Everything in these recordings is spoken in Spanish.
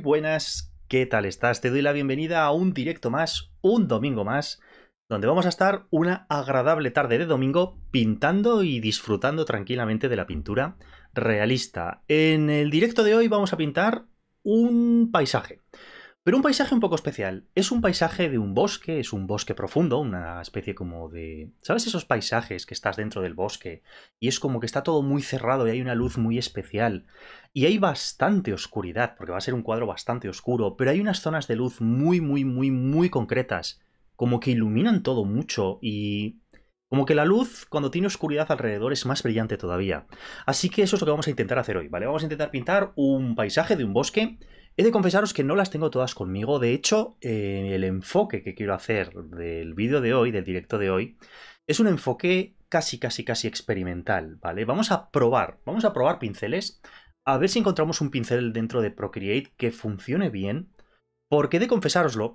buenas, ¿qué tal estás? Te doy la bienvenida a un directo más, un domingo más, donde vamos a estar una agradable tarde de domingo pintando y disfrutando tranquilamente de la pintura realista. En el directo de hoy vamos a pintar un paisaje. Pero un paisaje un poco especial. Es un paisaje de un bosque, es un bosque profundo, una especie como de... ¿Sabes esos paisajes que estás dentro del bosque? Y es como que está todo muy cerrado y hay una luz muy especial. Y hay bastante oscuridad, porque va a ser un cuadro bastante oscuro, pero hay unas zonas de luz muy, muy, muy, muy concretas. Como que iluminan todo mucho y... Como que la luz, cuando tiene oscuridad alrededor, es más brillante todavía. Así que eso es lo que vamos a intentar hacer hoy, ¿vale? Vamos a intentar pintar un paisaje de un bosque He de confesaros que no las tengo todas conmigo. De hecho, eh, el enfoque que quiero hacer del vídeo de hoy, del directo de hoy, es un enfoque casi, casi, casi experimental, ¿vale? Vamos a probar, vamos a probar pinceles, a ver si encontramos un pincel dentro de Procreate que funcione bien, porque de confesároslo,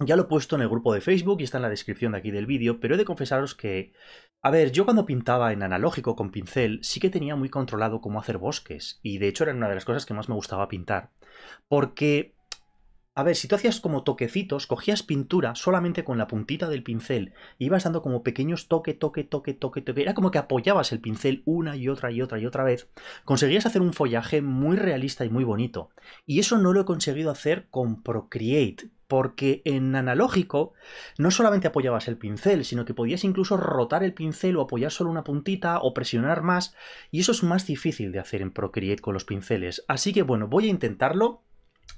ya lo he puesto en el grupo de Facebook y está en la descripción de aquí del vídeo, pero he de confesaros que a ver, yo cuando pintaba en analógico con pincel sí que tenía muy controlado cómo hacer bosques y de hecho era una de las cosas que más me gustaba pintar. Porque, a ver, si tú hacías como toquecitos, cogías pintura solamente con la puntita del pincel y ibas dando como pequeños toque, toque, toque, toque, toque, era como que apoyabas el pincel una y otra y otra y otra vez, conseguías hacer un follaje muy realista y muy bonito. Y eso no lo he conseguido hacer con Procreate, porque en analógico no solamente apoyabas el pincel, sino que podías incluso rotar el pincel o apoyar solo una puntita o presionar más, y eso es más difícil de hacer en Procreate con los pinceles. Así que bueno, voy a intentarlo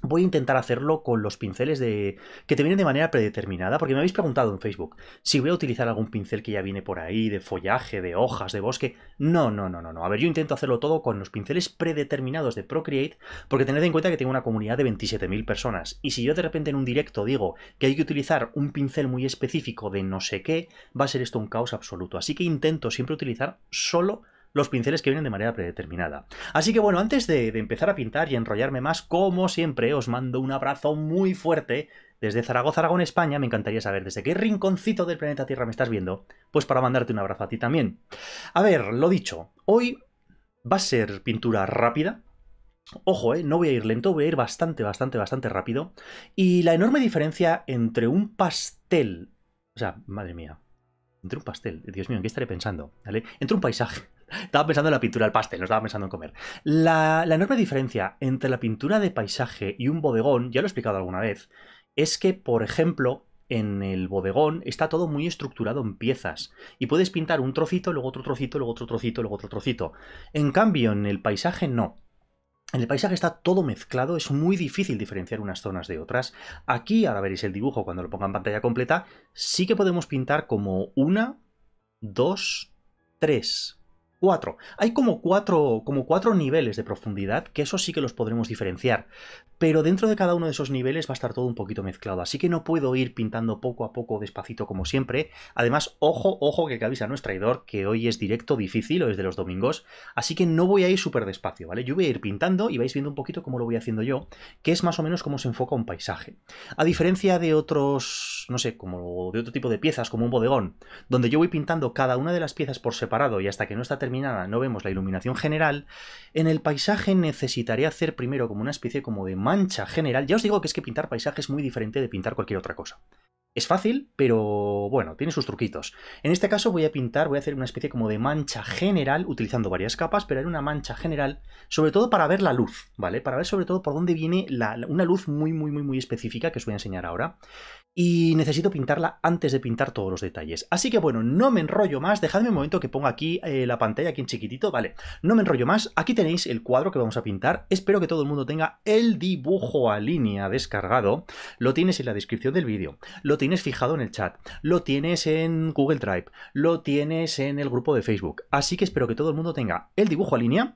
Voy a intentar hacerlo con los pinceles de que te vienen de manera predeterminada, porque me habéis preguntado en Facebook si voy a utilizar algún pincel que ya viene por ahí, de follaje, de hojas, de bosque. No, no, no, no, no. A ver, yo intento hacerlo todo con los pinceles predeterminados de Procreate, porque tened en cuenta que tengo una comunidad de 27.000 personas. Y si yo de repente en un directo digo que hay que utilizar un pincel muy específico de no sé qué, va a ser esto un caos absoluto. Así que intento siempre utilizar solo los pinceles que vienen de manera predeterminada. Así que bueno, antes de, empezar a pintar y enrollarme más, como siempre, os mando un abrazo muy fuerte desde Zaragoza, Aragón, España. Me encantaría saber desde qué rinconcito del planeta Tierra me estás viendo, pues para mandarte un abrazo a ti también. A ver, lo dicho, hoy va a ser pintura rápida, Ojo, eh, no voy a ir lento, voy a ir bastante, bastante, bastante rápido. Y la enorme diferencia entre un pastel... O sea, madre mía. Entre un pastel, Dios mío, ¿en qué estaré pensando? ¿Vale? Entre un paisaje estaba pensando en la pintura del pastel, no estaba pensando en comer. La, enorme diferencia entre la pintura de paisaje y un bodegón, ya lo he explicado alguna vez, es que, por ejemplo, en el bodegón está todo muy estructurado en piezas y puedes pintar un trocito, luego otro trocito, luego otro trocito, luego otro trocito. En cambio, en el paisaje no. En el paisaje está todo mezclado, es muy difícil diferenciar unas zonas de otras. Aquí, ahora veréis el dibujo cuando lo ponga en pantalla completa, sí que podemos pintar como una, dos, tres Hay como cuatro, como cuatro niveles de profundidad, que eso sí que los podremos diferenciar. Pero dentro de cada uno de esos niveles va a estar todo un poquito mezclado. Así que no puedo ir pintando poco a poco, despacito como siempre. Además, ojo, ojo, que avisa no es traidor, que hoy es directo difícil, o es de los domingos. Así que no voy a ir súper despacio, ¿vale? Yo voy a ir pintando y vais viendo un poquito cómo lo voy haciendo yo, que es más o menos cómo se enfoca un paisaje. A diferencia de otros, no sé, como de otro tipo de piezas, como un bodegón, donde yo voy pintando cada una de las piezas por separado y hasta que no está terminada no vemos la iluminación general, en el paisaje necesitaré hacer primero como una especie como de mancha general. Ya os digo que es que pintar paisaje es muy diferente de pintar cualquier otra cosa. Es fácil, pero bueno, tiene sus truquitos. En este caso voy a pintar, voy a hacer una especie como de mancha general, utilizando varias capas, pero en una mancha general, sobre todo para ver la luz, ¿vale? Para ver sobre todo por dónde viene una luz muy, muy, muy, muy específica que os voy a enseñar ahora y necesito pintarla antes de pintar todos los detalles. Así que bueno, no me enrollo más, dejadme un momento que ponga aquí eh, la pantalla, aquí en chiquitito, vale, no me enrollo más, aquí tenéis el cuadro que vamos a pintar, espero que todo el mundo tenga el dibujo a línea descargado, lo tienes en la descripción del vídeo, lo tienes fijado en el chat, lo tienes en Google Drive, lo tienes en el grupo de Facebook, así que espero que todo el mundo tenga el dibujo a línea,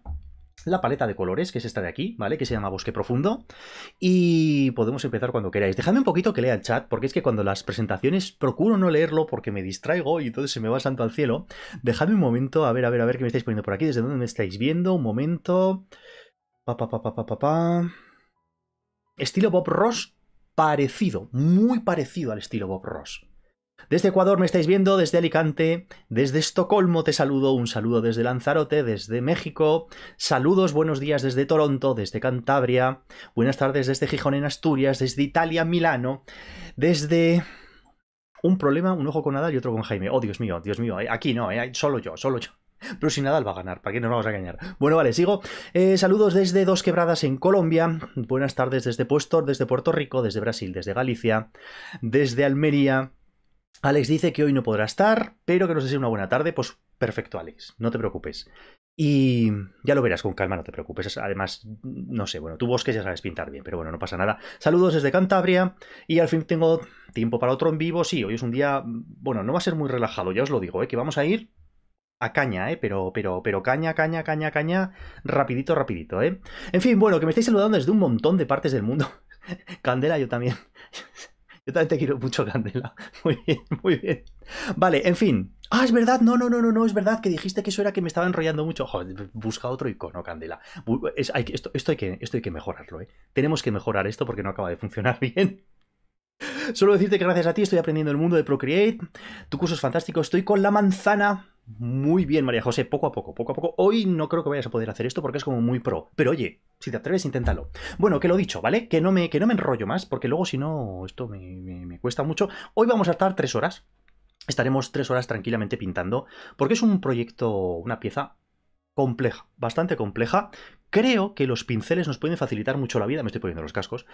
la paleta de colores, que es esta de aquí, ¿vale? Que se llama Bosque Profundo. Y podemos empezar cuando queráis. Dejadme un poquito que lea el chat, porque es que cuando las presentaciones procuro no leerlo porque me distraigo y entonces se me va santo al cielo. Dejadme un momento, a ver, a ver, a ver qué me estáis poniendo por aquí, desde dónde me estáis viendo. Un momento. Pa, pa, pa, pa, pa, pa. Estilo Bob Ross, parecido, muy parecido al estilo Bob Ross. Desde Ecuador me estáis viendo, desde Alicante, desde Estocolmo te saludo, un saludo desde Lanzarote, desde México, saludos, buenos días desde Toronto, desde Cantabria, buenas tardes desde Gijón en Asturias, desde Italia, Milano, desde un problema, un ojo con Nadal y otro con Jaime. Oh, Dios mío, Dios mío, eh, aquí no, eh, solo yo, solo yo. Pero si Nadal va a ganar, ¿para qué nos vamos a engañar? Bueno, vale, sigo. Eh, saludos desde Dos Quebradas en Colombia. Buenas tardes desde Puerto, desde Puerto Rico, desde Brasil, desde Galicia, desde Almería, Alex dice que hoy no podrá estar, pero que no sé una buena tarde. Pues perfecto, Alex, no te preocupes. Y ya lo verás con calma, no te preocupes. Además, no sé, bueno, tú bosques ya sabes pintar bien, pero bueno, no pasa nada. Saludos desde Cantabria y al fin tengo tiempo para otro en vivo. Sí, hoy es un día, bueno, no va a ser muy relajado, ya os lo digo, ¿eh? que vamos a ir a caña, ¿eh? Pero, pero, pero caña, caña, caña, caña, rapidito, rapidito, ¿eh? En fin, bueno, que me estáis saludando desde un montón de partes del mundo. Candela, yo también. Yo también te quiero mucho, Candela. Muy bien, muy bien. Vale, en fin. Ah, es verdad, no, no, no, no, no, es verdad que dijiste que eso era que me estaba enrollando mucho. Joder, busca otro icono, Candela. esto, esto, hay que, esto hay que mejorarlo, ¿eh? Tenemos que mejorar esto porque no acaba de funcionar bien. Solo decirte que gracias a ti estoy aprendiendo el mundo de Procreate. Tu curso es fantástico. Estoy con la manzana muy bien, María José, poco a poco, poco a poco. Hoy no creo que vayas a poder hacer esto porque es como muy pro. Pero oye, si te atreves, inténtalo. Bueno, que lo dicho, ¿vale? Que no me, que no me enrollo más, porque luego si no, esto me, me cuesta mucho. Hoy vamos a estar tres horas. Estaremos tres horas tranquilamente pintando, porque es un proyecto, una pieza compleja, bastante compleja. Creo que los pinceles nos pueden facilitar mucho la vida. Me estoy poniendo los cascos.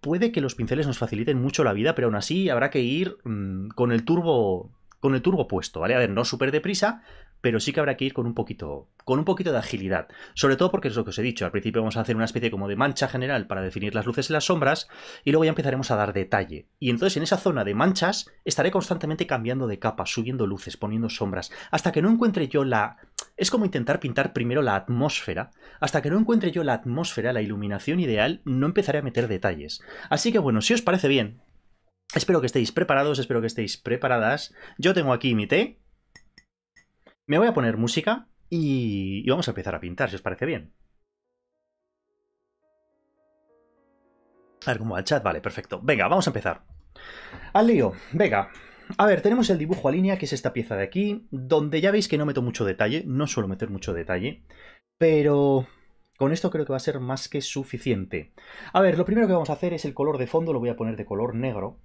Puede que los pinceles nos faciliten mucho la vida, pero aún así habrá que ir mmm, con el turbo con el turbo puesto, ¿vale? A ver, no súper deprisa, pero sí que habrá que ir con un poquito con un poquito de agilidad. Sobre todo porque es lo que os he dicho, al principio vamos a hacer una especie como de mancha general para definir las luces y las sombras y luego ya empezaremos a dar detalle. Y entonces en esa zona de manchas estaré constantemente cambiando de capa, subiendo luces, poniendo sombras, hasta que no encuentre yo la es como intentar pintar primero la atmósfera. Hasta que no encuentre yo la atmósfera, la iluminación ideal, no empezaré a meter detalles. Así que bueno, si os parece bien, Espero que estéis preparados, espero que estéis preparadas. Yo tengo aquí mi té. Me voy a poner música y, vamos a empezar a pintar, si os parece bien. A ver cómo va el chat. Vale, perfecto. Venga, vamos a empezar. Al lío. Venga. A ver, tenemos el dibujo a línea, que es esta pieza de aquí, donde ya veis que no meto mucho detalle, no suelo meter mucho detalle, pero con esto creo que va a ser más que suficiente. A ver, lo primero que vamos a hacer es el color de fondo, lo voy a poner de color negro,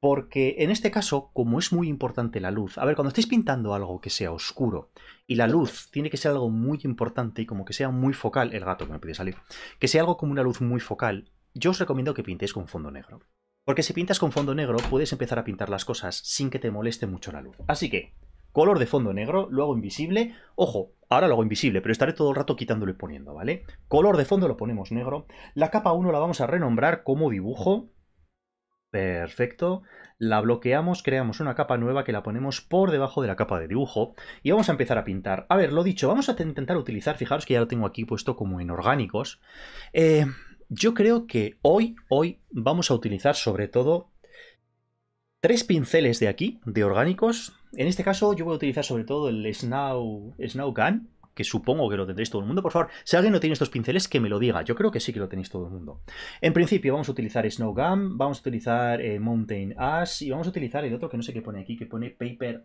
porque en este caso, como es muy importante la luz, a ver, cuando estéis pintando algo que sea oscuro y la luz tiene que ser algo muy importante y como que sea muy focal, el gato que me pide salir, que sea algo como una luz muy focal, yo os recomiendo que pintéis con fondo negro. Porque si pintas con fondo negro puedes empezar a pintar las cosas sin que te moleste mucho la luz. Así que, color de fondo negro, lo hago invisible. Ojo, ahora lo hago invisible, pero estaré todo el rato quitándolo y poniendo, ¿vale? Color de fondo lo ponemos negro. La capa 1 la vamos a renombrar como dibujo Perfecto. La bloqueamos, creamos una capa nueva que la ponemos por debajo de la capa de dibujo y vamos a empezar a pintar. A ver, lo dicho, vamos a intentar utilizar, fijaros que ya lo tengo aquí puesto como en orgánicos. Eh, yo creo que hoy, hoy vamos a utilizar sobre todo tres pinceles de aquí, de orgánicos. En este caso yo voy a utilizar sobre todo el Snow, Snow Gun, que supongo que lo tendréis todo el mundo. Por favor, si alguien no tiene estos pinceles, que me lo diga. Yo creo que sí que lo tenéis todo el mundo. En principio, vamos a utilizar Snow Gum, vamos a utilizar eh, Mountain Ash y vamos a utilizar el otro que no sé qué pone aquí, que pone Paper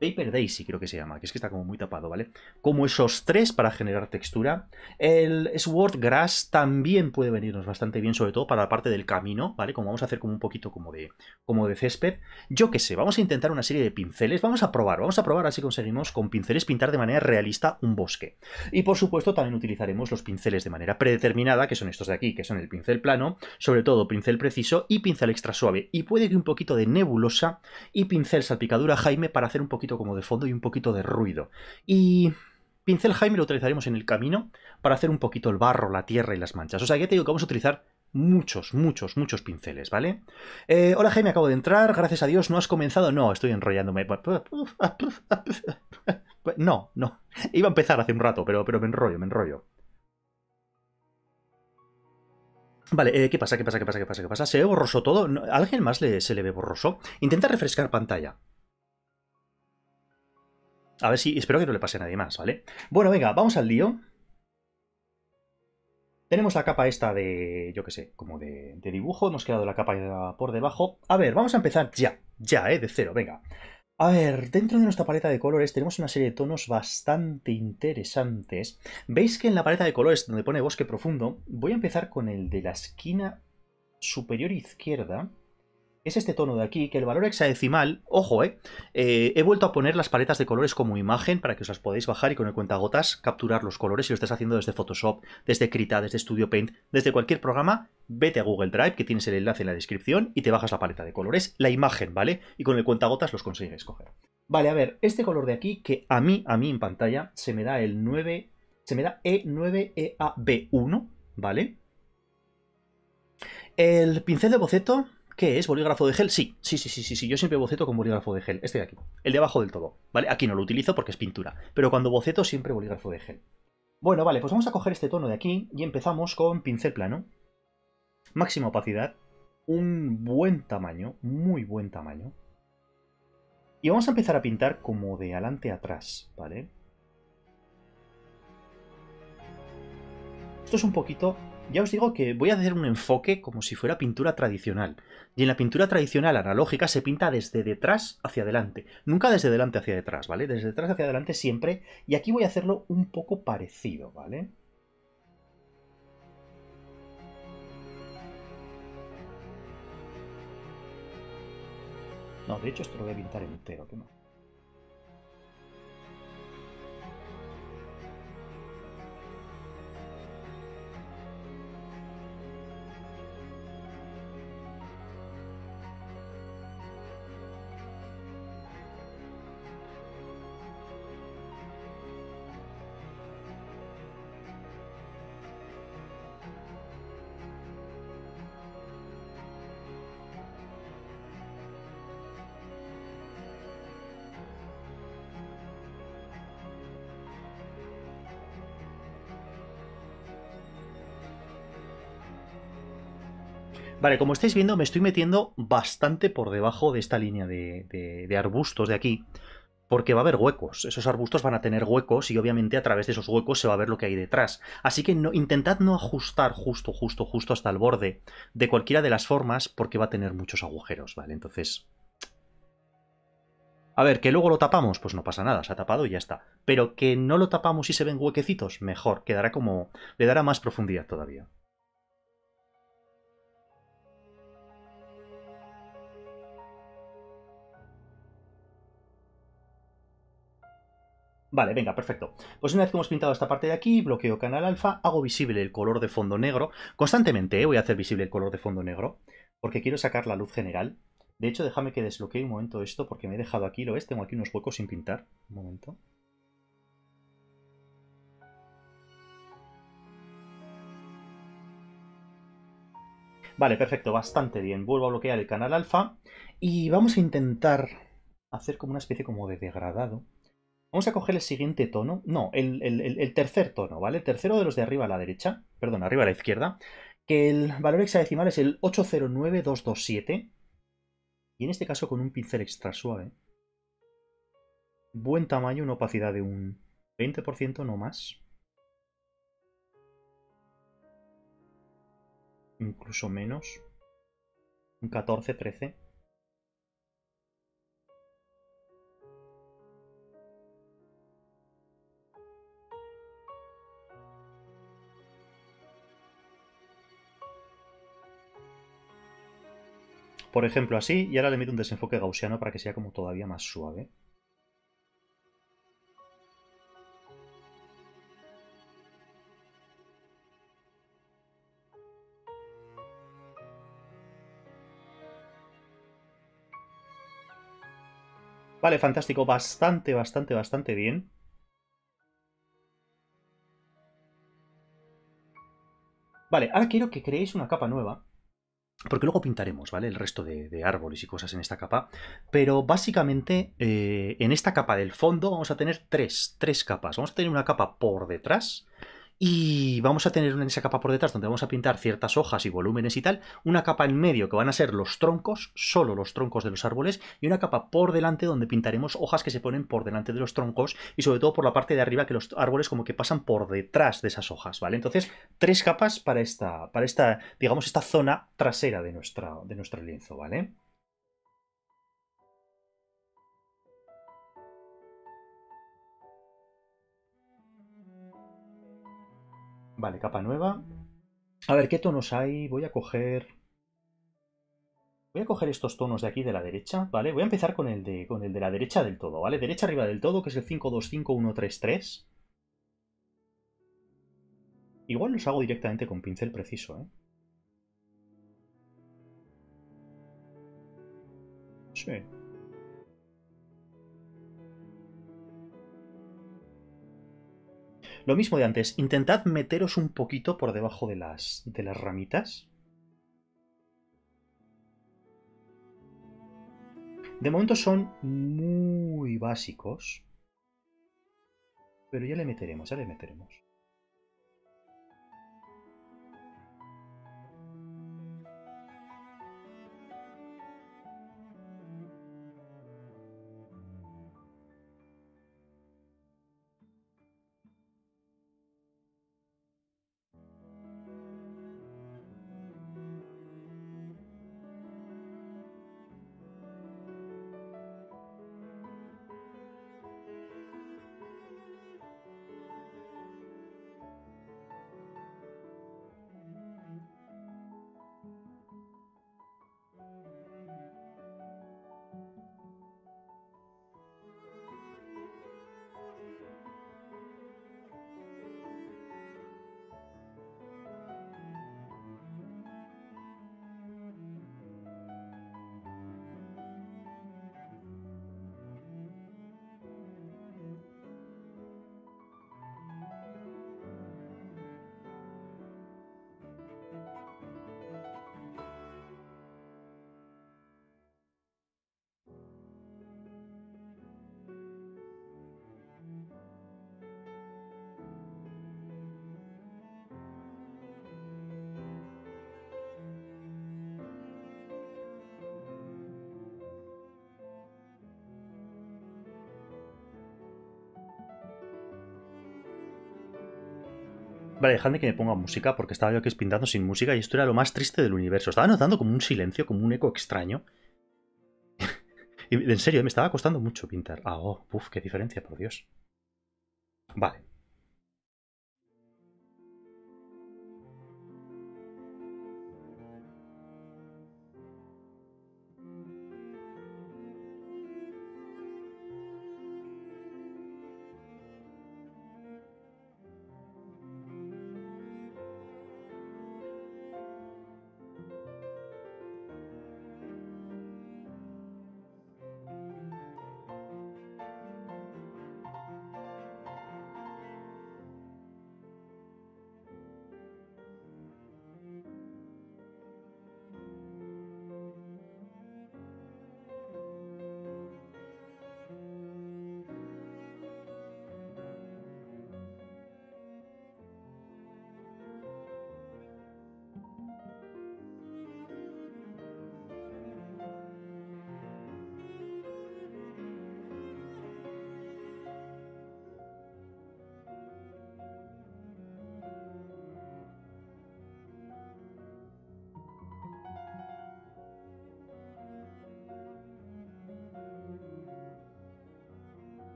Paper Daisy creo que se llama, que es que está como muy tapado, ¿vale? Como esos tres para generar textura. El Sword Grass también puede venirnos bastante bien, sobre todo para la parte del camino, ¿vale? Como vamos a hacer como un poquito como de, como de césped. Yo qué sé, vamos a intentar una serie de pinceles, vamos a probar, vamos a probar así conseguimos con pinceles pintar de manera realista un bosque. Y por supuesto también utilizaremos los pinceles de manera predeterminada, que son estos de aquí, que son el pincel plano, sobre todo pincel preciso y pincel extra suave. Y puede que un poquito de nebulosa y pincel salpicadura Jaime para hacer un poquito como de fondo y un poquito de ruido. Y pincel Jaime lo utilizaremos en el camino para hacer un poquito el barro, la tierra y las manchas. O sea, ya te digo que vamos a utilizar muchos, muchos, muchos pinceles, ¿vale? Eh, hola Jaime, acabo de entrar, gracias a Dios, ¿no has comenzado? No, estoy enrollándome. No, no. Iba a empezar hace un rato, pero, pero me enrollo, me enrollo. Vale, eh, ¿qué pasa? ¿Qué pasa? ¿Qué pasa? ¿Qué pasa? ¿Qué pasa? ¿Se ve borroso todo? ¿A alguien más se le ve borroso? Intenta refrescar pantalla. A ver si, espero que no le pase a nadie más, ¿vale? Bueno, venga, vamos al lío. Tenemos la capa esta de, yo qué sé, como de, de dibujo. Hemos quedado la capa por debajo. A ver, vamos a empezar ya. Ya, ¿eh? De cero, venga. A ver, dentro de nuestra paleta de colores tenemos una serie de tonos bastante interesantes. Veis que en la paleta de colores donde pone bosque profundo, voy a empezar con el de la esquina superior izquierda, es este tono de aquí, que el valor hexadecimal, ojo, eh, eh, he vuelto a poner las paletas de colores como imagen para que os las podáis bajar y con el cuentagotas capturar los colores si lo estás haciendo desde Photoshop, desde Krita, desde Studio Paint, desde cualquier programa, vete a Google Drive, que tienes el enlace en la descripción, y te bajas la paleta de colores, la imagen, ¿vale? Y con el cuentagotas los consigues coger. Vale, a ver, este color de aquí, que a mí, a mí en pantalla, se me da el 9, se me da E9EAB1, ¿vale? El pincel de boceto ¿Qué es? ¿Bolígrafo de gel? Sí, sí, sí, sí, sí, sí. Yo siempre boceto con bolígrafo de gel. Este de aquí. El de abajo del todo. ¿Vale? Aquí no lo utilizo porque es pintura. Pero cuando boceto, siempre bolígrafo de gel. Bueno, vale, pues vamos a coger este tono de aquí y empezamos con pincel plano. Máxima opacidad. Un buen tamaño, muy buen tamaño. Y vamos a empezar a pintar como de adelante atrás, ¿vale? Esto es un poquito ya os digo que voy a hacer un enfoque como si fuera pintura tradicional. Y en la pintura tradicional analógica se pinta desde detrás hacia adelante. Nunca desde delante hacia detrás, ¿vale? Desde detrás hacia adelante siempre. Y aquí voy a hacerlo un poco parecido, ¿vale? No, de hecho esto lo voy a pintar entero, ¿qué no? Vale, como estáis viendo, me estoy metiendo bastante por debajo de esta línea de, arbustos de aquí, porque va a haber huecos. Esos arbustos van a tener huecos y obviamente a través de esos huecos se va a ver lo que hay detrás. Así que no, intentad no ajustar justo, justo, justo hasta el borde de cualquiera de las formas porque va a tener muchos agujeros, ¿vale? Entonces... A ver, que luego lo tapamos, pues no pasa nada, se ha tapado y ya está. Pero que no lo tapamos y se ven huequecitos, mejor, quedará como... le dará más profundidad todavía. Vale, venga, perfecto. Pues una vez que hemos pintado esta parte de aquí, bloqueo canal alfa, hago visible el color de fondo negro. Constantemente ¿eh? voy a hacer visible el color de fondo negro, porque quiero sacar la luz general. De hecho, déjame que desbloquee un momento esto, porque me he dejado aquí, ¿lo ves? Tengo aquí unos huecos sin pintar. Un momento. Vale, perfecto, bastante bien. Vuelvo a bloquear el canal alfa y vamos a intentar hacer como una especie como de degradado. Vamos a coger el siguiente tono. No, el, tercer tono, ¿vale? El tercero de los de arriba a la derecha. Perdón, arriba a la izquierda. Que el valor hexadecimal es el 809227. Y en este caso con un pincel extra suave. Buen tamaño, una opacidad de un 20%, no más. Incluso menos. Un 14, 13. Por ejemplo, así, y ahora le meto un desenfoque gaussiano para que sea como todavía más suave. Vale, fantástico. Bastante, bastante, bastante bien. Vale, ahora quiero que creéis una capa nueva. Porque luego pintaremos, ¿vale? El resto de, árboles y cosas en esta capa. Pero básicamente eh, en esta capa del fondo vamos a tener tres, tres capas. Vamos a tener una capa por detrás Y vamos a tener en esa capa por detrás donde vamos a pintar ciertas hojas y volúmenes y tal, una capa en medio que van a ser los troncos, solo los troncos de los árboles, y una capa por delante donde pintaremos hojas que se ponen por delante de los troncos y sobre todo por la parte de arriba que los árboles como que pasan por detrás de esas hojas, ¿vale? Entonces, tres capas para esta, para esta digamos, esta zona trasera de, nuestra, de nuestro lienzo, ¿vale? Vale, capa nueva. A ver, ¿qué tonos hay? Voy a coger... Voy a coger estos tonos de aquí de la derecha, ¿vale? Voy a empezar con el de, con el de la derecha del todo, ¿vale? Derecha arriba del todo, que es el 525133. Igual los hago directamente con pincel preciso, ¿eh? Sí. Lo mismo de antes, intentad meteros un poquito por debajo de las, de las ramitas. De momento son muy básicos. Pero ya le meteremos, ya le meteremos. Vale, dejadme que me ponga música porque estaba yo aquí pintando sin música y esto era lo más triste del universo. Estaba notando como un silencio, como un eco extraño. y en serio, me estaba costando mucho pintar. Ah, oh, uf, qué diferencia, por Dios. Vale.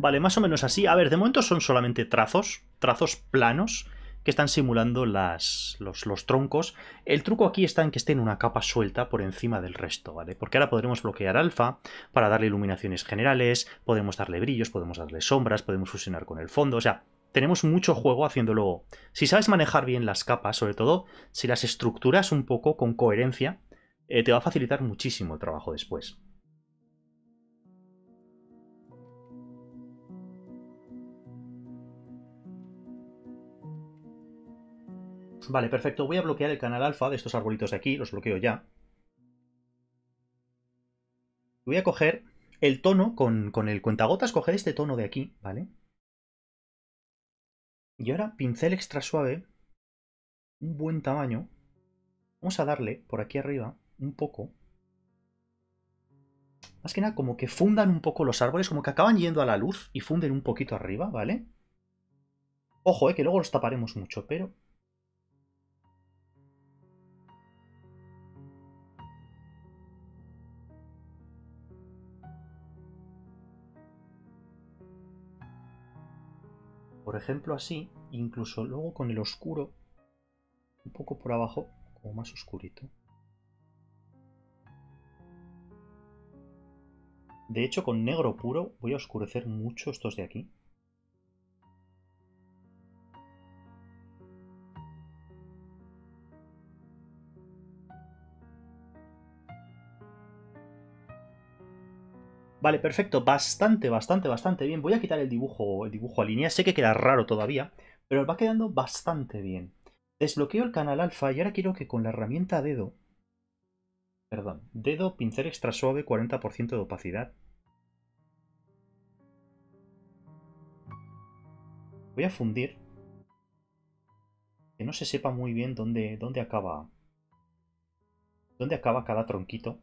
Vale, más o menos así. A ver, de momento son solamente trazos, trazos planos que están simulando las, los, los, troncos. El truco aquí está en que esté en una capa suelta por encima del resto, ¿vale? Porque ahora podremos bloquear alfa para darle iluminaciones generales, podemos darle brillos, podemos darle sombras, podemos fusionar con el fondo, o sea, tenemos mucho juego haciéndolo. Si sabes manejar bien las capas, sobre todo, si las estructuras un poco con coherencia, eh, te va a facilitar muchísimo el trabajo después. Vale, perfecto. Voy a bloquear el canal alfa de estos arbolitos de aquí. Los bloqueo ya. Voy a coger el tono con, con el cuentagotas. Coger este tono de aquí, ¿vale? Y ahora pincel extra suave. Un buen tamaño. Vamos a darle por aquí arriba un poco. Más que nada como que fundan un poco los árboles, como que acaban yendo a la luz y funden un poquito arriba, ¿vale? Ojo, eh, que luego los taparemos mucho, pero ejemplo así, incluso luego con el oscuro, un poco por abajo, como más oscurito. De hecho, con negro puro voy a oscurecer mucho estos de aquí. Vale, perfecto. Bastante, bastante, bastante bien. Voy a quitar el dibujo, el dibujo a línea. Sé que queda raro todavía, pero va quedando bastante bien. Desbloqueo el canal alfa y ahora quiero que con la herramienta dedo... Perdón, dedo pincel extra suave 40% de opacidad. Voy a fundir. Que no se sepa muy bien dónde, dónde acaba... Dónde acaba cada tronquito.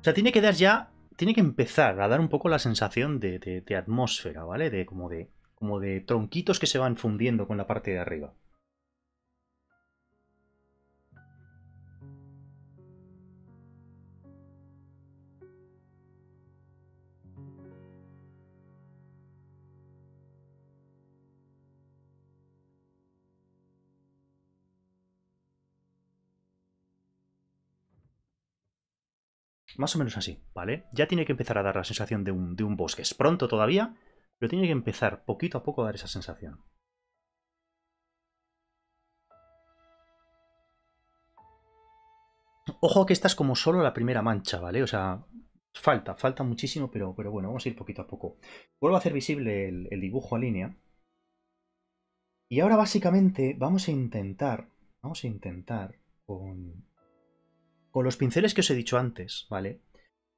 O sea, tiene que dar ya. Tiene que empezar a dar un poco la sensación de, atmósfera, ¿vale? De como de. como de tronquitos que se van fundiendo con la parte de arriba. más o menos así, ¿vale? Ya tiene que empezar a dar la sensación de un, bosque. Es pronto todavía, pero tiene que empezar poquito a poco a dar esa sensación. Ojo que esta es como solo la primera mancha, ¿vale? O sea, falta, falta muchísimo, pero, bueno, vamos a ir poquito a poco. Vuelvo a hacer visible el dibujo a línea. Y ahora básicamente vamos a intentar, vamos a intentar con con los pinceles que os he dicho antes, ¿vale?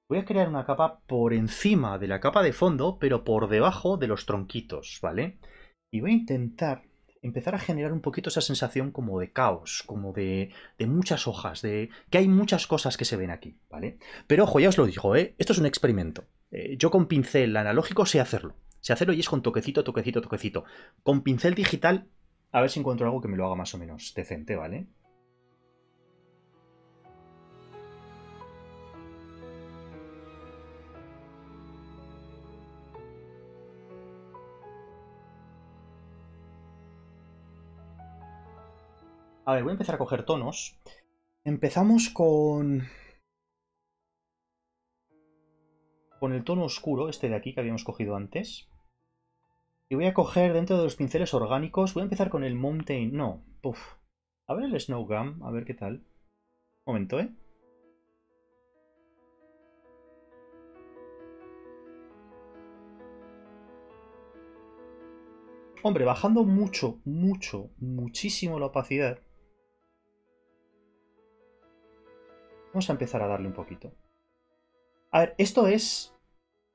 Voy a crear una capa por encima de la capa de fondo, pero por debajo de los tronquitos, ¿vale? Y voy a intentar empezar a generar un poquito esa sensación como de caos, como de, de, muchas hojas, de que hay muchas cosas que se ven aquí, ¿vale? Pero ojo, ya os lo digo, ¿eh? Esto es un experimento. Eh, yo con pincel analógico sé hacerlo. Sé hacerlo y es con toquecito, toquecito, toquecito. Con pincel digital, a ver si encuentro algo que me lo haga más o menos decente, ¿vale? A ver, voy a empezar a coger tonos. Empezamos con... Con el tono oscuro, este de aquí que habíamos cogido antes. Y voy a coger dentro de los pinceles orgánicos, voy a empezar con el Mountain... No, puff. A ver el Snow Gum, a ver qué tal. Un momento, ¿eh? Hombre, bajando mucho, mucho, muchísimo la opacidad, Vamos a empezar a darle un poquito. A ver, esto es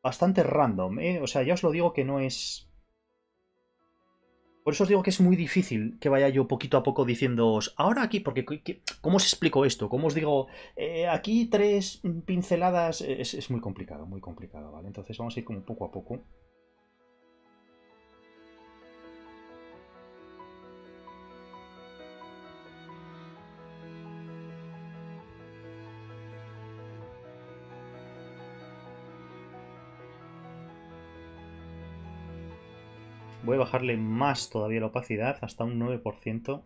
bastante random, ¿eh? O sea, ya os lo digo que no es... Por eso os digo que es muy difícil que vaya yo poquito a poco diciéndoos, ahora aquí, porque ¿cómo os explico esto? ¿Cómo os digo, eh, aquí tres pinceladas? Es, es muy complicado, muy complicado, ¿vale? Entonces vamos a ir como poco a poco. Bajarle más todavía la opacidad hasta un 9%.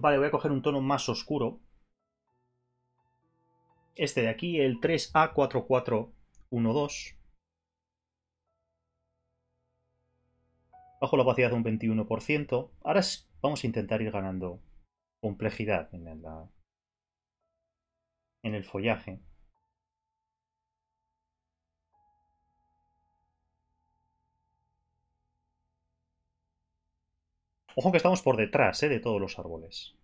Vale, voy a coger un tono más oscuro. Este de aquí, el 3A4412. Bajo la opacidad de un 21%. Ahora vamos a intentar ir ganando complejidad en, en el follaje. Ojo que estamos por detrás ¿eh? de todos los árboles.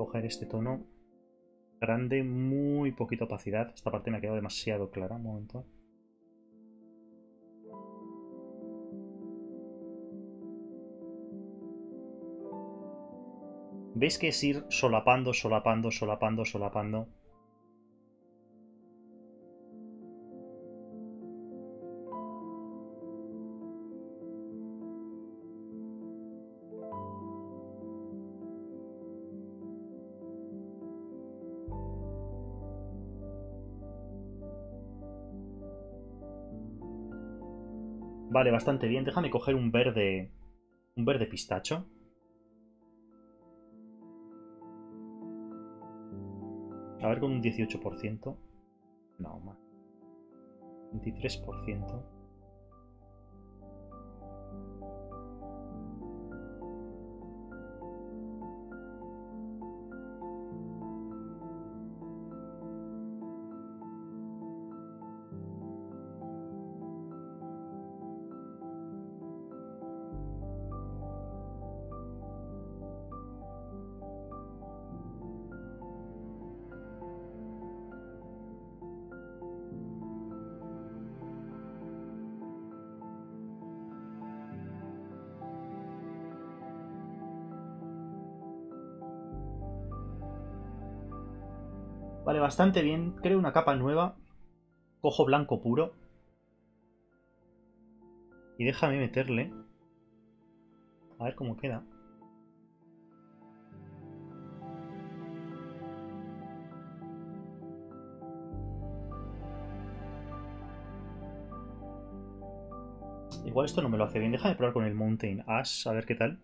Coger este tono grande, muy poquita opacidad. Esta parte me ha quedado demasiado clara. Un momento. ¿Veis que es ir solapando, solapando, solapando, solapando? Vale, bastante bien. Déjame coger un verde... Un verde pistacho. A ver con un 18%. No, más. 23%. Bastante bien. Creo una capa nueva. Cojo blanco puro. Y déjame meterle. A ver cómo queda. Igual esto no me lo hace bien. Déjame probar con el Mountain Ash, a ver qué tal.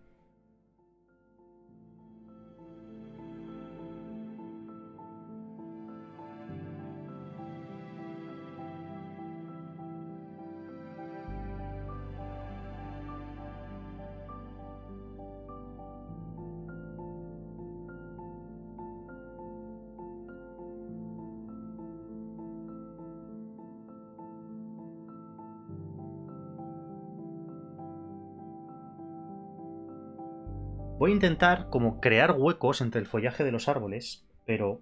Voy a intentar como crear huecos entre el follaje de los árboles, pero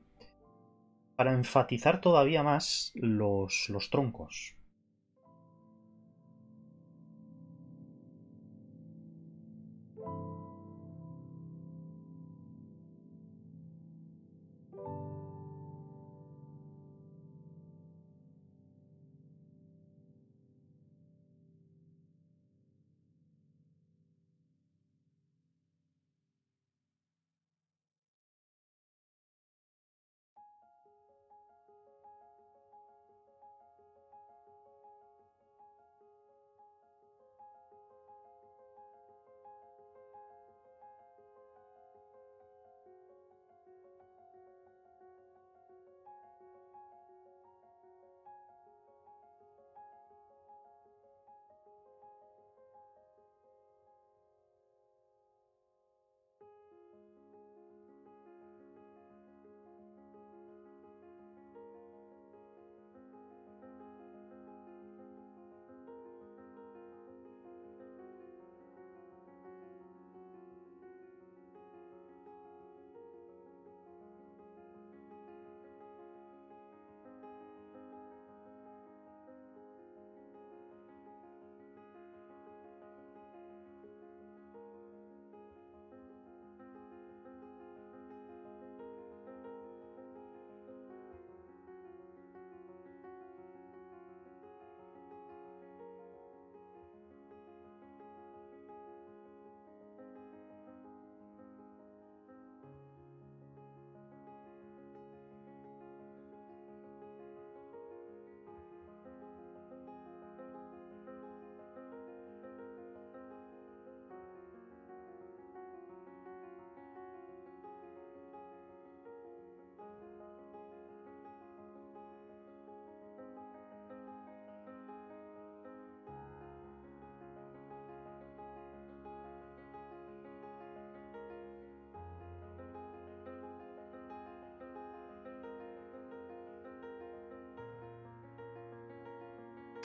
para enfatizar todavía más los, los troncos.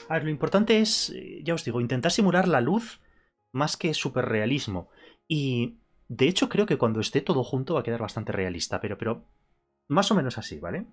A ver, lo importante es, eh, ya os digo, intentar simular la luz más que superrealismo. Y de hecho creo que cuando esté todo junto va a quedar bastante realista, pero, pero más o menos así, ¿vale?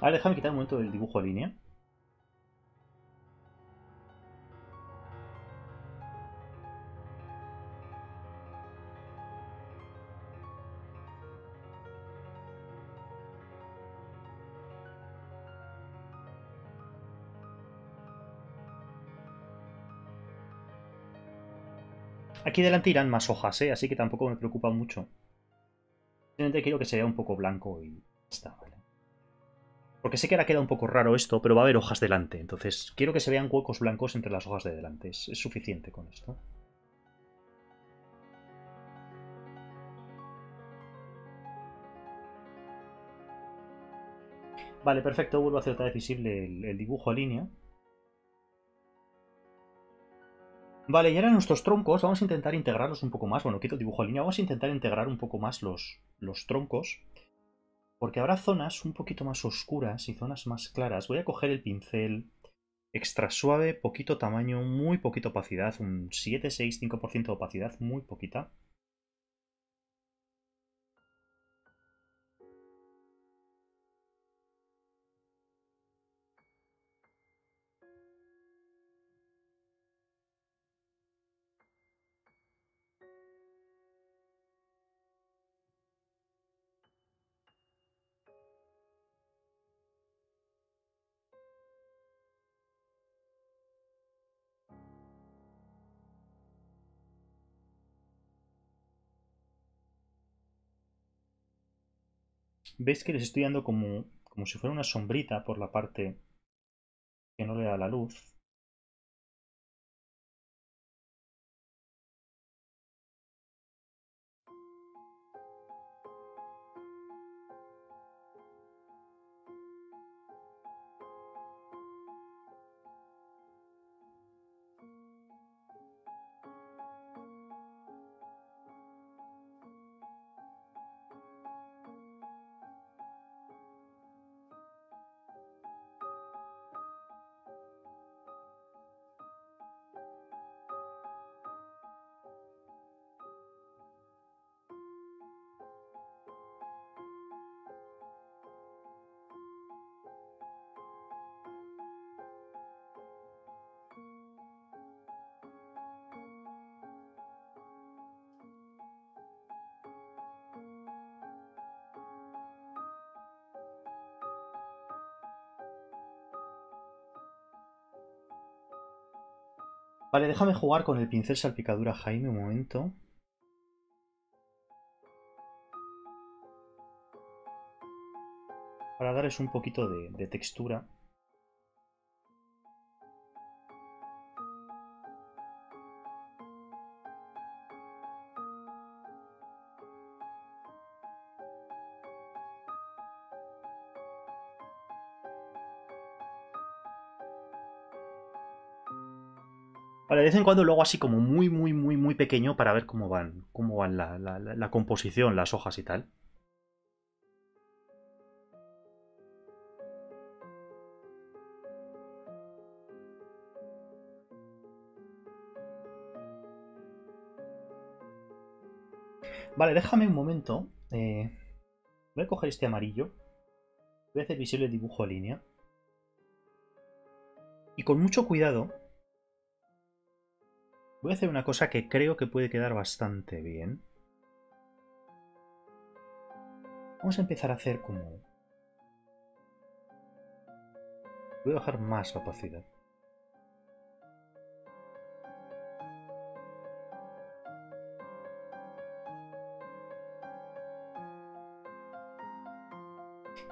Ahora déjame quitar un momento del dibujo a línea. Aquí delante irán más hojas, ¿eh? así que tampoco me preocupa mucho. Simplemente quiero que se vea un poco blanco y está. Porque sé que ahora queda un poco raro esto, pero va a haber hojas delante. Entonces, quiero que se vean huecos blancos entre las hojas de delante. Es, suficiente con esto. Vale, perfecto. Vuelvo a hacer otra vez visible el, dibujo a línea. Vale, y ahora nuestros troncos vamos a intentar integrarlos un poco más. Bueno, quito el dibujo a línea. Vamos a intentar integrar un poco más los, los troncos. Porque habrá zonas un poquito más oscuras y zonas más claras. Voy a coger el pincel extra suave, poquito tamaño, muy poquita opacidad, un 7, 6, 5% de opacidad, muy poquita. Veis que les estoy dando como, como si fuera una sombrita por la parte que no le da la luz. Vale, déjame jugar con el pincel salpicadura Jaime un momento. Para darles un poquito de, de textura. Vez en cuando luego así como muy, muy, muy, muy pequeño para ver cómo van, cómo van la, la, composición, las hojas y tal. Vale, déjame un momento. Eh, voy a coger este amarillo. Voy a hacer visible el dibujo a línea. Y con mucho cuidado Voy a hacer una cosa que creo que puede quedar bastante bien. Vamos a empezar a hacer como... Voy a bajar más la opacidad.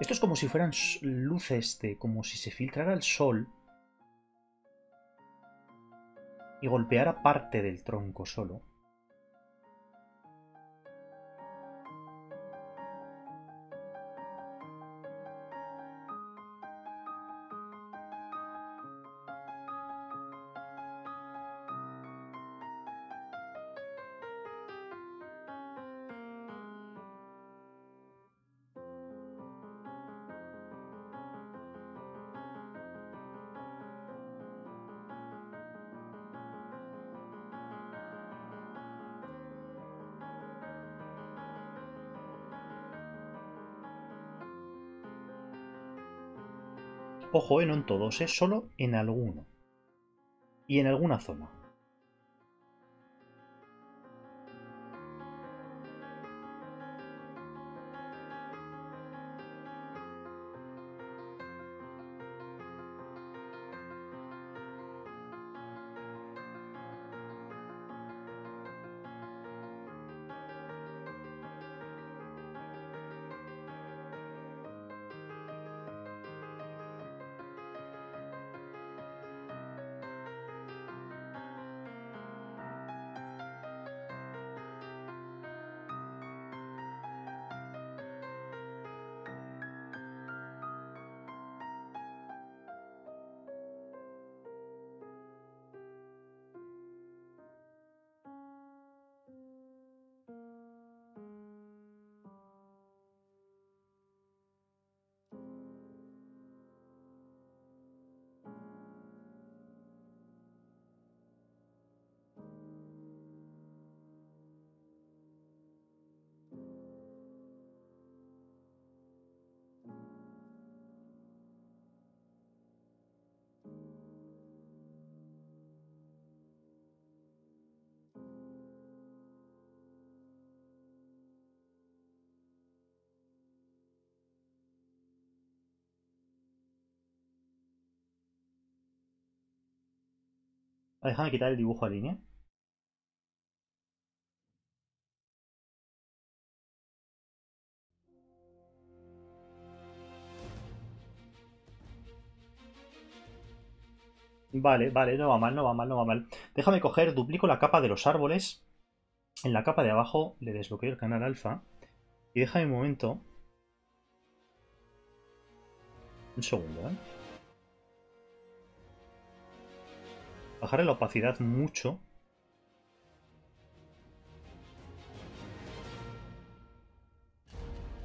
Esto es como si fueran luces de... como si se filtrara el sol y golpeara parte del tronco solo. Ojo, eh, no en todos, es solo en alguno. Y en alguna zona. Déjame quitar el dibujo a línea. Vale, vale, no va mal, no va mal, no va mal. Déjame coger, duplico la capa de los árboles. En la capa de abajo le desbloqueo el canal alfa. Y déjame un momento. Un segundo, ¿eh? Bajarle la opacidad mucho.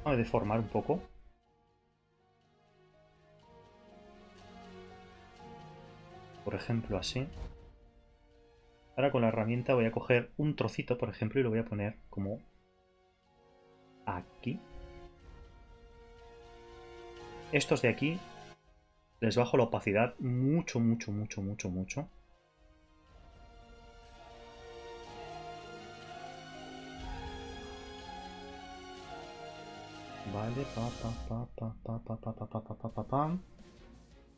Vamos a deformar un poco. Por ejemplo, así. Ahora con la herramienta voy a coger un trocito, por ejemplo, y lo voy a poner como aquí. Estos de aquí les bajo la opacidad mucho, mucho, mucho, mucho, mucho. Vale, pa, pa.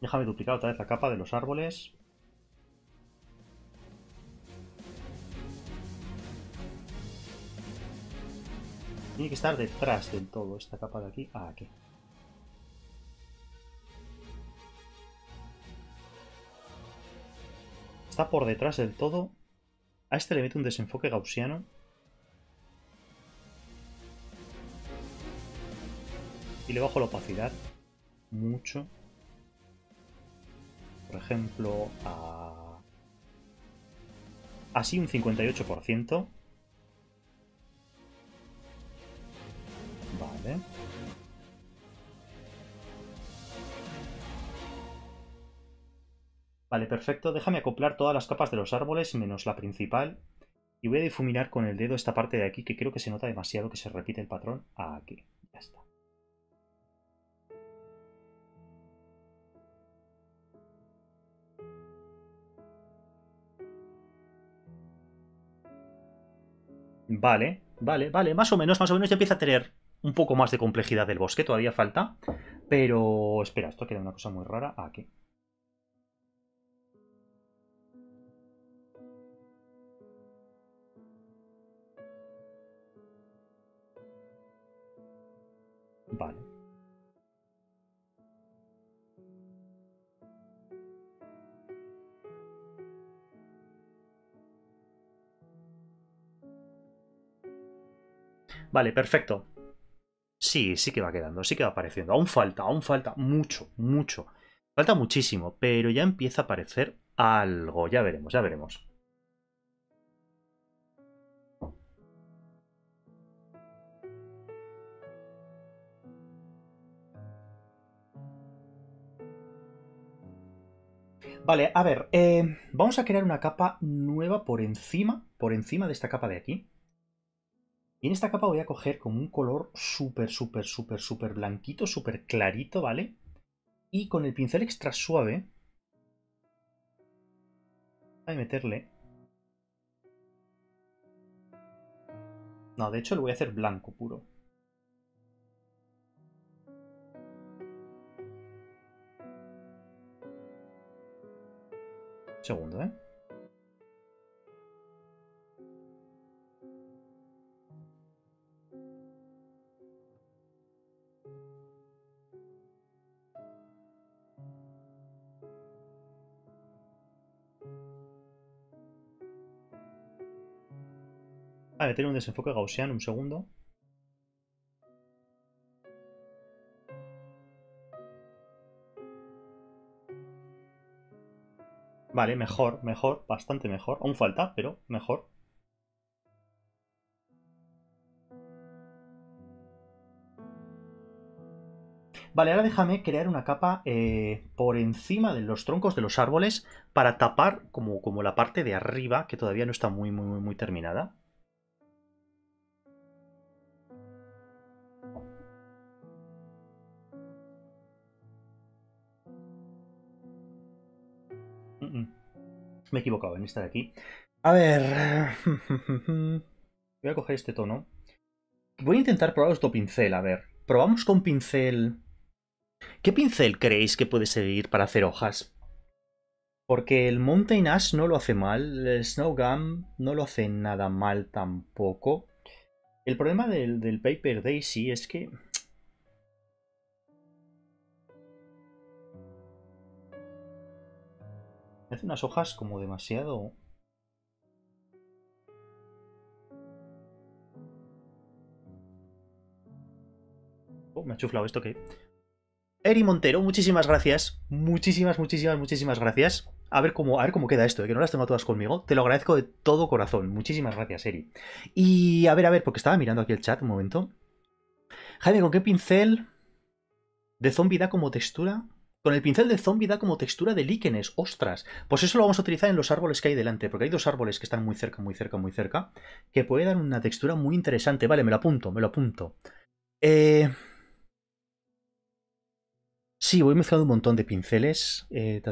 Déjame duplicar otra vez la capa de los árboles. Tiene que estar detrás del todo esta capa de aquí a ah, aquí. Está por detrás del todo. A este le mete un desenfoque gaussiano Le bajo la opacidad. Mucho. Por ejemplo, a... Así un 58%. Vale. Vale, perfecto. Déjame acoplar todas las capas de los árboles menos la principal. Y voy a difuminar con el dedo esta parte de aquí que creo que se nota demasiado que se repite el patrón. Aquí. Ya está. Vale, vale, vale. Más o menos, más o menos ya empieza a tener un poco más de complejidad del bosque. Todavía falta. Pero... Espera, esto queda una cosa muy rara. Aquí. Vale. Vale, perfecto. Sí, sí que va quedando, sí que va apareciendo. Aún falta, aún falta mucho, mucho. Falta muchísimo, pero ya empieza a aparecer algo. Ya veremos, ya veremos. Vale, a ver, eh, vamos a crear una capa nueva por encima, por encima de esta capa de aquí. Y en esta capa voy a coger como un color súper, súper, súper, súper blanquito, súper clarito, ¿vale? Y con el pincel extra suave voy a meterle... No, de hecho lo voy a hacer blanco puro. segundo, ¿eh? A meter un desenfoque gaussiano un segundo. Vale, mejor, mejor, bastante mejor. Aún falta, pero mejor. Vale, ahora déjame crear una capa eh, por encima de los troncos de los árboles para tapar como, como la parte de arriba que todavía no está muy, muy, muy terminada. Me he equivocado en esta de aquí. A ver. Voy a coger este tono. Voy a intentar probar otro pincel. A ver. Probamos con pincel. ¿Qué pincel creéis que puede seguir para hacer hojas? Porque el Mountain Ash no lo hace mal. El Snow Gum no lo hace nada mal tampoco. El problema del, del Paper Daisy es que hace unas hojas como demasiado... Oh, me ha chuflado esto que... Eri Montero, muchísimas gracias. Muchísimas, muchísimas, muchísimas gracias. A ver cómo, a ver cómo queda esto, que no las tengo todas conmigo. Te lo agradezco de todo corazón. Muchísimas gracias, Eri. Y a ver, a ver, porque estaba mirando aquí el chat un momento. Jaime, ¿con qué pincel de zombie da como textura? Con el pincel de zombie da como textura de líquenes. ¡Ostras! Pues eso lo vamos a utilizar en los árboles que hay delante, porque hay dos árboles que están muy cerca, muy cerca, muy cerca, que puede dar una textura muy interesante. Vale, me lo apunto, me lo apunto. Eh... Sí, voy mezclando un montón de pinceles. Eh,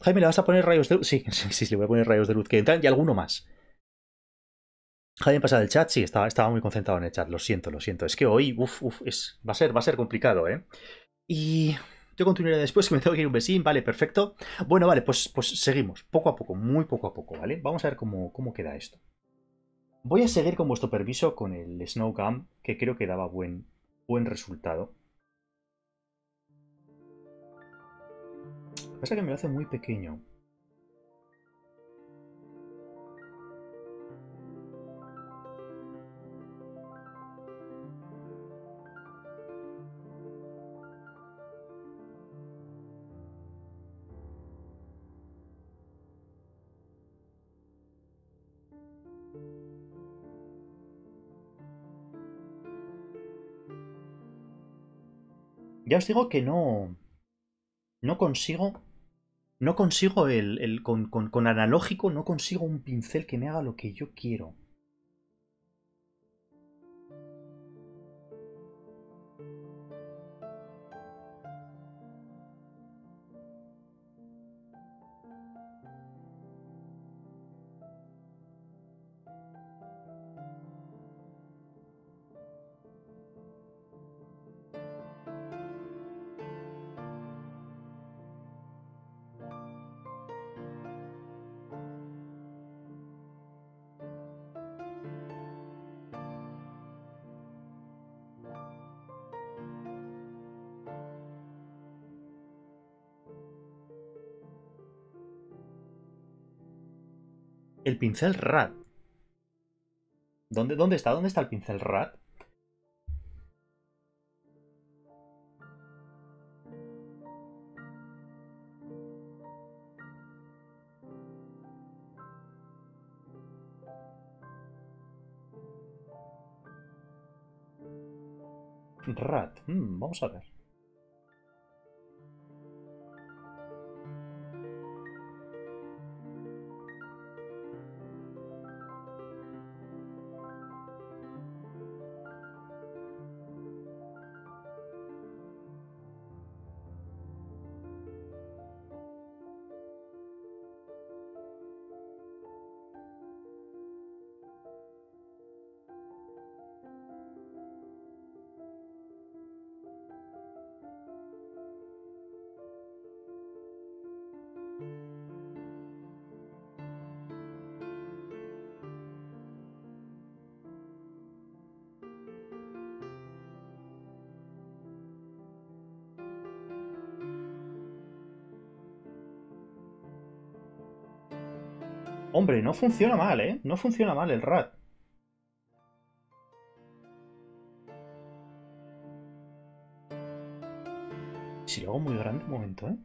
Jaime, ¿le vas a poner rayos de luz? Sí, sí, sí, le voy a poner rayos de luz que entran y alguno más. Jaime pasa del chat, sí, estaba, muy concentrado en el chat, lo siento, lo siento. Es que hoy, uff, uff, va, a ser, va a ser complicado, ¿eh? Y continuaré después, que me tengo que ir un besín. Vale, perfecto. Bueno, vale, pues, pues seguimos. Poco a poco, muy poco a poco, ¿vale? Vamos a ver cómo, cómo queda esto. Voy a seguir con vuestro permiso con el Snow Gum, que creo que daba buen, buen resultado. Lo que pasa es que me lo hace muy pequeño. Ya os digo que no. No consigo. No consigo el. el con, con, con analógico, no consigo un pincel que me haga lo que yo quiero. El pincel rat. ¿Dónde, ¿Dónde está? ¿Dónde está el pincel rat? Rat. Mm, vamos a ver. Hombre, no funciona mal, ¿eh? No funciona mal el rat. Si lo hago muy grande, un momento, ¿eh?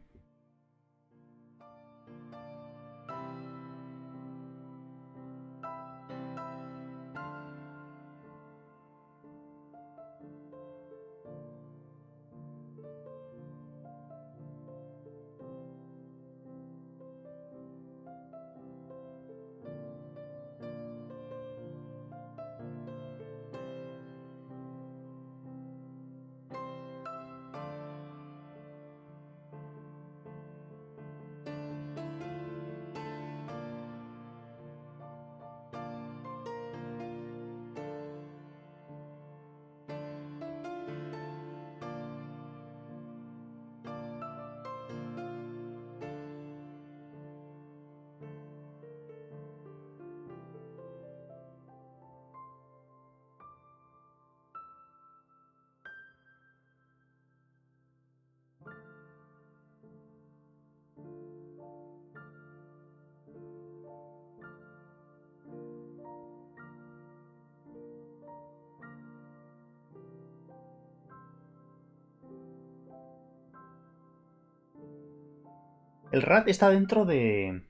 El rat está dentro de...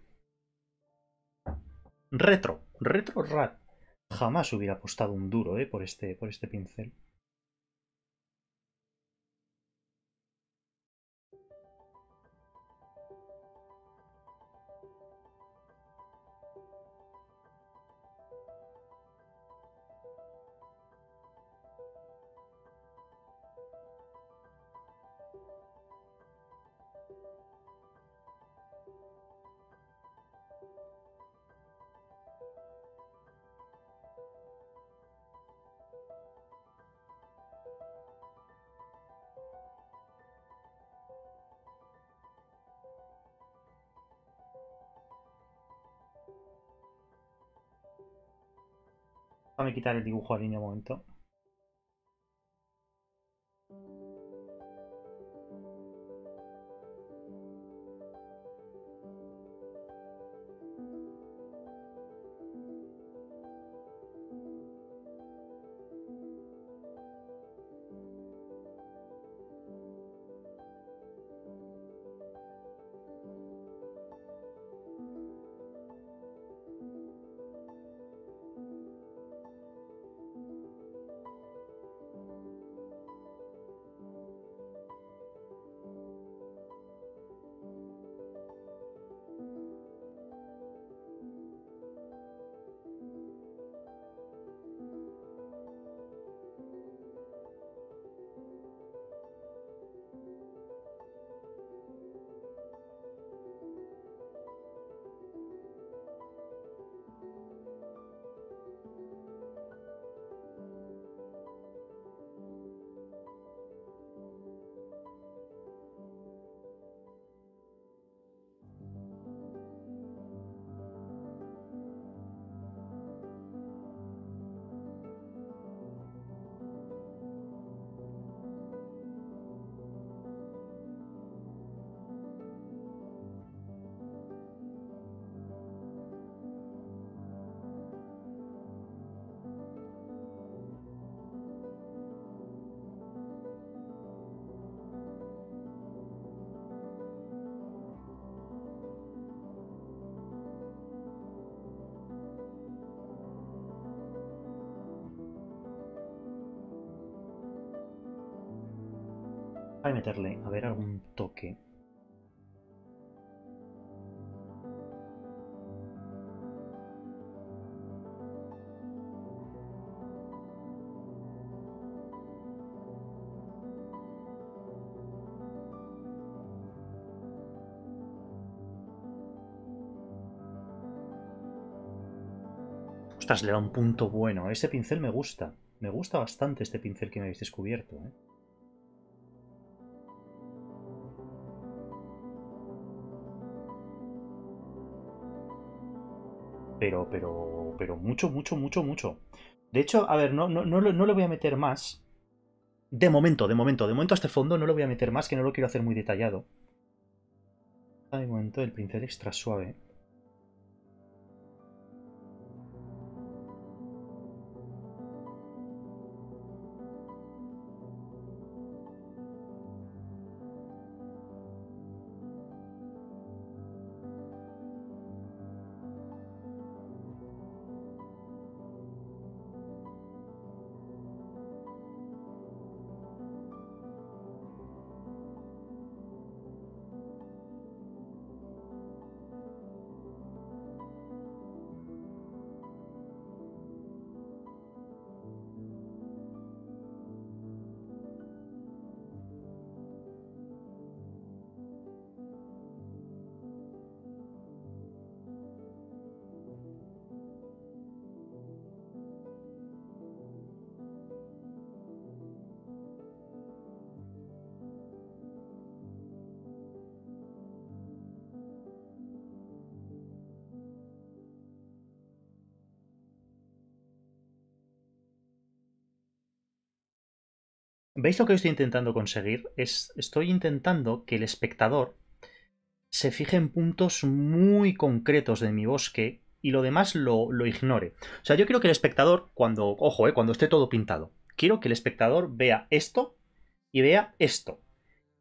Retro. Retro rat. Jamás hubiera apostado un duro, ¿eh? Por este, por este pincel. Déjame quitar el dibujo a línea un momento. Meterle, a ver, algún toque. Ostras, le da un punto bueno. Ese pincel me gusta. Me gusta bastante este pincel que me habéis descubierto. ¿eh? Pero, pero, pero mucho, mucho, mucho, mucho. De hecho, a ver, no, no, no, no le voy a meter más. De momento, de momento, de momento a este fondo no lo voy a meter más, que no lo quiero hacer muy detallado. De momento el pincel extra suave. ¿Veis lo que estoy intentando conseguir? Es, estoy intentando que el espectador se fije en puntos muy concretos de mi bosque y lo demás lo, lo ignore. O sea, yo quiero que el espectador, cuando, ojo, eh, cuando esté todo pintado, quiero que el espectador vea esto y vea esto.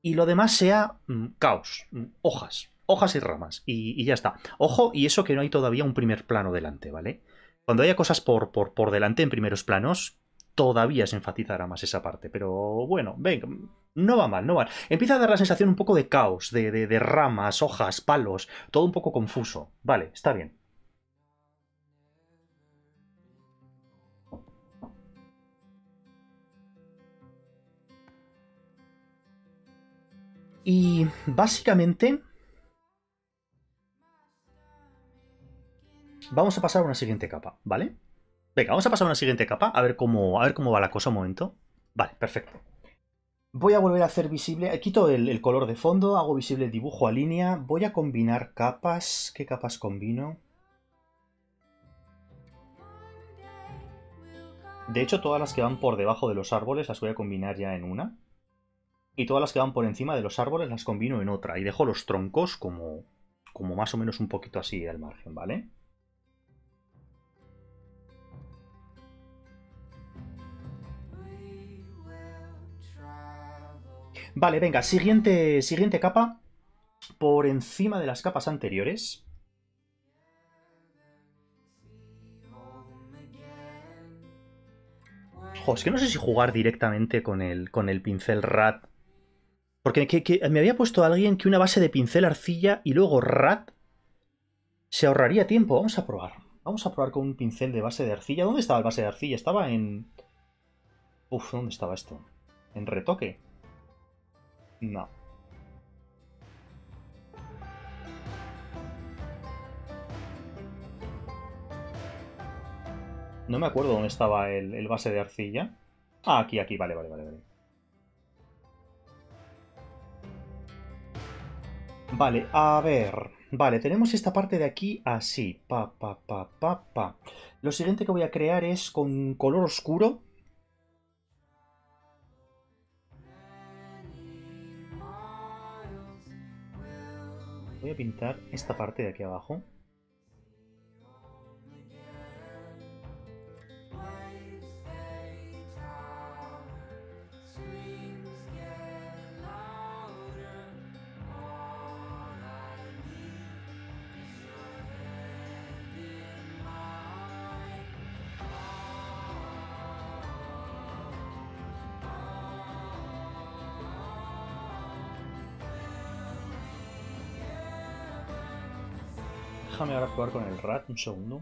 Y lo demás sea mm, caos, mm, hojas, hojas y ramas. Y, y, ya está. Ojo, y eso que no hay todavía un primer plano delante, ¿vale? Cuando haya cosas por, por, por delante en primeros planos, todavía se enfatizará más esa parte. Pero bueno, venga, no va mal, no va mal. Empieza a dar la sensación un poco de caos, de, de, de ramas, hojas, palos, todo un poco confuso. Vale, está bien. Y básicamente vamos a pasar a una siguiente capa, ¿vale? Venga, vamos a pasar a una siguiente capa, a ver cómo, a ver cómo va la cosa un momento. Vale, perfecto. Voy a volver a hacer visible, quito el, el color de fondo, hago visible el dibujo a línea, voy a combinar capas. ¿Qué capas combino? De hecho, todas las que van por debajo de los árboles las voy a combinar ya en una. Y todas las que van por encima de los árboles las combino en otra. Y dejo los troncos como, como más o menos un poquito así al margen, ¿vale? Vale, venga, siguiente, siguiente capa. Por encima de las capas anteriores. Jo, es que no sé si jugar directamente con el, con el pincel rat. Porque me había puesto alguien que una base de pincel arcilla y luego rat se ahorraría tiempo. Vamos a probar. Vamos a probar con un pincel de base de arcilla. ¿Dónde estaba el base de arcilla? Estaba en... Uf, ¿dónde estaba esto? ¿En retoque? No. No me acuerdo dónde estaba el, base de arcilla. Ah, aquí, aquí, vale, vale, vale, vale. Vale, a ver. Vale, tenemos esta parte de aquí así. Pa, pa, pa, pa, pa. Lo siguiente que voy a crear es con color oscuro. Voy a pintar esta parte de aquí abajo. Jugar con el rat un segundo.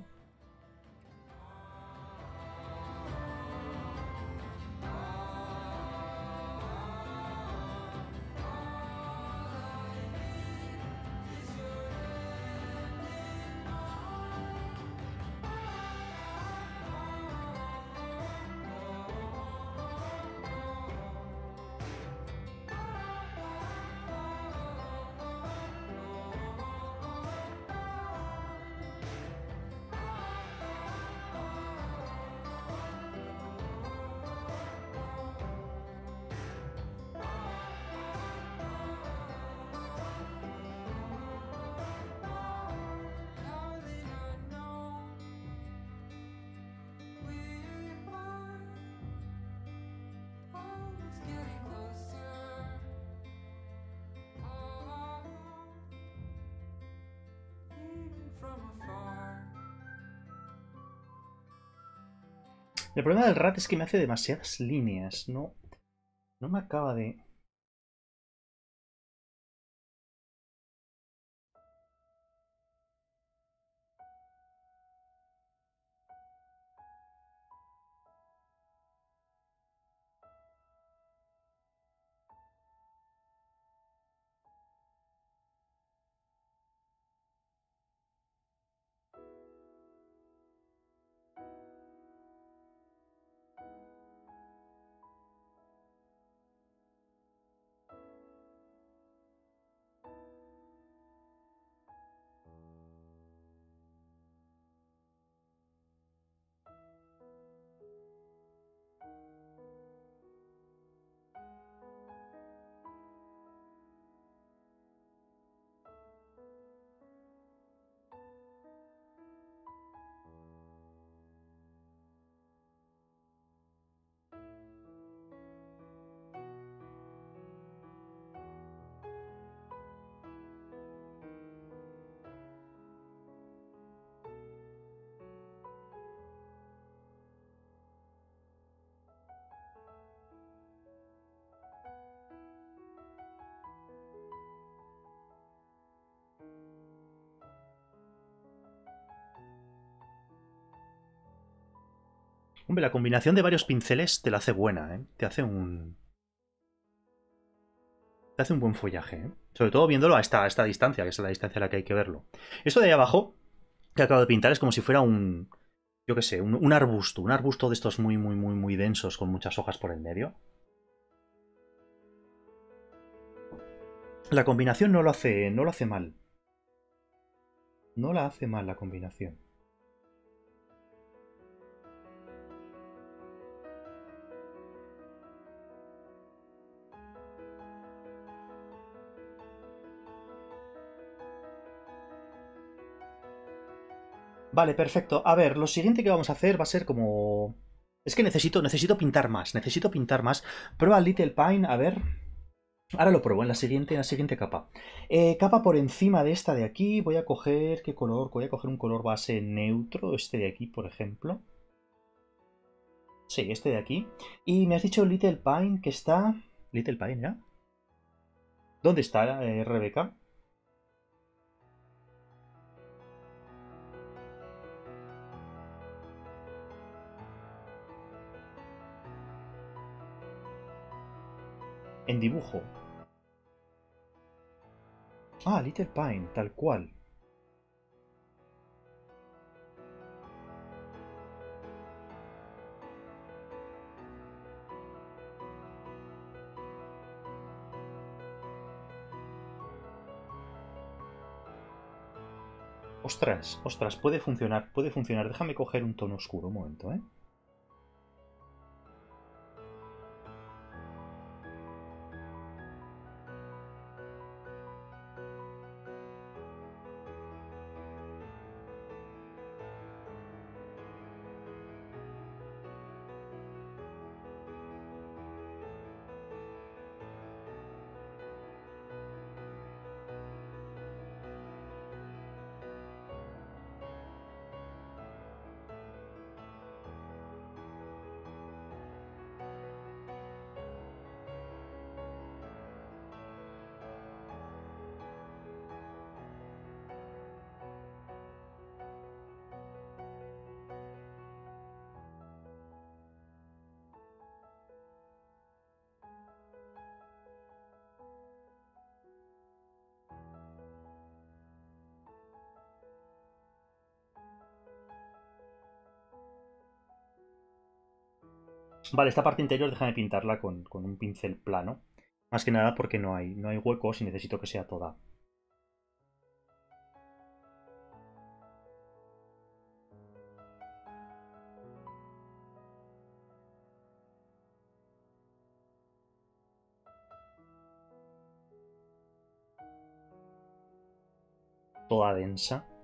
Problema del rat es que me hace demasiadas líneas, no, no me acaba de... Hombre, la combinación de varios pinceles te la hace buena, ¿eh? Te hace un... Te hace un buen follaje, ¿eh? Sobre todo viéndolo a esta, esta distancia, que es la distancia a la que hay que verlo. Esto de ahí abajo, que acabo de pintar, es como si fuera un... Yo qué sé, un, un arbusto. Un arbusto de estos muy, muy, muy, muy densos, con muchas hojas por el medio. La combinación no lo hace, no lo hace mal. No la hace mal la combinación. Vale, perfecto. A ver, lo siguiente que vamos a hacer va a ser como... Es que necesito, necesito pintar más, necesito pintar más. Prueba Little Pine, a ver. Ahora lo pruebo en la siguiente, en la siguiente capa. Eh, capa por encima de esta de aquí. Voy a coger, ¿qué color? Voy a coger un color base neutro, este de aquí, por ejemplo. Sí, este de aquí. Y me has dicho Little Pine que está... Little Pine, ¿ya? ¿Dónde está, eh, Rebeca? En dibujo. Ah, Little Pine, tal cual. Ostras, ostras, puede funcionar, puede funcionar. Déjame coger un tono oscuro un momento, ¿eh? Vale, esta parte interior déjame pintarla con, un pincel plano. Más que nada porque no hay, no hay huecos y necesito que sea toda. Toda densa.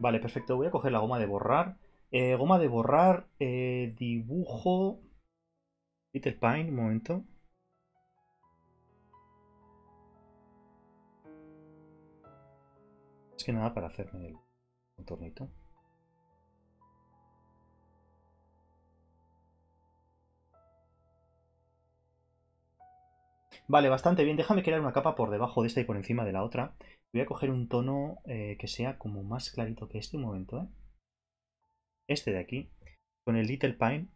Vale, perfecto. Voy a coger la goma de borrar. Eh, goma de borrar, eh, dibujo... Little Pine, un momento. Es que nada para hacerme el contornito. Vale, bastante bien. Déjame crear una capa por debajo de esta y por encima de la otra. Voy a coger un tono eh, que sea como más clarito que este. Un momento, ¿eh? Este de aquí. Con el Little Pine.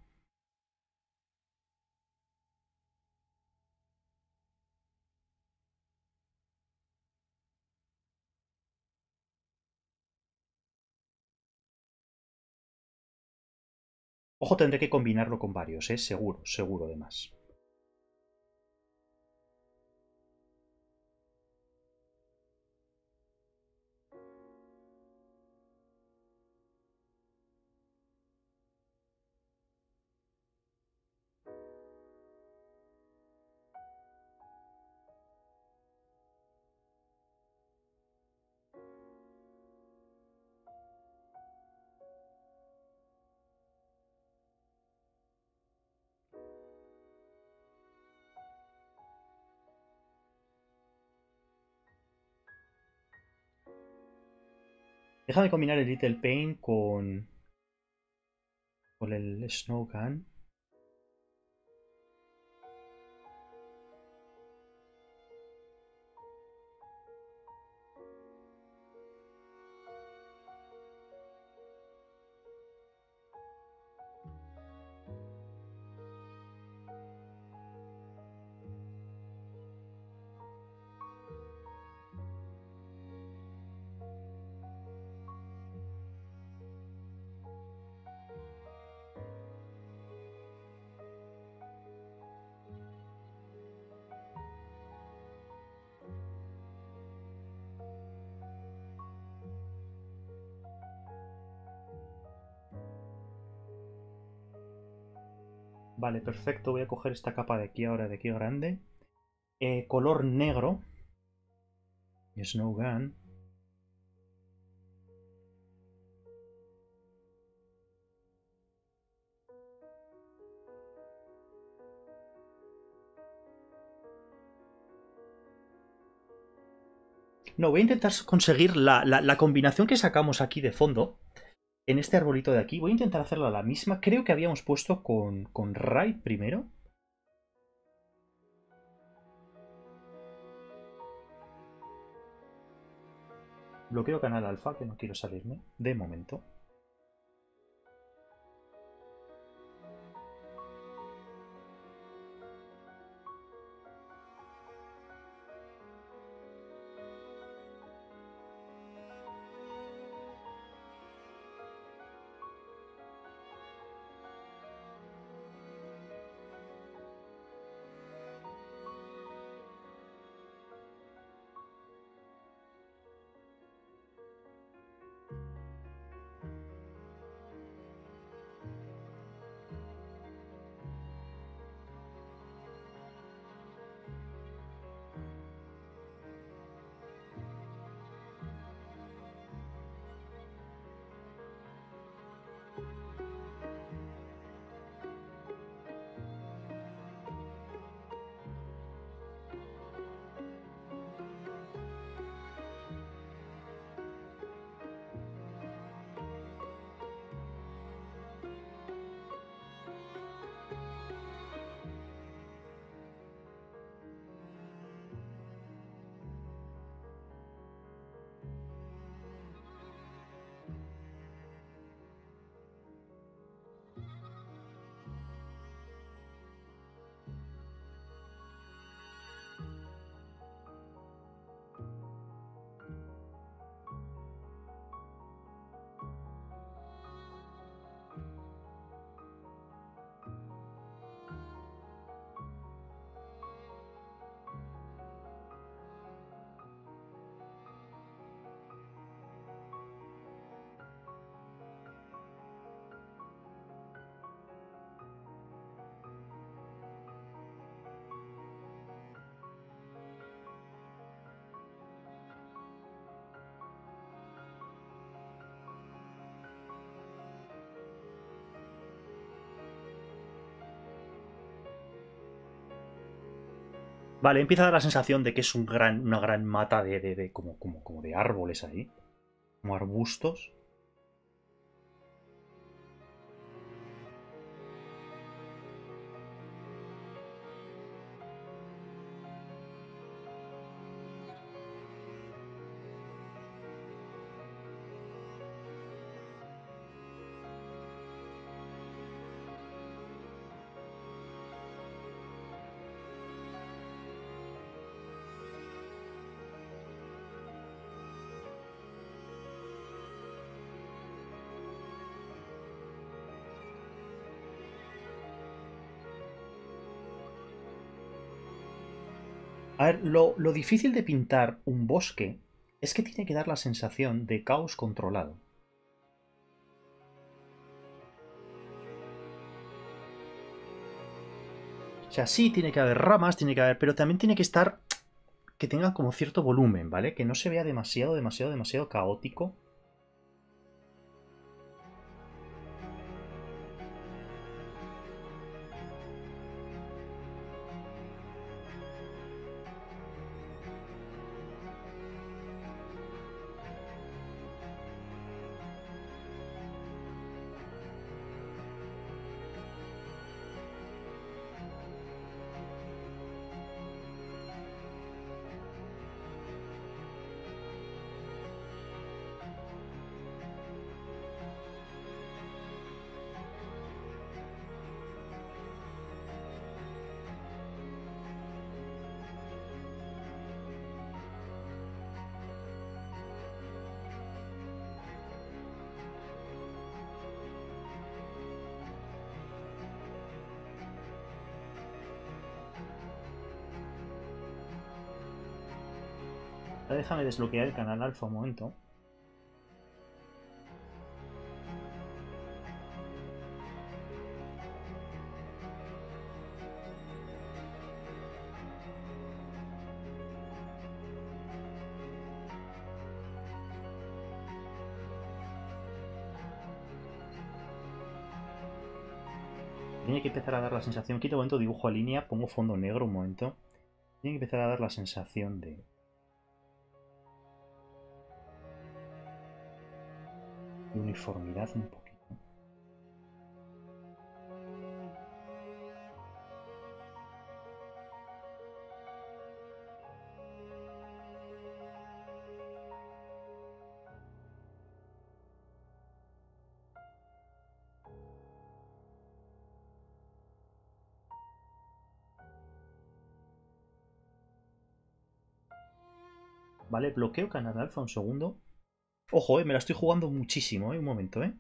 Ojo, tendré que combinarlo con varios, ¿eh? Seguro, seguro además. Déjame combinar el Little Pain con, con el Snow Gun. Vale, perfecto. Voy a coger esta capa de aquí ahora, de aquí grande. Eh, color negro. Snowgun. No, voy a intentar conseguir la, la, combinación que sacamos aquí de fondo. En este arbolito de aquí. Voy a intentar hacerla la misma. Creo que habíamos puesto con, con Raid primero. Bloqueo canal alfa, que no quiero salirme. De momento. Vale, empieza a dar la sensación de que es una gran mata de, de, como, como, como de árboles ahí. Como arbustos. Ver, lo, difícil de pintar un bosque es que tiene que dar la sensación de caos controlado. O sea, sí tiene que haber ramas, tiene que haber, pero también tiene que estar que tenga como cierto volumen, ¿vale? Que no se vea demasiado, demasiado, demasiado caótico déjame desbloquear el canal alfa un momento. Tiene que empezar a dar la sensación. Quito un momento, dibujo a línea, pongo fondo negro un momento. Tiene que empezar a dar la sensación de, uniformidad un poquito. Vale, bloqueo canal alfa un segundo. Ojo, eh, me la estoy jugando muchísimo, eh. Un momento, eh.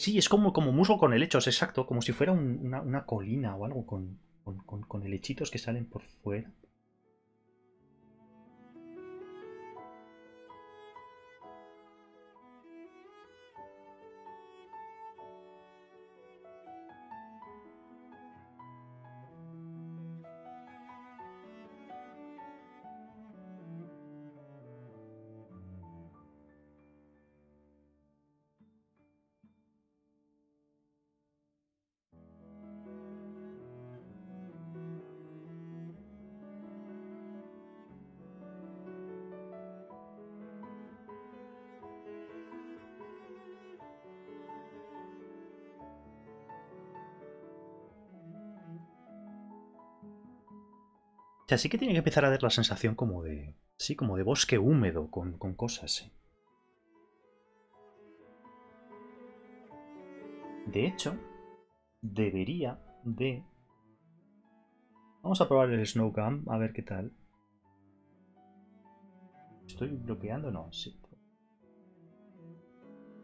Sí, es como, como musgo con helechos, exacto. Como si fuera una, una, colina o algo con, con, con, con helechitos que salen por fuera. Sea, sí que tiene que empezar a dar la sensación como de. Sí, como de bosque húmedo con, con cosas. ¿sí? De hecho, debería de. Vamos a probar el Snowcam, a ver qué tal. ¿Estoy bloqueando? No, sí.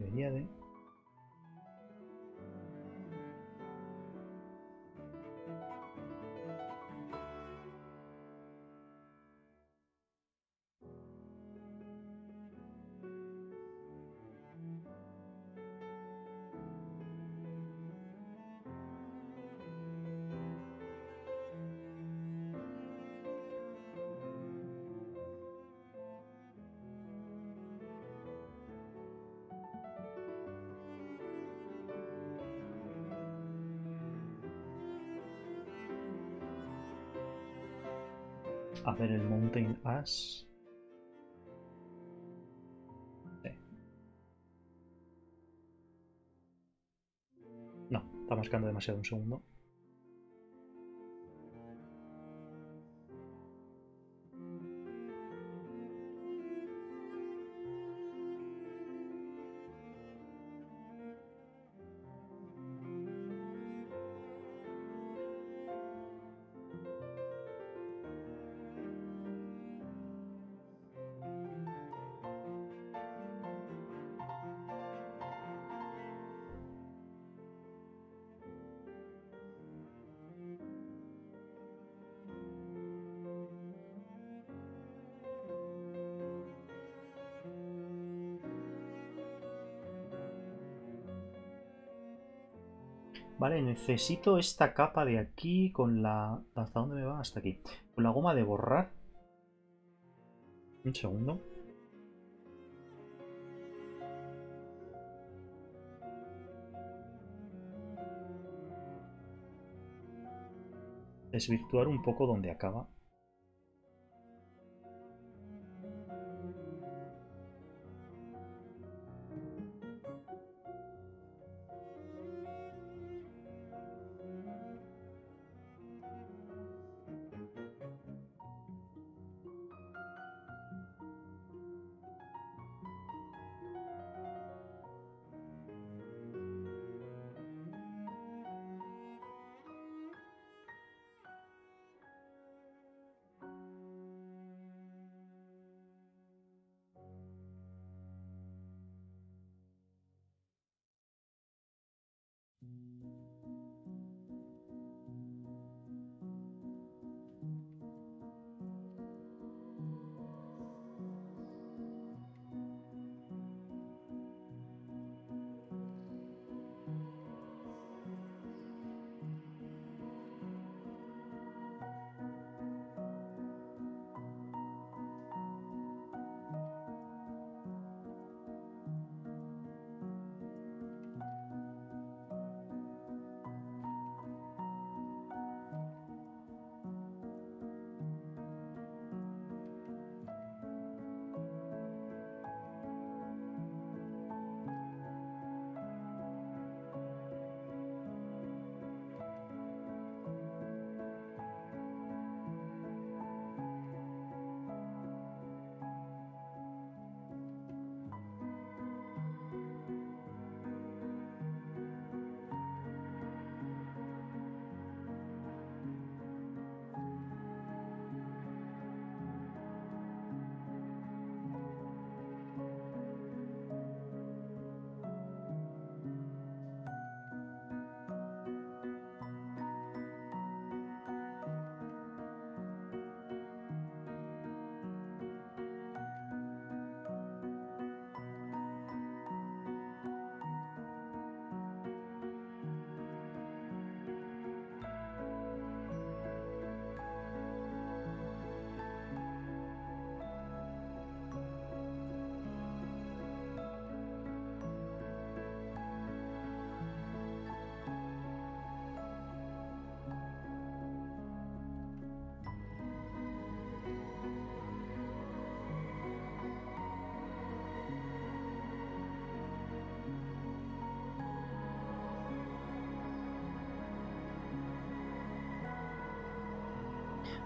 Debería de. A ver el Mountain Ash. No, está mascando demasiado un segundo. Vale, necesito esta capa de aquí con la... ¿Hasta dónde me va? Hasta aquí. Con la goma de borrar. Un segundo. Desvirtuar un poco donde acaba.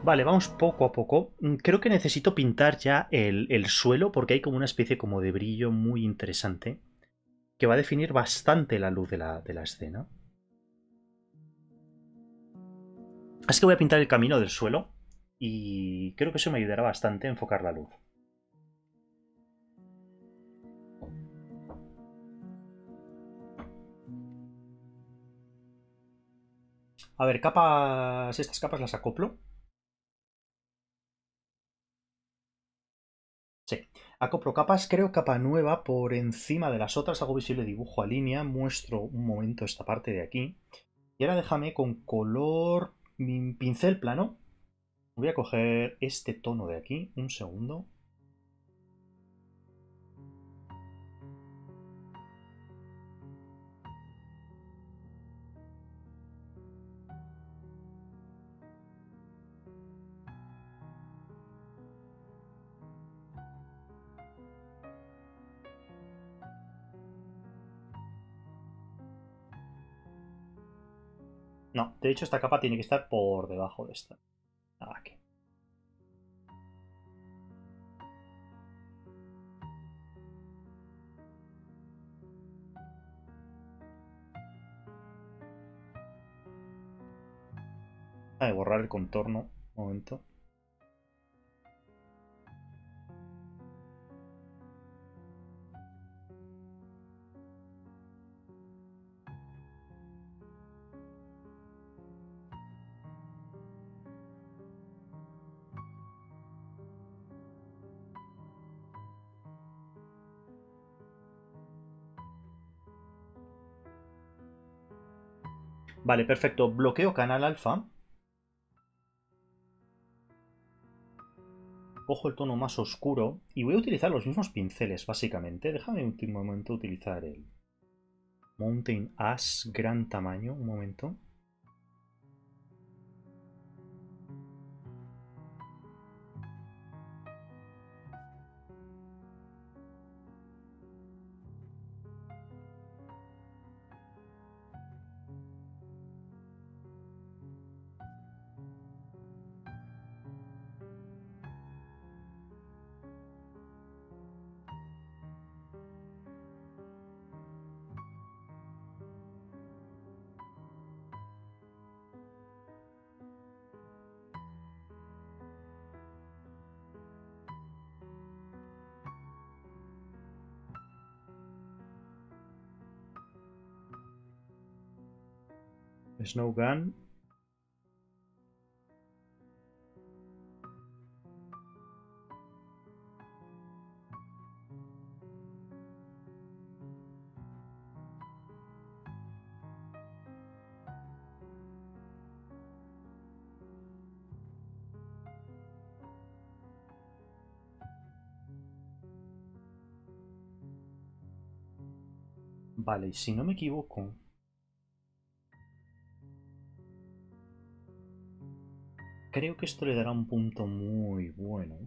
Vale, vamos poco a poco. Mm, creo que necesito pintar ya el, suelo porque hay como una especie como de brillo muy interesante que va a definir bastante la luz de la, de la escena. Así que voy a pintar el camino del suelo y creo que eso me ayudará bastante a enfocar la luz. A ver, capas. Estas capas las acoplo. Sí. Acoplo capas, creo capa nueva por encima de las otras, hago visible dibujo a línea, muestro un momento esta parte de aquí. Y ahora déjame con color pincel plano. Voy a coger este tono de aquí, un segundo. No, de hecho esta capa tiene que estar por debajo de esta. Aquí. de borrar el contorno. Un momento. Vale, perfecto. Bloqueo canal alfa. cojo el tono más oscuro y voy a utilizar los mismos pinceles, básicamente. Déjame un momento utilizar el Mountain Ash gran tamaño, un momento. Snowgun. Vale, y si no me equivoco, Creo que esto le dará un punto muy bueno.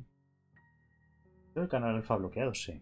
Creo el canal alfa bloqueado, sí.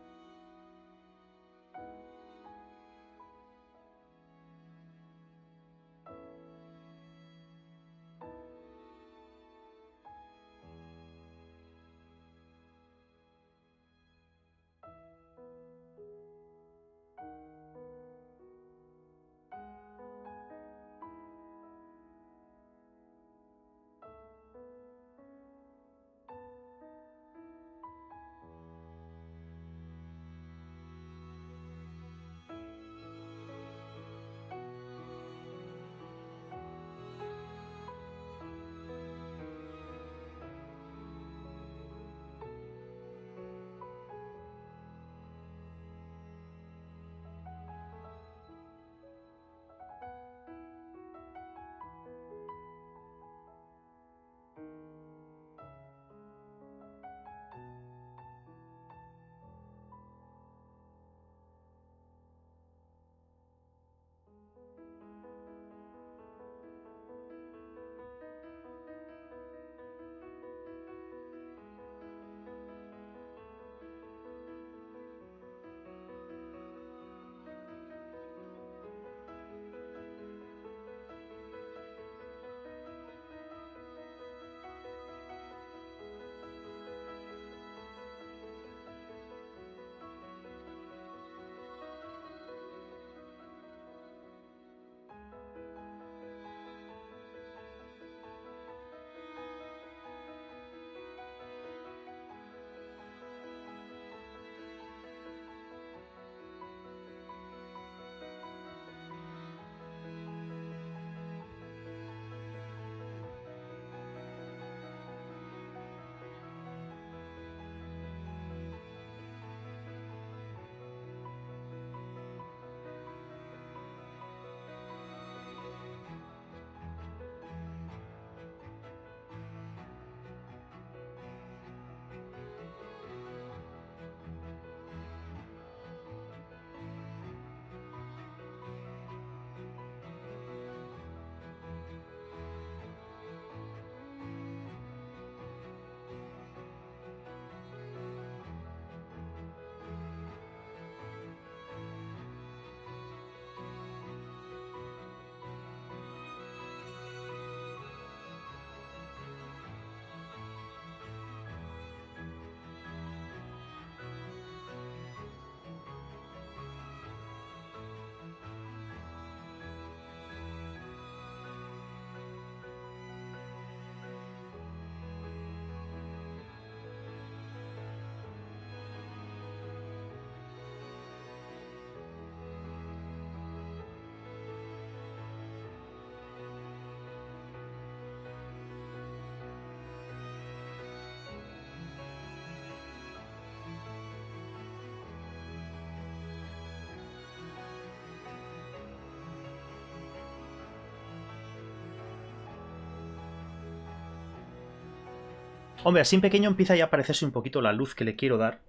Hombre, así en pequeño empieza ya a parecerse un poquito la luz que le quiero dar.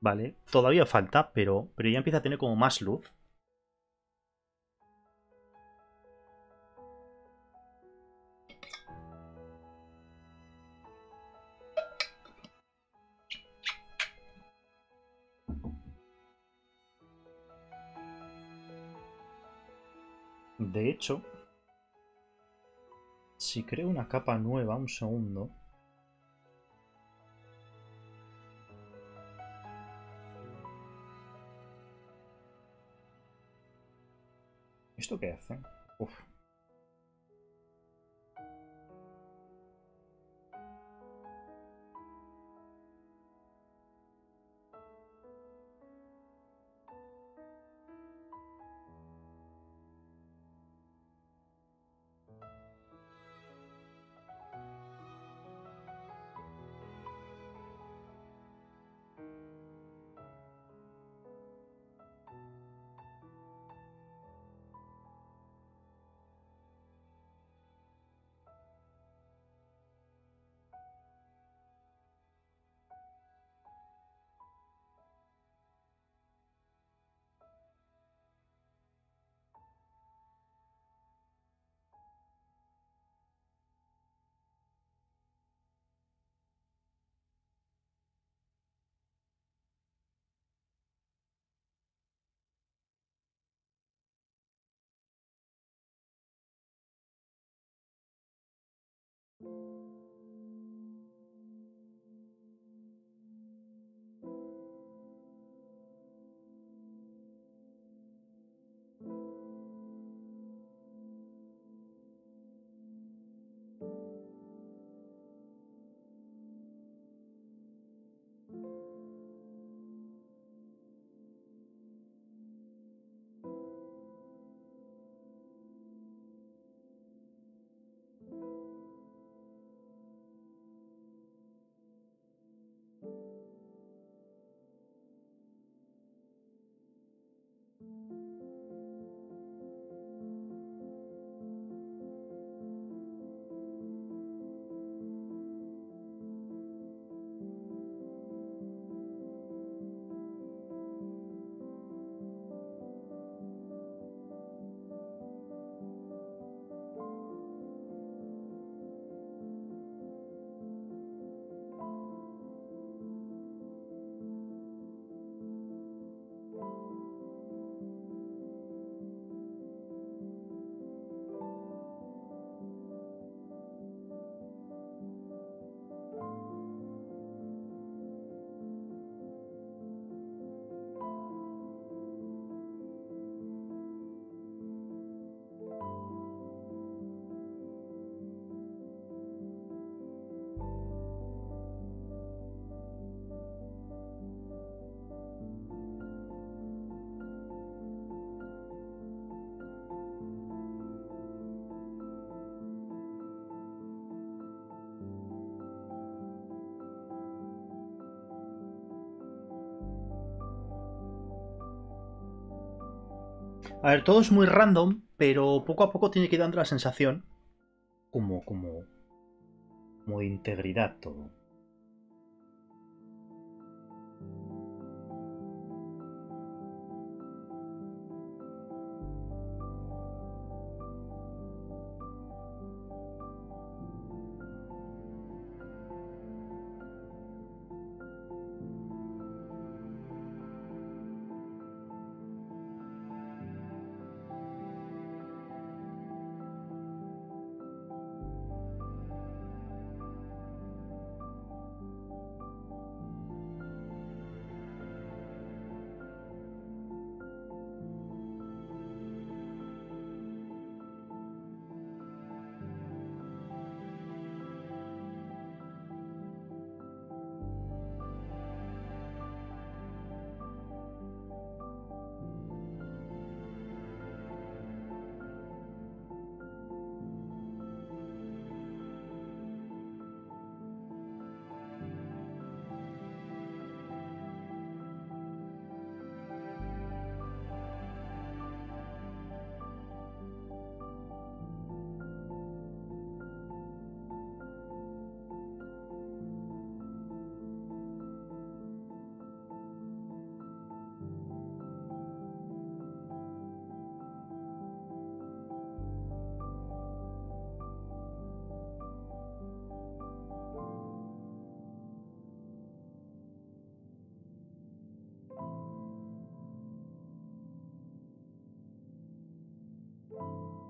¿Vale? Todavía falta, pero, pero ya empieza a tener como más luz. De hecho, si creo una capa nueva, un segundo. ¿Esto qué hace? Uf. you. A ver, todo es muy random, pero poco a poco tiene que dando la sensación como, como, como de integridad todo. you.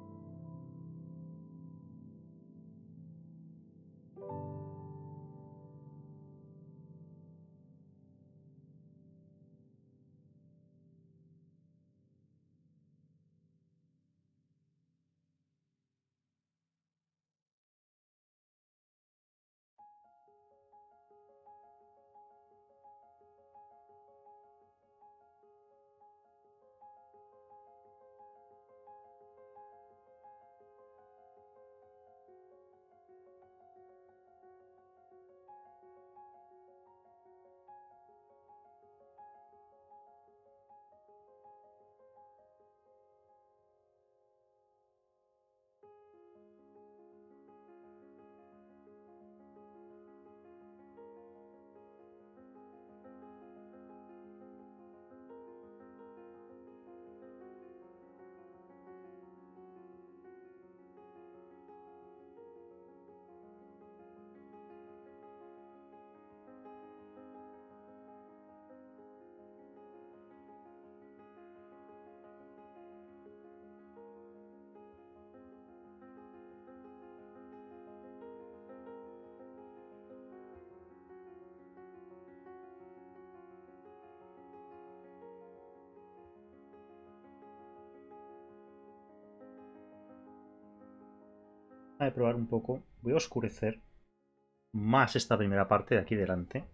A probar un poco. Voy a oscurecer más esta primera parte de aquí delante.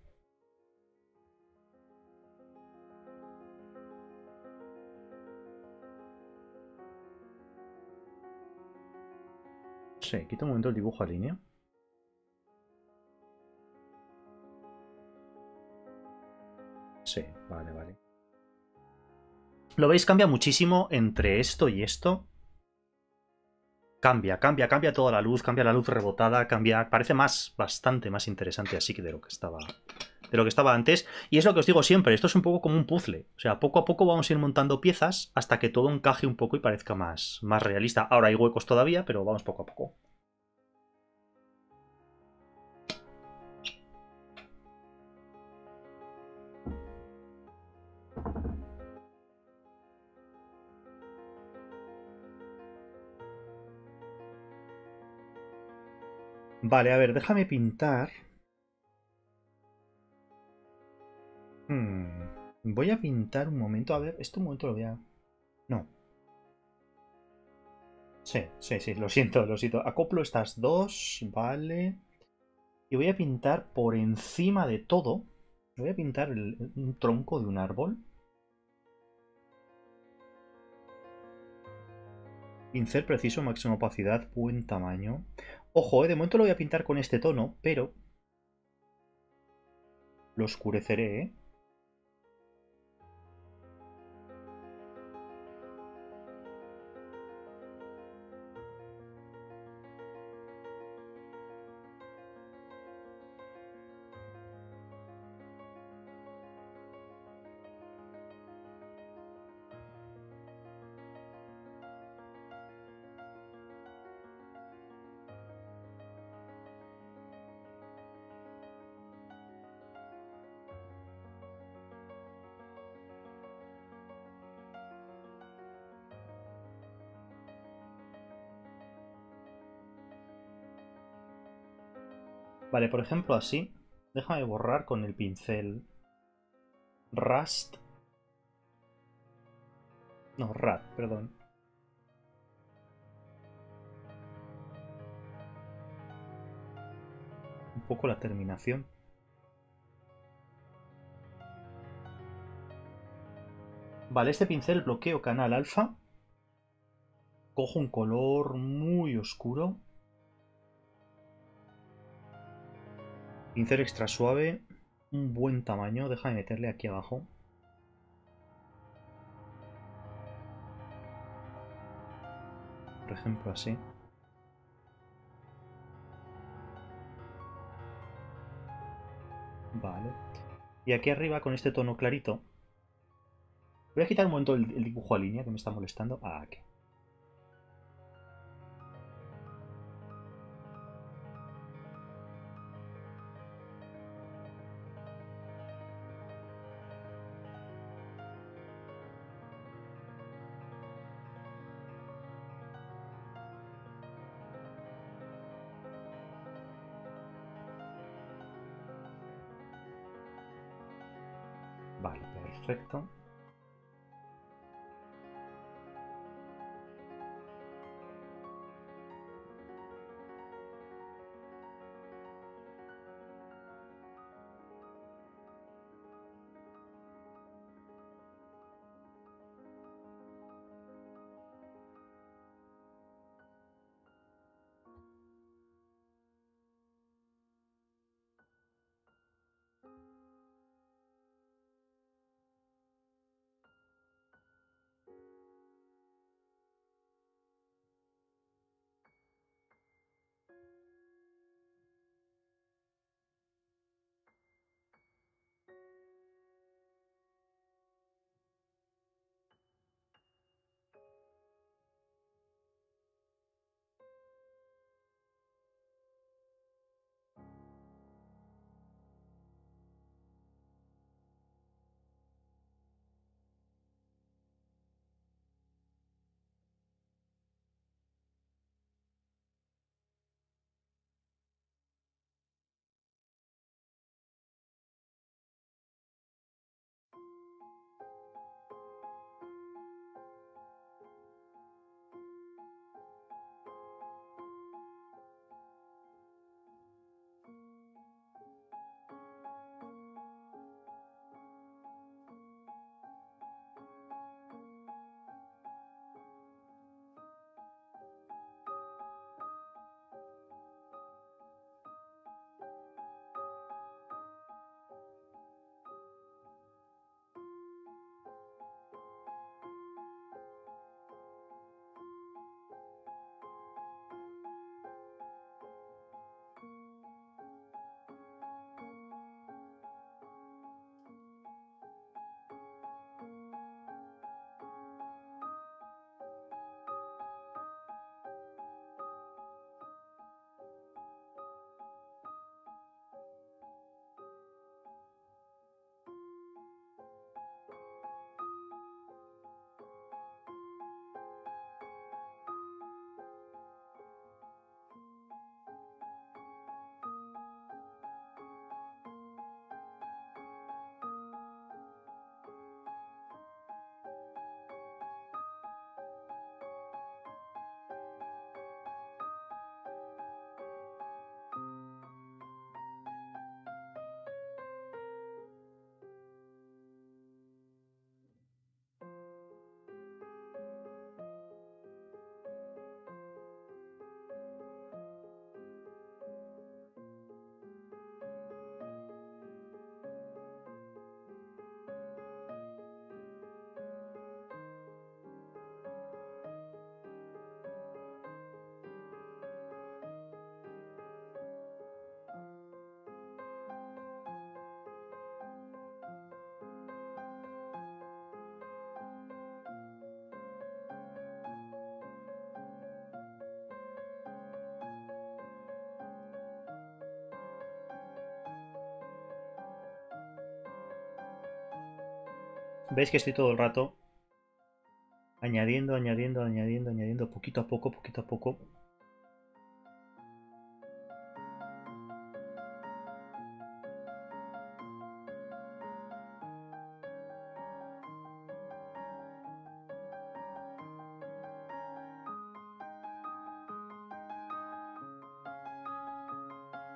Sí, quito un momento el dibujo a línea. Sí, vale, vale. ¿Lo veis? Cambia muchísimo entre esto y esto. Cambia, cambia, cambia toda la luz, cambia la luz rebotada, cambia. Parece más, bastante más interesante así que de lo que estaba. De lo que estaba antes. Y es lo que os digo siempre, esto es un poco como un puzzle. O sea, poco a poco vamos a ir montando piezas hasta que todo encaje un poco y parezca más, más realista. Ahora hay huecos todavía, pero vamos poco a poco. Vale, a ver, déjame pintar. Hmm, voy a pintar un momento. A ver, esto un momento lo voy a... No. Sí, sí, sí, lo siento, lo siento. Acoplo estas dos, vale. Y voy a pintar por encima de todo. Voy a pintar un tronco de un árbol. Pincel preciso, máxima opacidad, buen tamaño. Ojo, eh, de momento lo voy a pintar con este tono, pero... Lo oscureceré, ¿eh? Vale, por ejemplo así. Déjame borrar con el pincel. Rust. No, Rat, perdón. Un poco la terminación. Vale, este pincel bloqueo canal alfa. Cojo un color muy oscuro. Pincel extra suave. Un buen tamaño. Deja de meterle aquí abajo. Por ejemplo, así. Vale. Y aquí arriba con este tono clarito. Voy a quitar un momento el, dibujo a línea que me está molestando. Ah, aquí. Veis que estoy todo el rato añadiendo, añadiendo, añadiendo, añadiendo, poquito a poco, poquito a poco.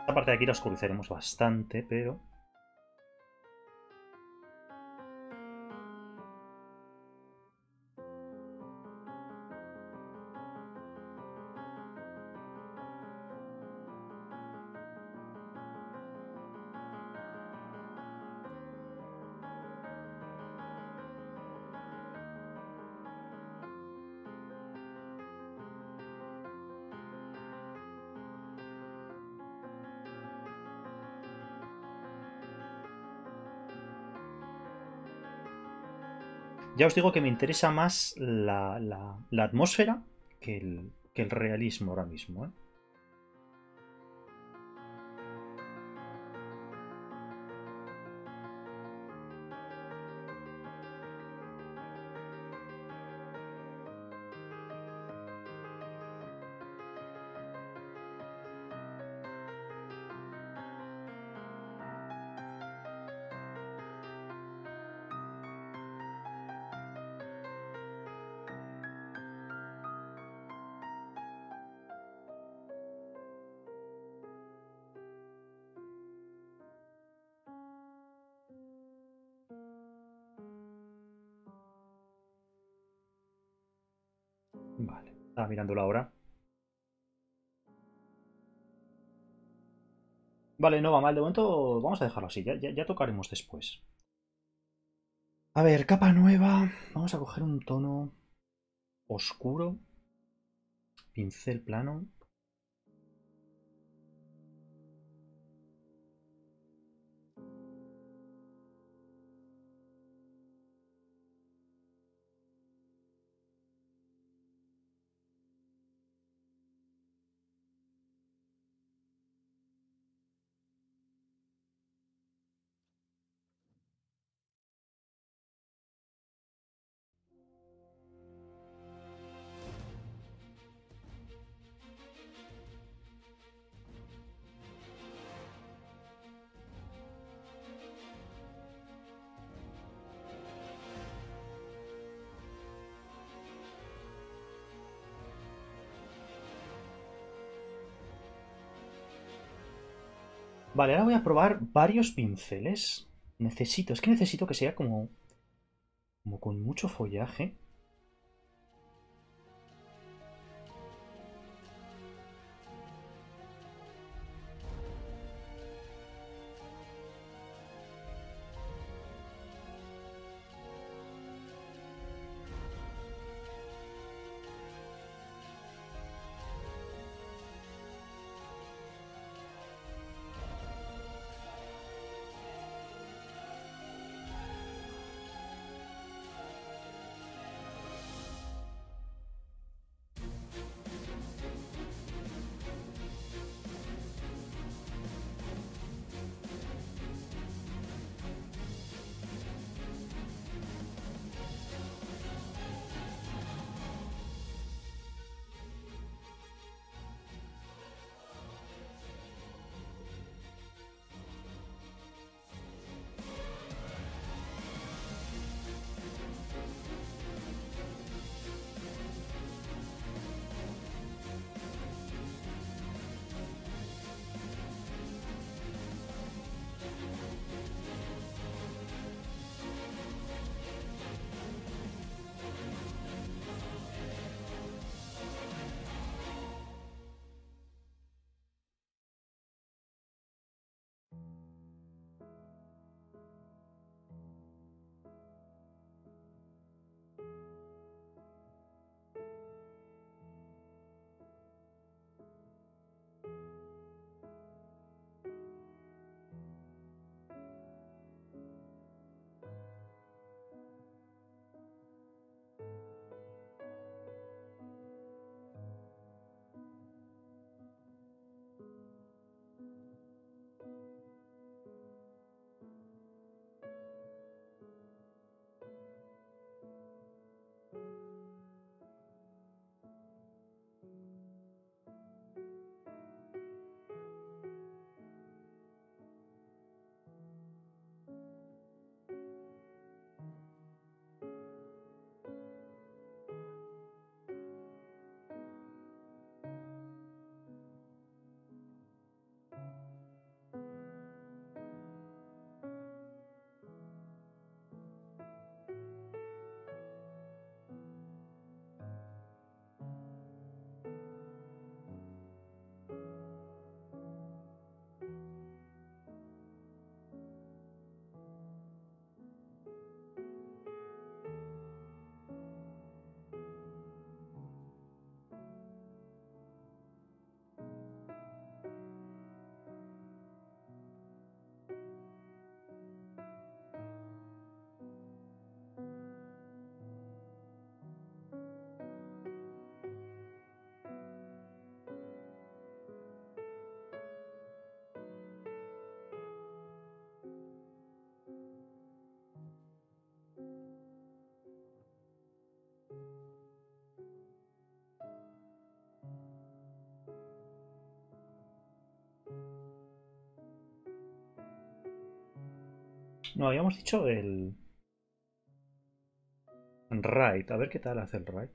Esta parte de aquí la oscureceremos bastante, pero... Ya os digo que me interesa más la, atmósfera que el, que el, realismo ahora mismo. ¿eh? Mirándolo ahora. Vale, no va mal. De momento vamos a dejarlo así. Ya, ya, tocaremos después. A ver, capa nueva. Vamos a coger un tono oscuro. Pincel plano. Vale, ahora voy a probar varios pinceles. Necesito, es que necesito que sea como, como con mucho follaje. No, habíamos dicho el... Right. A ver qué tal hace el right.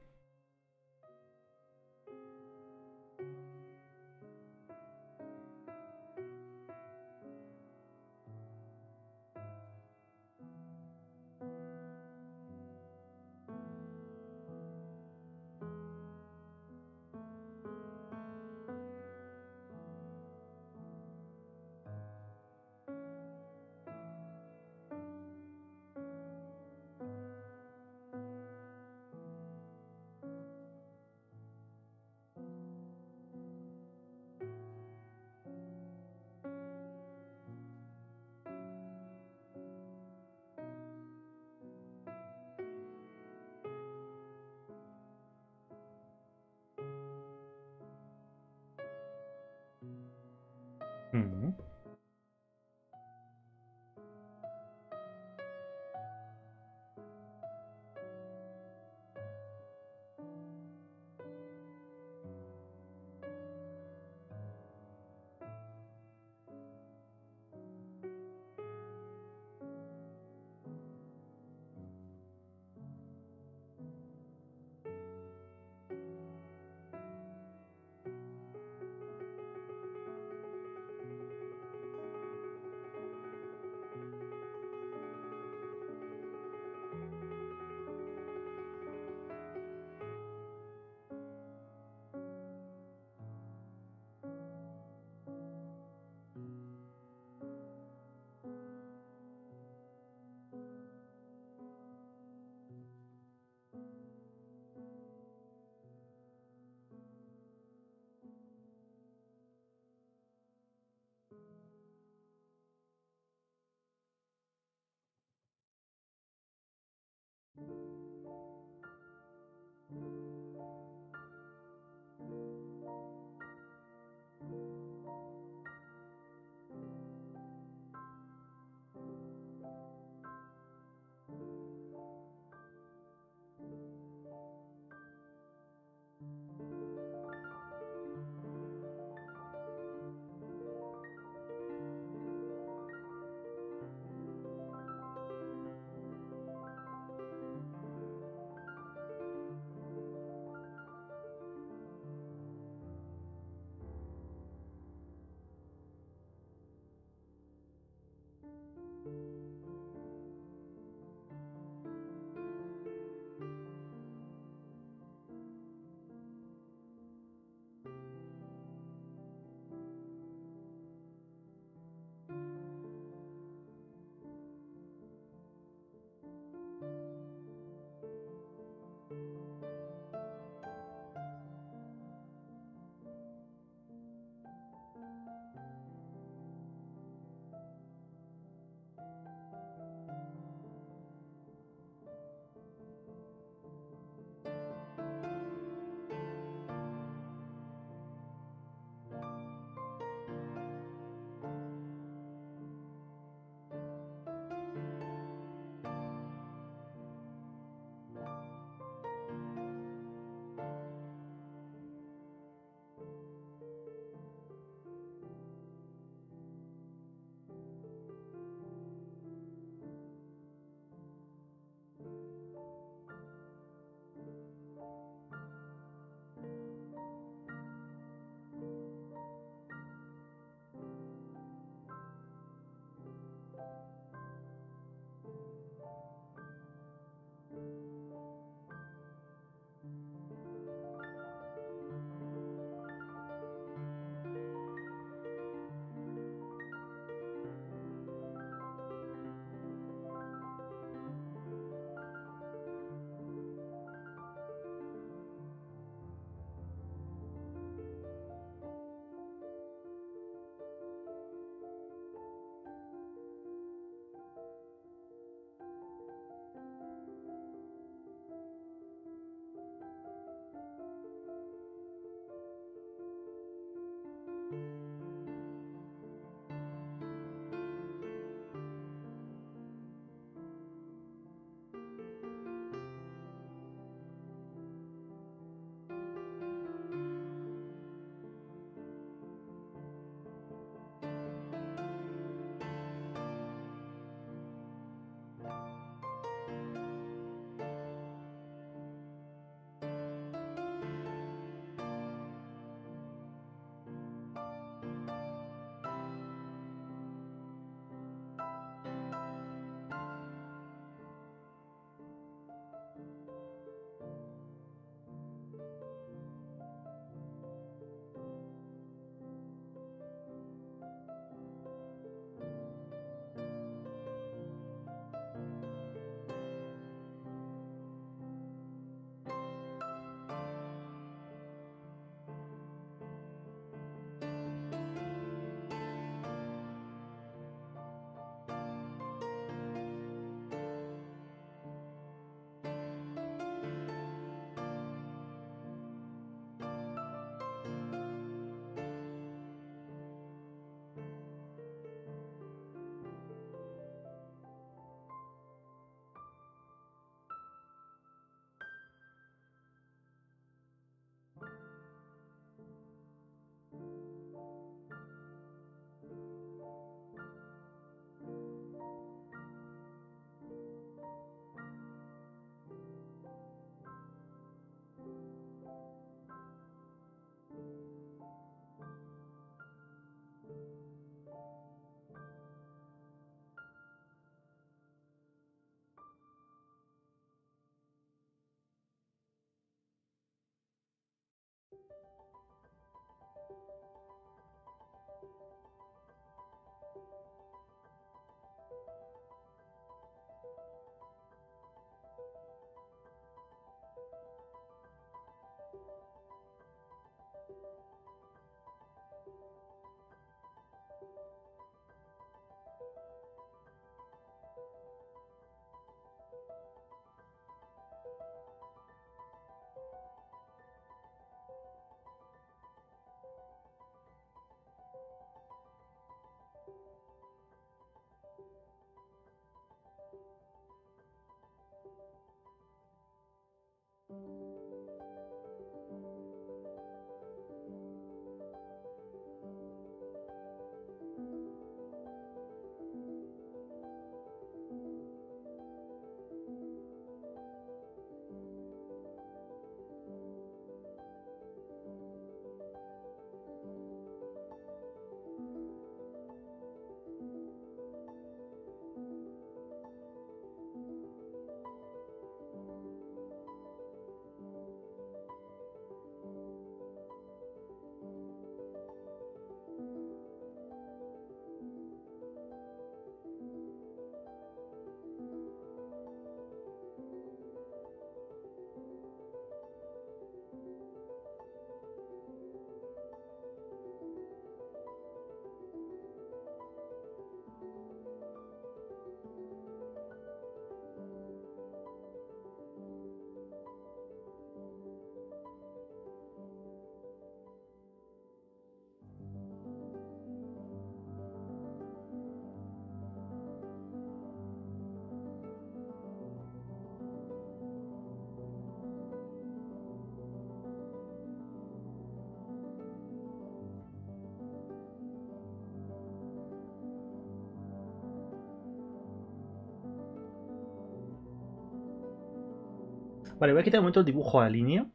Vale, voy a quitar un momento el dibujo a línea.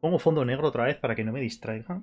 Pongo fondo negro otra vez para que no me distraiga.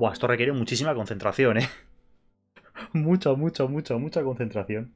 Buah, esto requiere muchísima concentración, ¿eh? mucha, mucha, mucha, mucha concentración.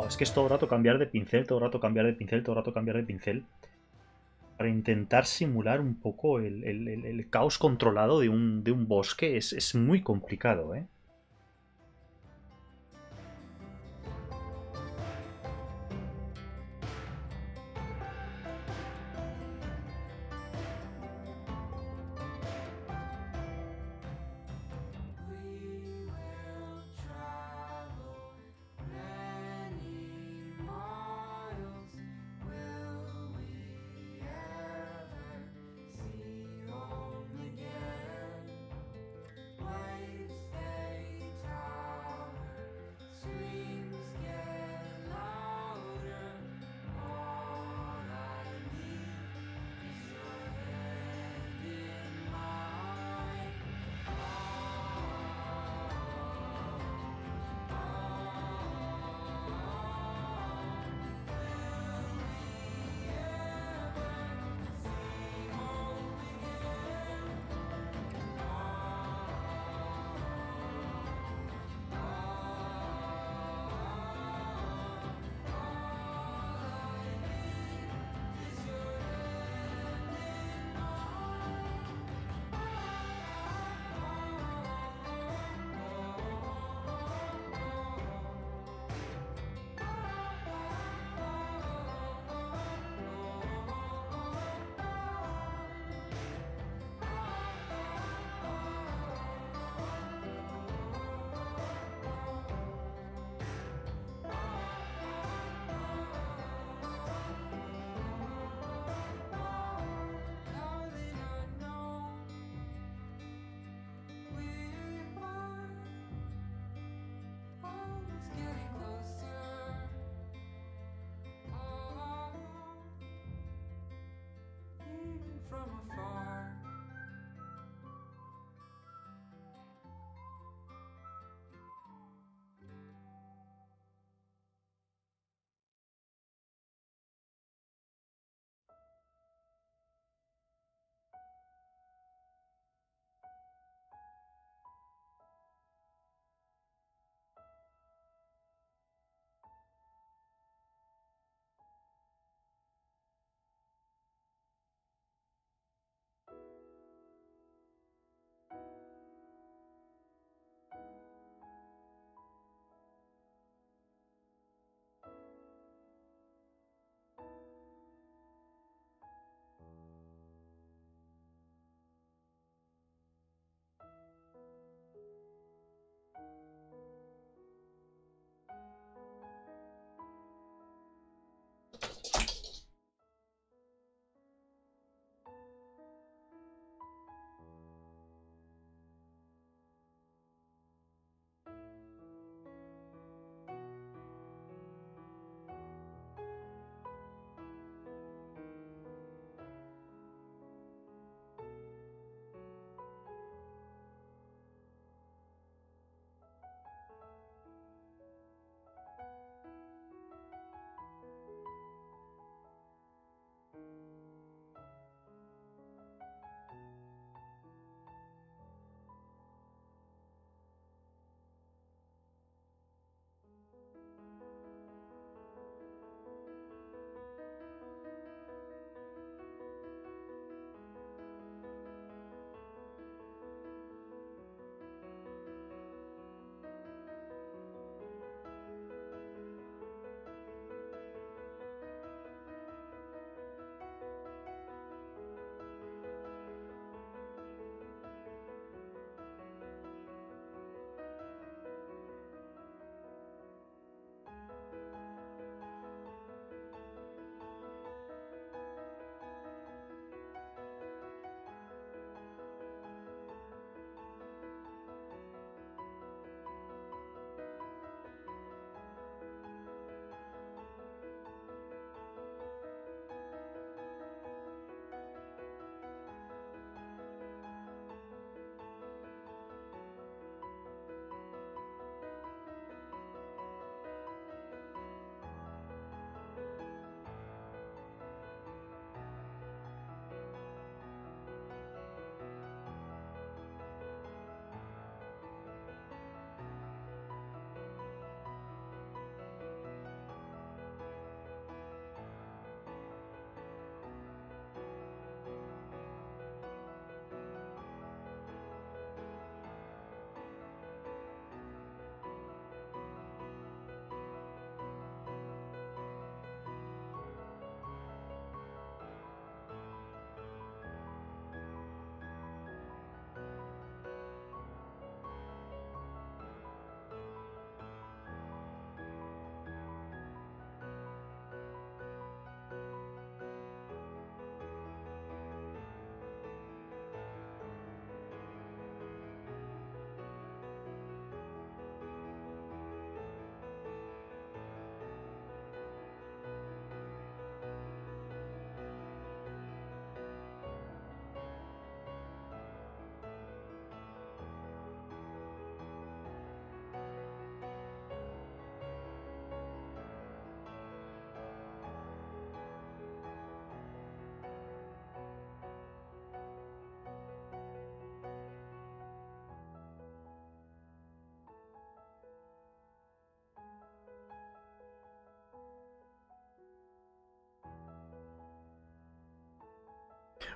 Oh, es que es todo el rato cambiar de pincel, todo el rato cambiar de pincel, todo el rato cambiar de pincel. Para intentar simular un poco el, caos controlado de un, bosque es muy complicado, ¿eh?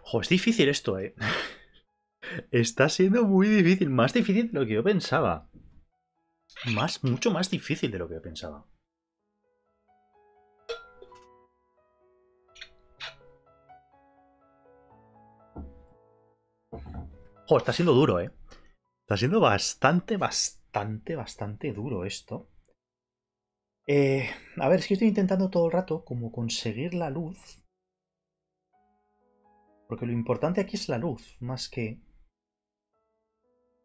Jo, es difícil esto, eh. Está siendo muy difícil, más difícil de lo que yo pensaba. Más, mucho más difícil de lo que yo pensaba. Jo, está siendo duro, eh. Está siendo bastante, bastante, bastante duro esto. Eh, a ver, es que estoy intentando todo el rato como conseguir la luz. Porque lo importante aquí es la luz, más que.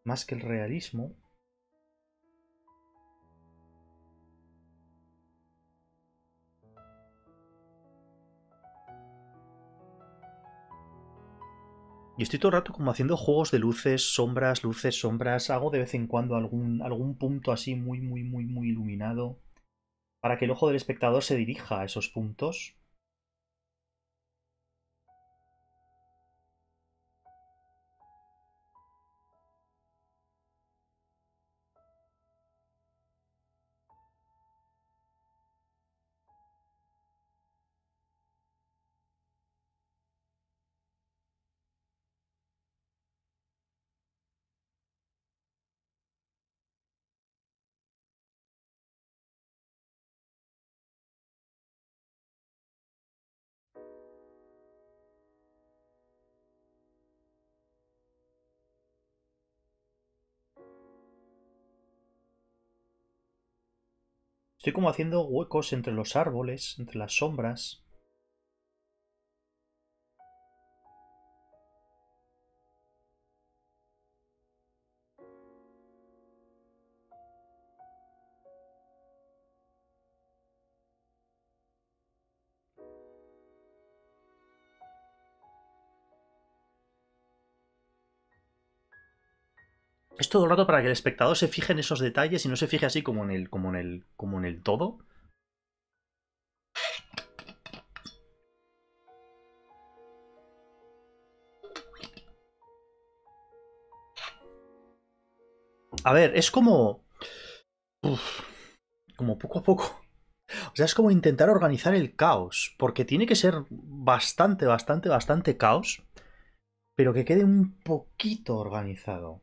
más que el realismo. Y estoy todo el rato como haciendo juegos de luces, sombras, luces, sombras. Hago de vez en cuando algún, algún punto así muy, muy, muy, muy iluminado. Para que el ojo del espectador se dirija a esos puntos. Estoy como haciendo huecos entre los árboles, entre las sombras. Todo el rato para que el espectador se fije en esos detalles y no se fije así como en el, como en el, como en el todo. A ver, es como... Como poco a poco. O sea, es como intentar organizar el caos, porque tiene que ser bastante, bastante, bastante caos, pero que quede un poquito organizado.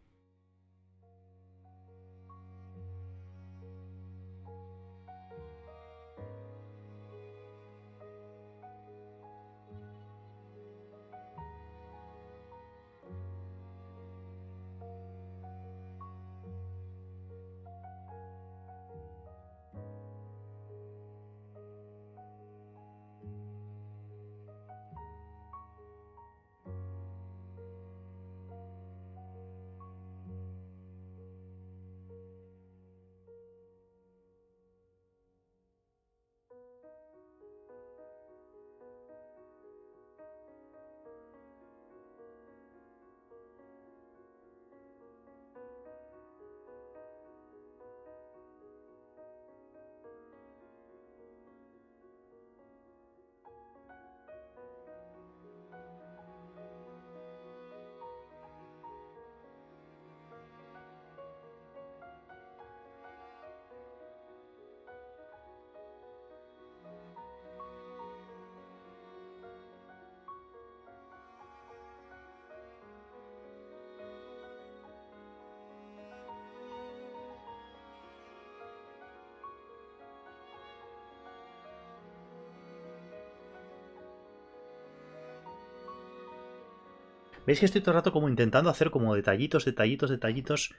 ¿Veis que estoy todo el rato como intentando hacer como detallitos, detallitos, detallitos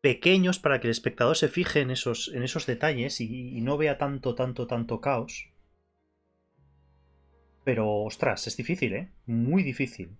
pequeños para que el espectador se fije en esos, en esos detalles y, y no vea tanto, tanto, tanto caos? Pero, ostras, es difícil, ¿eh? Muy difícil.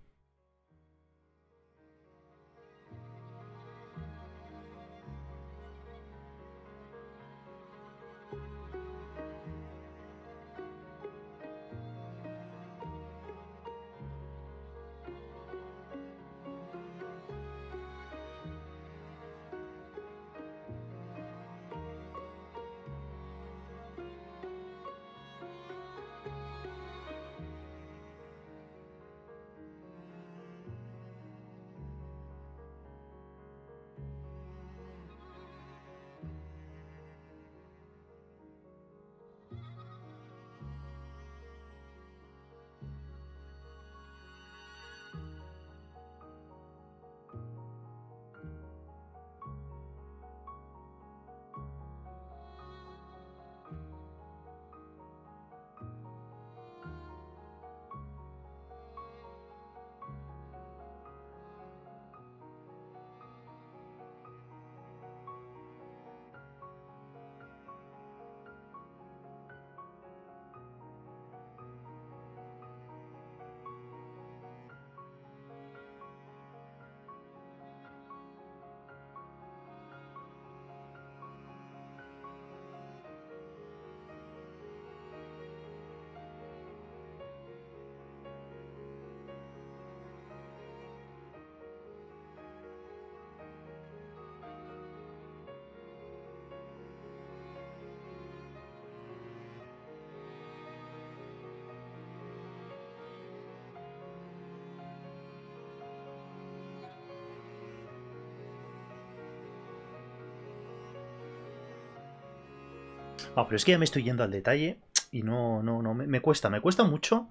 Ah, pero es que ya me estoy yendo al detalle y no, no, no, me, cuesta, me cuesta mucho.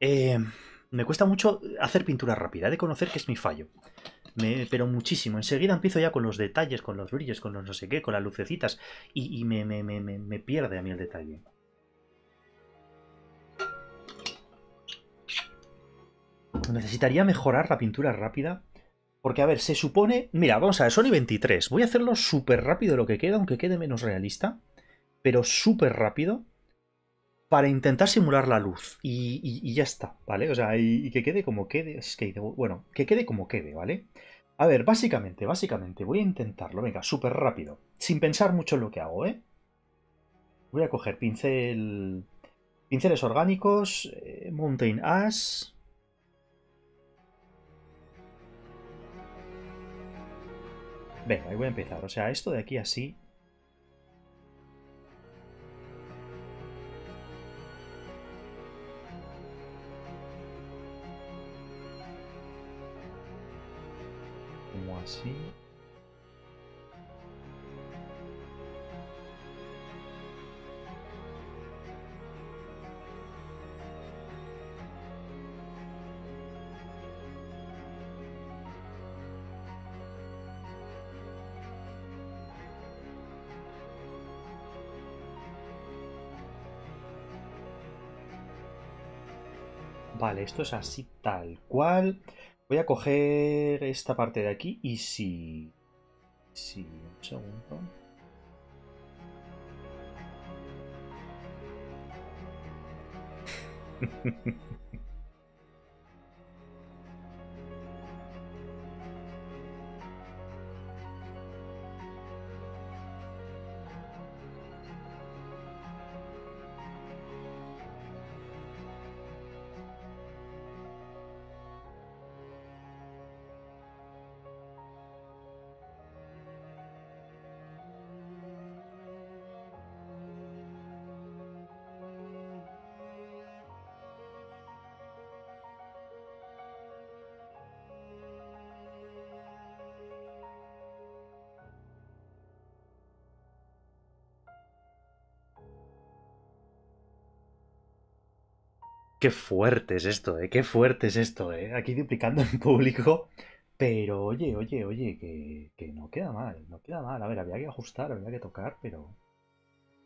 eh, me cuesta mucho hacer pintura rápida, de conocer que es mi fallo. Pero muchísimo. Enseguida empiezo ya con los detalles, con los brillos, con los no sé qué, con las lucecitas. Y, me- me pierde a mí el detalle. Necesitaría mejorar la pintura rápida. Porque, a ver, se supone... Mira, vamos a ver, Sony 23. Voy a hacerlo súper rápido lo que queda, aunque quede menos realista. Pero súper rápido. Para intentar simular la luz. Y, ya está, ¿vale? O sea, y, que quede como quede. Que, bueno, que quede como quede, ¿vale? A ver, básicamente, básicamente, voy a intentarlo. Venga, súper rápido. Sin pensar mucho en lo que hago, ¿eh? Voy a coger pincel... Pinceles orgánicos, eh, Mountain Ash... Venga, ahí voy a empezar. O sea, esto de aquí así. Así. Vale, esto es así tal cual. Voy a coger esta parte de aquí y si... Si... Un segundo. Qué fuerte es esto, ¿eh? Qué fuerte es esto, ¿eh? Aquí duplicando en público. Pero oye, oye, oye, que, que no queda mal, no queda mal. A ver, había que ajustar, había que tocar, pero...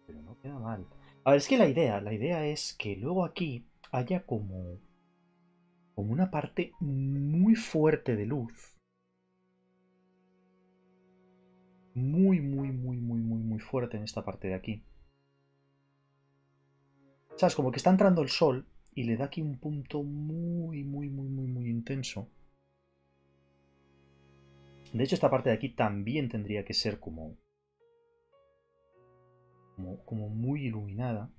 Pero no queda mal. A ver, es que la idea, la idea es que luego aquí haya como... Como una parte muy fuerte de luz. Muy, muy, muy, muy, muy, muy fuerte en esta parte de aquí. ¿Sabes? Como que está entrando el sol y le da aquí un punto muy, muy, muy, muy, muy intenso. De hecho, esta parte de aquí también tendría que ser como. como, muy iluminada.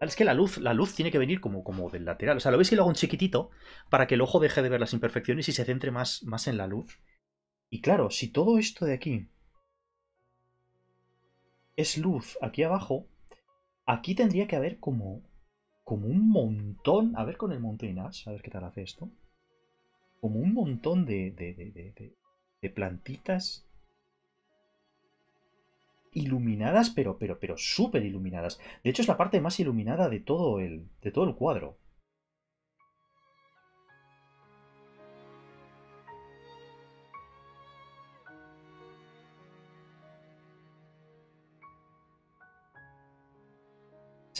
Es que la luz, la luz tiene que venir como, como del lateral. O sea, lo veis que lo hago en chiquitito para que el ojo deje de ver las imperfecciones y se centre más, más en la luz. Y claro, si todo esto de aquí es luz aquí abajo, aquí tendría que haber como, como un montón. A ver con el Mountain a ver qué tal hace esto. Como un montón de, de, de- de plantitas iluminadas, pero, pero, pero súper iluminadas. De hecho, es la parte más iluminada de todo el, de todo el cuadro.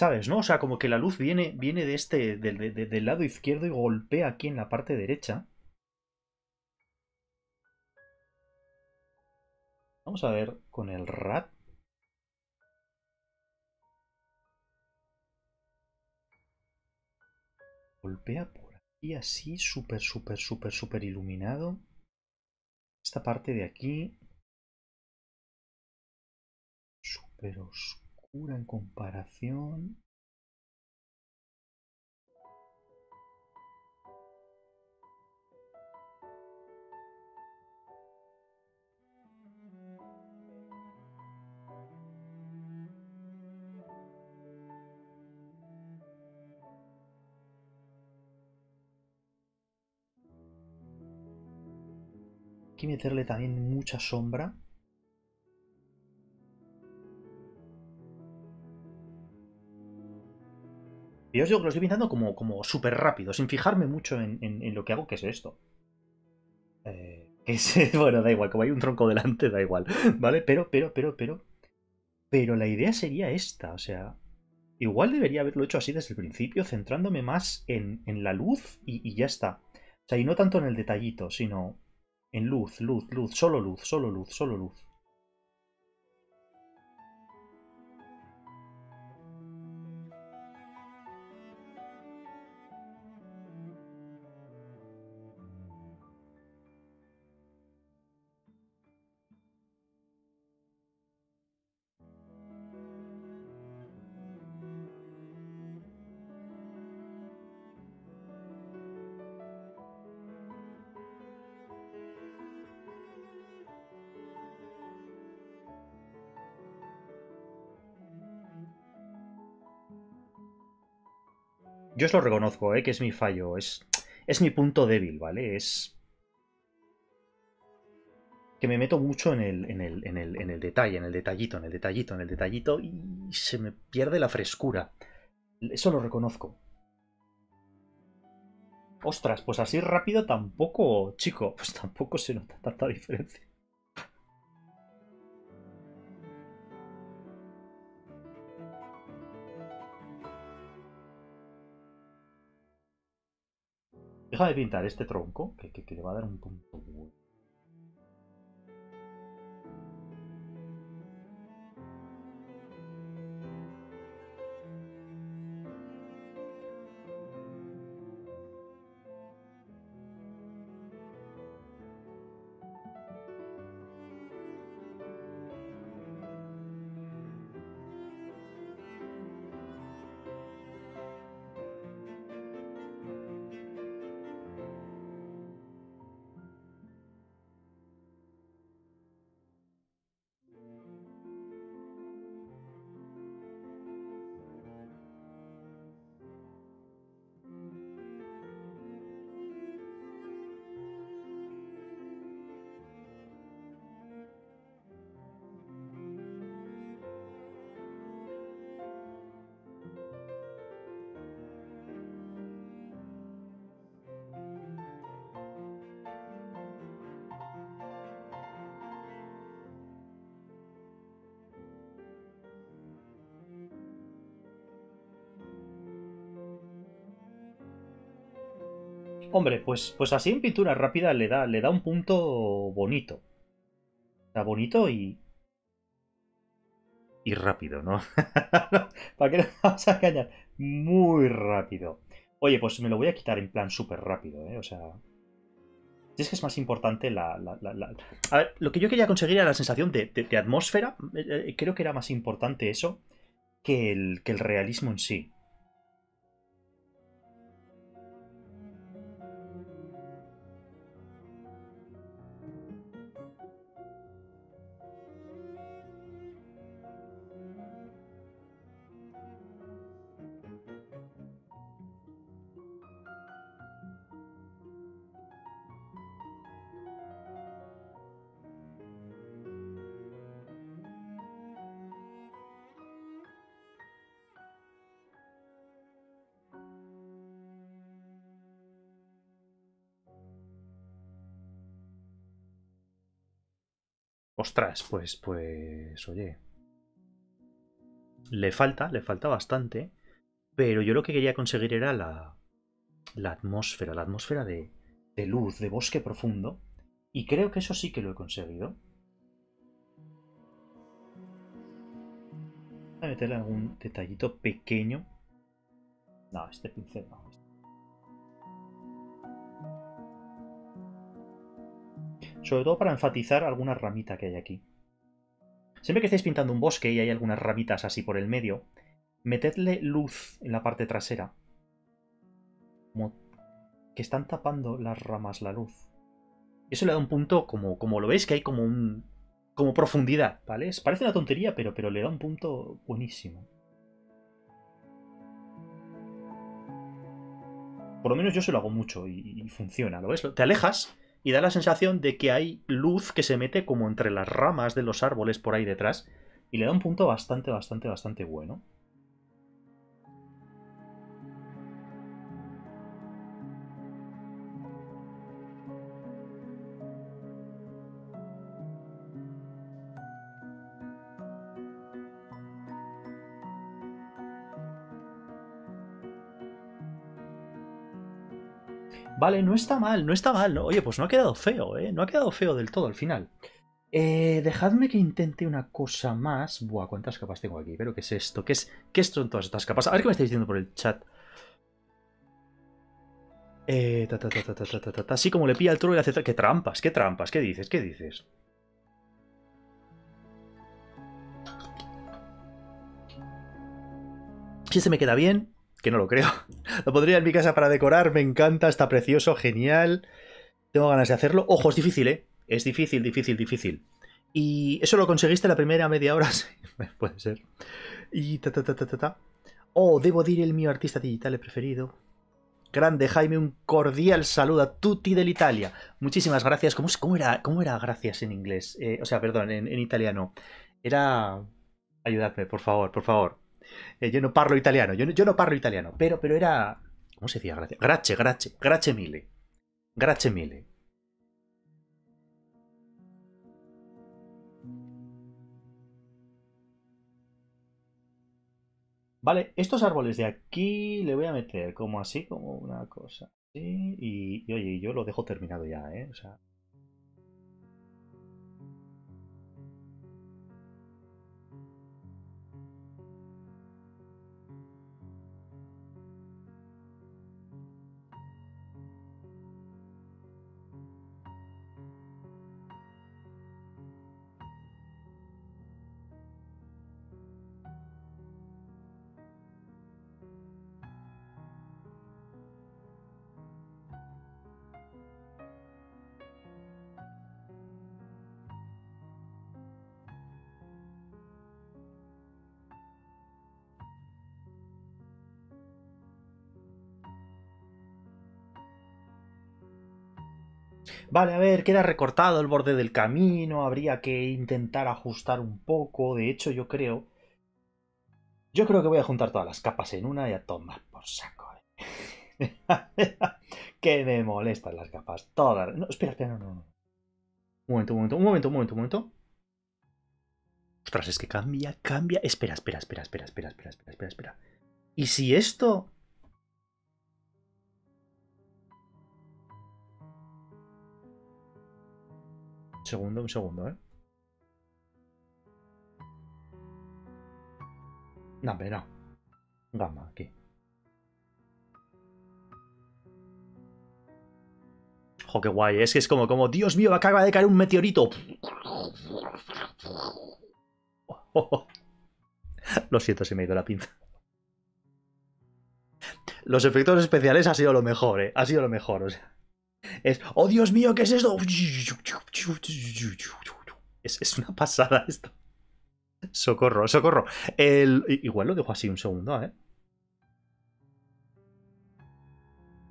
¿Sabes, no? O sea, como que la luz viene, viene de este, del- de- de- del lado izquierdo y golpea aquí en la parte derecha. Vamos a ver con el rat. Golpea por aquí así, súper, súper, súper, súper iluminado. Esta parte de aquí. Súper en comparación. Hay que meterle también mucha sombra Y os digo que lo estoy pintando como, como súper rápido, sin fijarme mucho en, en- en lo que hago, que es esto. Eh, que es, bueno, da igual, como hay un tronco delante, da igual, ¿vale? Pero, pero, pero, pero... Pero la idea sería esta, o sea... Igual debería haberlo hecho así desde el principio, centrándome más en, en la luz y, y ya está. O sea, y no tanto en el detallito, sino en luz, luz, luz, solo luz, solo luz, solo luz. Yo lo reconozco, ¿eh? que es mi fallo, es, es mi punto débil, ¿vale? Es que me meto mucho en el, en, el, en, el, en el detalle, en el detallito, en el detallito, en el detallito y se me pierde la frescura. Eso lo reconozco. Ostras, pues así rápido tampoco, chico, pues tampoco se nota tanta diferencia. Deja de pintar este tronco, que, que- le va a dar un punto. Hombre, pues, pues así en pintura rápida le da, le da un punto bonito. Está bonito y. Y rápido, ¿no? ¿Para qué nos vamos a engañar? Muy rápido. Oye, pues me lo voy a quitar en plan súper rápido, ¿eh? O sea. Si es que es más importante la- A ver, lo que yo quería conseguir era la sensación de, de- de atmósfera. Eh, eh, Creo que era más importante eso que el, que el realismo en sí. Ostras, pues, pues, oye. Le falta, le falta bastante. Pero yo lo que quería conseguir era la, la atmósfera, la atmósfera de, de luz, de bosque profundo. Y creo que eso sí que lo he conseguido. Voy a meterle algún detallito pequeño. No, este pincel no. Sobre todo para enfatizar alguna ramita que hay aquí. Siempre que estéis pintando un bosque y hay algunas ramitas así por el medio, metedle luz en la parte trasera. Como que están tapando las ramas la luz. Eso le da un punto como, como lo veis que hay como un... como profundidad, ¿vale? Parece una tontería, pero, pero le da un punto buenísimo. Por lo menos yo se lo hago mucho y, y funciona, ¿lo ves? Te alejas y da la sensación de que hay luz que se mete como entre las ramas de los árboles por ahí detrás y le da un punto bastante, bastante, bastante bueno. Vale, no está mal, no está mal. ¿no? Oye, pues no ha quedado feo, ¿eh? No ha quedado feo del todo al final. Eh, dejadme que intente una cosa más. Buah, ¿cuántas capas tengo aquí? ¿Pero qué es esto? ¿Qué, es, ¿Qué son todas estas capas? A ver qué me estáis diciendo por el chat. Eh, ta, ta, ta, ta, ta, ta, Así como le pilla el toro y le hace... ¡Qué trampas! ¡Qué trampas! ¿Qué dices? ¿Qué dices? Si este me queda bien, que no lo creo. Lo pondría en mi casa para decorar, me encanta, está precioso, genial. Tengo ganas de hacerlo. Ojo, es difícil, ¿eh? Es difícil, difícil, difícil. Y eso lo conseguiste la primera media hora, sí, puede ser. Y ta ta ta ta ta ta. Oh, debo decir el mío artista digital preferido. Grande, Jaime, un cordial saludo a tutti dell'Italia. Muchísimas gracias. ¿Cómo, cómo era, cómo era gracias en inglés? Eh, o sea, perdón, en, en italiano. Era... Ayudadme, por favor, por favor. Eh, yo no parlo italiano, yo no, yo no parlo italiano, pero, pero era... ¿Cómo se decía? Grazie, grazie, grazie mille. Grazie mille. Vale, estos árboles de aquí le voy a meter como así, como una cosa así. Y, y oye, yo lo dejo terminado ya, ¿eh? O sea, Vale, a ver, queda recortado el borde del camino, habría que intentar ajustar un poco. De hecho, yo creo. Yo creo que voy a juntar todas las capas en una y a tomar por saco. eh. que me molestan las capas. Todas. No, espera, espera, no, no. Un momento, un momento, un momento, un momento, un momento. Ostras, es que cambia, cambia. Espera, espera, espera, espera, espera, espera, espera, espera. ¿Y si esto segundo, un segundo, ¿eh? No, hombre, no. Gamma, aquí. Jo, qué guay. Es que es como, como, Dios mío, acaba de caer un meteorito. Lo siento, se me ha ido la pinza. Los efectos especiales ha sido lo mejor, ¿eh? Ha sido lo mejor, o sea. Es, oh Dios mío, ¿qué es esto? Es, es una pasada esto. Socorro, socorro. El, igual lo dejo así un segundo, ¿eh?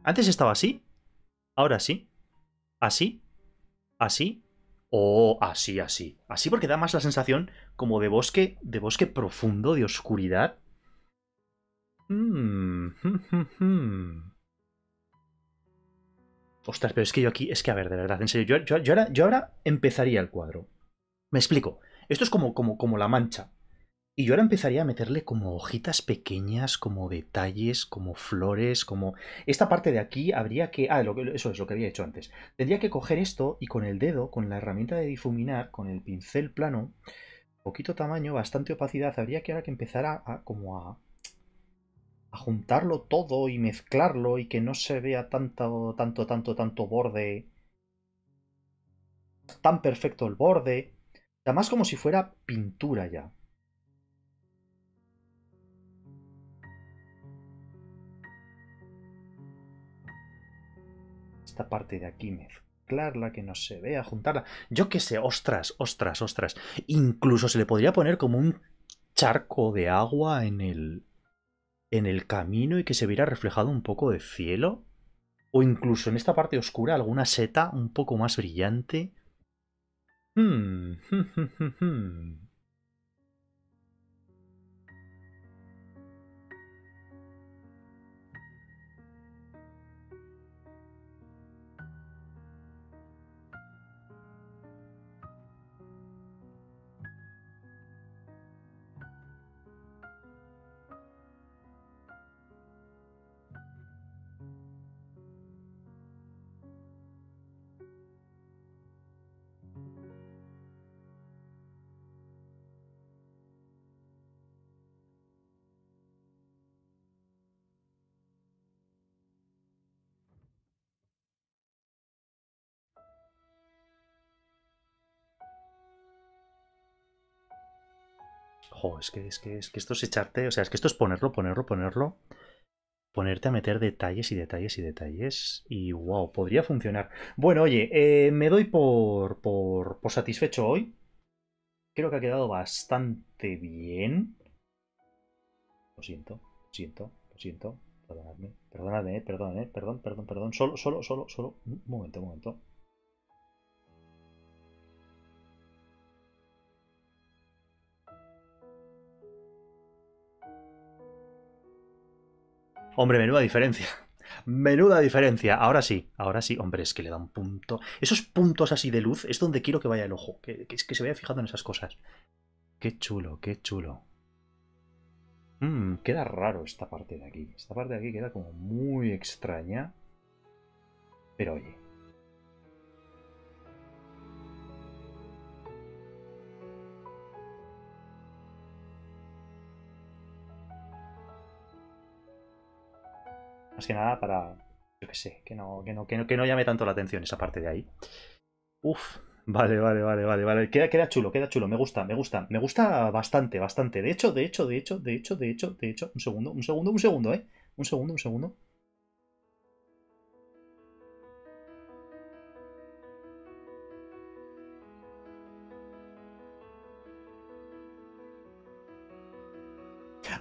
Antes estaba así, ahora sí. Así, así, o así, así. Así porque da más la sensación como de bosque, de bosque profundo, de oscuridad. Mm, Ostras, pero es que yo aquí, es que a ver, de verdad, en serio, yo, ahora, yo ahora empezaría el cuadro. Me explico. Esto es como, como, como la mancha. Y yo ahora empezaría a meterle como hojitas pequeñas, como detalles, como flores, como... Esta parte de aquí habría que... Ah, lo eso es lo que había hecho antes. Tendría que coger esto y con el dedo, con la herramienta de difuminar, con el pincel plano, poquito tamaño, bastante opacidad, habría que ahora que empezar a- como a, a juntarlo todo y mezclarlo y que no se vea tanto, tanto, tanto, tanto borde. Tan perfecto el borde. Además como si fuera pintura ya. Esta parte de aquí mezclarla, que no se vea, juntarla. Yo qué sé, ostras, ostras, ostras. Incluso se le podría poner como un charco de agua en el, en el camino y que se viera reflejado un poco de cielo. O incluso en esta parte oscura alguna seta un poco más brillante. Hmm, Es que, es que, es que esto es echarte, o sea, es que esto es ponerlo, ponerlo, ponerlo, ponerte a meter detalles y detalles y detalles y wow, podría funcionar. Bueno, oye, eh, me doy por, por, por satisfecho hoy. Creo que ha quedado bastante bien. Lo siento, lo siento, lo siento. Perdonadme, perdonadme, perdón, eh, perdón, perdón, perdón. Solo, solo, solo, solo. Un momento, un momento. Hombre, menuda diferencia. Menuda diferencia. Ahora sí, ahora sí. Hombre, es que le da un punto. Esos puntos así de luz es donde quiero que vaya el ojo. Que, que, que se vaya fijando en esas cosas. Qué chulo, qué chulo. Mmm, queda raro esta parte de aquí. Esta parte de aquí queda como muy extraña. Pero oye. Más que nada para, yo qué sé, que no, que, no, que, no, que no llame tanto la atención esa parte de ahí. Uf, vale, vale, vale, vale, vale. Queda, queda chulo, queda chulo, me gusta, me gusta, me gusta bastante, bastante. De hecho, de hecho, de hecho, de hecho, de hecho, de hecho, un segundo, un segundo, un segundo, eh. Un segundo, un segundo.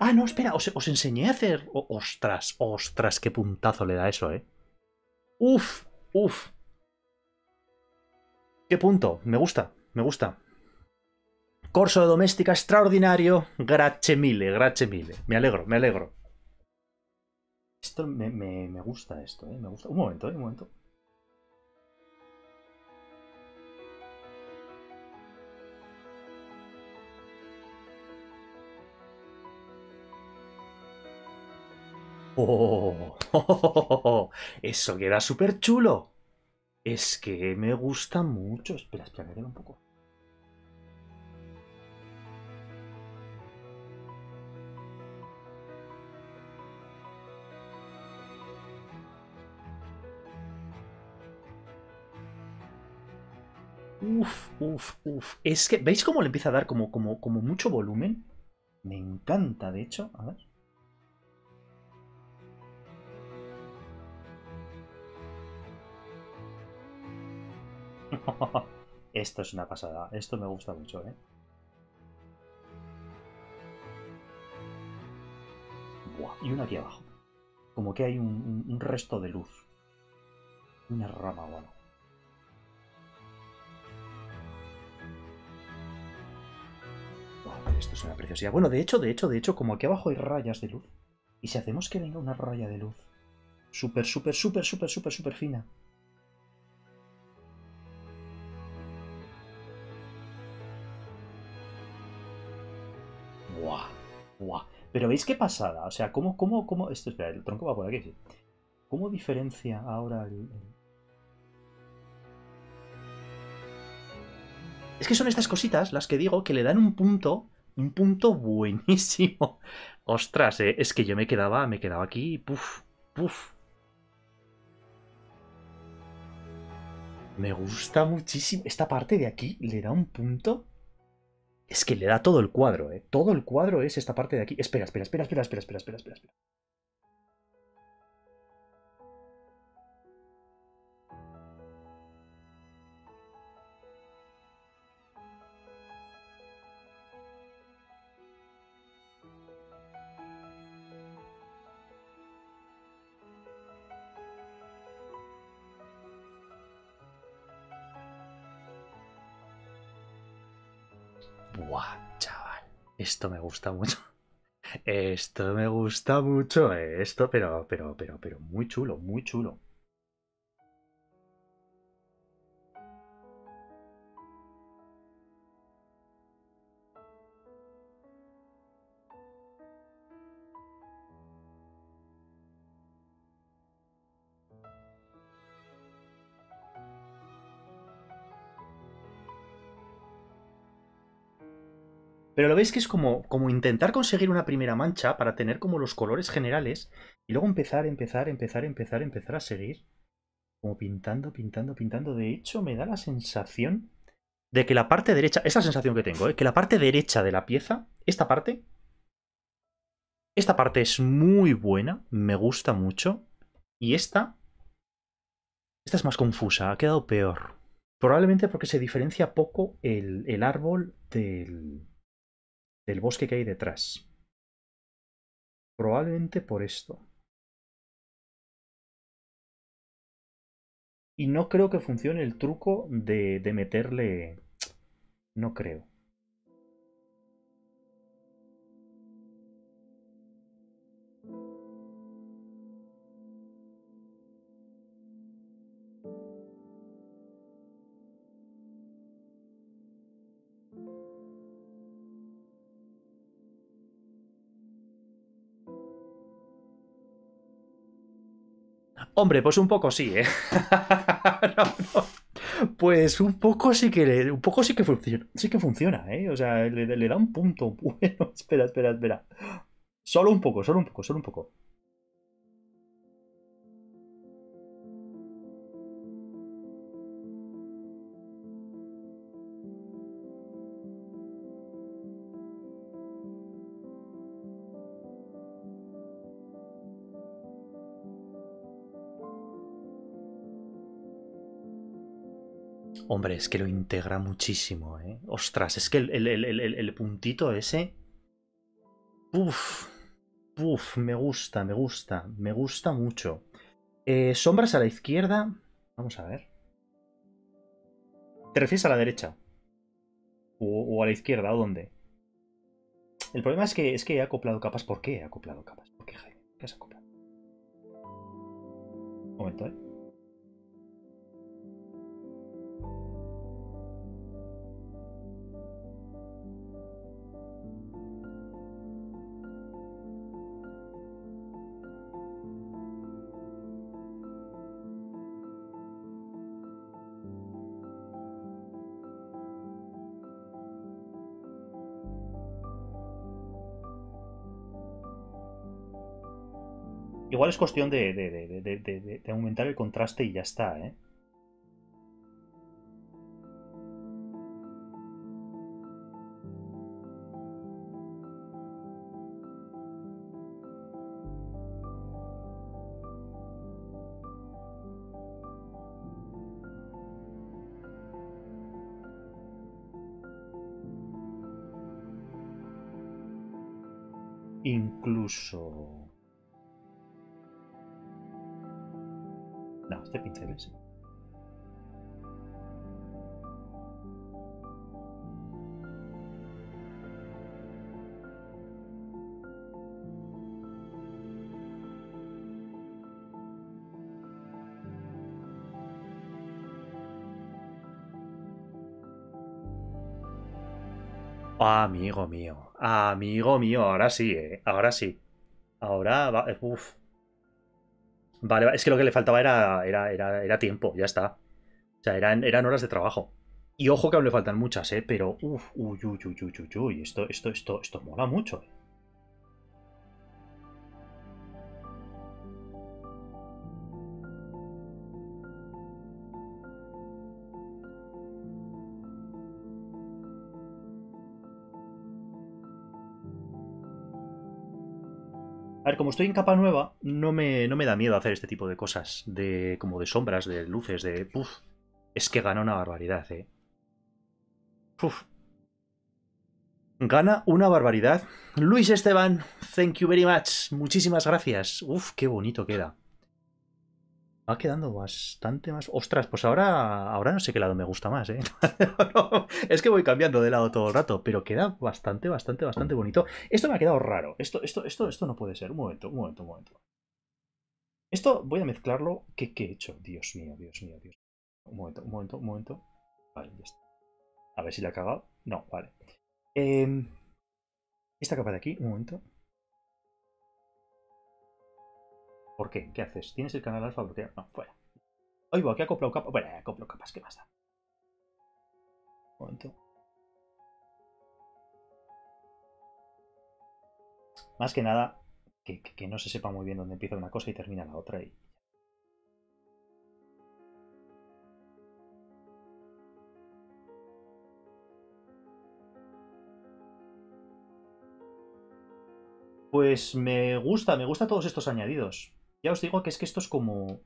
Ah, no, espera, os, os enseñé a hacer. Ostras, ostras, qué puntazo le da eso, eh. Uf, uf. ¿Qué punto? Me gusta, me gusta. Corso de doméstica extraordinario. Grazie mille, grazie mille. Me alegro, me alegro. Esto me, me, me gusta, esto, ¿eh? Me gusta. Un momento, ¿eh? Un momento. Oh, eso queda súper chulo. Es que me gusta mucho. Espera, espera, que un poco. Uf, uf, uf. Es que, ¿veis cómo le empieza a dar como, como, como mucho volumen? Me encanta, de hecho. A ver. Esto es una pasada. Esto me gusta mucho, ¿eh? Buah, y una aquí abajo. Como que hay un, resto de luz. Una rama, bueno. Buah, esto es una preciosidad. Bueno, de hecho, de hecho, de hecho, como aquí abajo hay rayas de luz. Y si hacemos que venga una raya de luz. Súper, súper, súper, súper, súper, súper fina. Buah. Pero ¿veis qué pasada? O sea, ¿cómo, cómo, cómo... Esto, espera, el tronco va por aquí, sí. ¿Cómo diferencia ahora el- Es que son estas cositas las que digo que le dan un punto, un punto buenísimo. Ostras, eh, es que yo me quedaba, me quedaba aquí, puf, puf. Me gusta muchísimo. Esta parte de aquí le da un punto. Es que le da todo el cuadro, ¿eh? Todo el cuadro es esta parte de aquí. Espera, espera, espera, espera, espera, espera, espera, espera. Esto me gusta mucho. Esto me gusta mucho. Esto, pero, pero, pero, pero muy chulo, muy chulo. Pero lo veis que es como, como intentar conseguir una primera mancha para tener como los colores generales y luego empezar, empezar, empezar, empezar, empezar a seguir. Como pintando, pintando, pintando. De hecho, me da la sensación de que la parte derecha, esa sensación que tengo, ¿eh? que la parte derecha de la pieza, esta parte, esta parte es muy buena, me gusta mucho. Y esta, esta es más confusa, ha quedado peor. Probablemente porque se diferencia poco el, el árbol del, del bosque que hay detrás. Probablemente por esto. Y no creo que funcione el truco de, meterle... No creo. Hombre, pues un poco sí, ¿eh? Pues un poco sí que le- un poco sí que funciona, sí que funciona, ¿eh? O sea, le da un punto bueno. Espera, espera, espera. Solo un poco, solo un poco, solo un poco. Hombre, es que lo integra muchísimo, ¿eh? Ostras, es que el, puntito ese... Uf, uf, me gusta, me gusta, me gusta mucho. Eh, sombras a la izquierda. Vamos a ver. ¿Te refieres a la derecha? ¿O, o a la izquierda? ¿O dónde? El problema es que, es que he acoplado capas. ¿Por qué he acoplado capas? ¿Por qué, Jaime? ¿Qué has acoplado? Un momento, ¿eh? Igual es cuestión de, de- aumentar el contraste y ya está, ¿eh? Incluso... No, este pincel es... Amigo mío, amigo mío, ahora sí, eh, ahora sí. Ahora va, uf. Vale, va- es que lo que le faltaba era, era, era, era tiempo, ya está. O sea, eran, eran horas de trabajo. Y ojo que aún le faltan muchas, ¿eh? Pero, uff, uy, uy, uy, uy, uy, uy, esto, esto, esto, esto mola mucho. eh. Como estoy en capa nueva, no me, no me da miedo hacer este tipo de cosas. De, como de sombras, de luces, de... Uf, es que gana una barbaridad, ¿eh? Gana una barbaridad. Luis Esteban, thank you very much. Muchísimas gracias. Uf, qué bonito queda. Va quedando bastante más. Ostras, pues ahora, ahora no sé qué lado me gusta más, ¿eh? es que voy cambiando de lado todo el rato, pero queda bastante, bastante, bastante bonito. Esto me ha quedado raro. Esto, esto, esto, esto no puede ser. Un momento, un momento, un momento. Esto voy a mezclarlo. ¿Qué, qué he hecho? Dios mío, Dios mío, Dios. Un momento, un momento, un momento. Vale, ya está. A ver si la he cagado. No, vale. Em, esta capa de aquí, un momento. ¿Por qué? ¿Qué haces? ¿Tienes el canal alfa bloqueado? No, fuera. Oigo, aquí acoplado capas. Bueno, acoplo capas, ¿qué más da? Un momento. Más que nada, que- que no se sepa muy bien dónde empieza una cosa y termina la otra. Y... Pues me gusta, me gusta todos estos añadidos. Ya os digo que es que esto es como.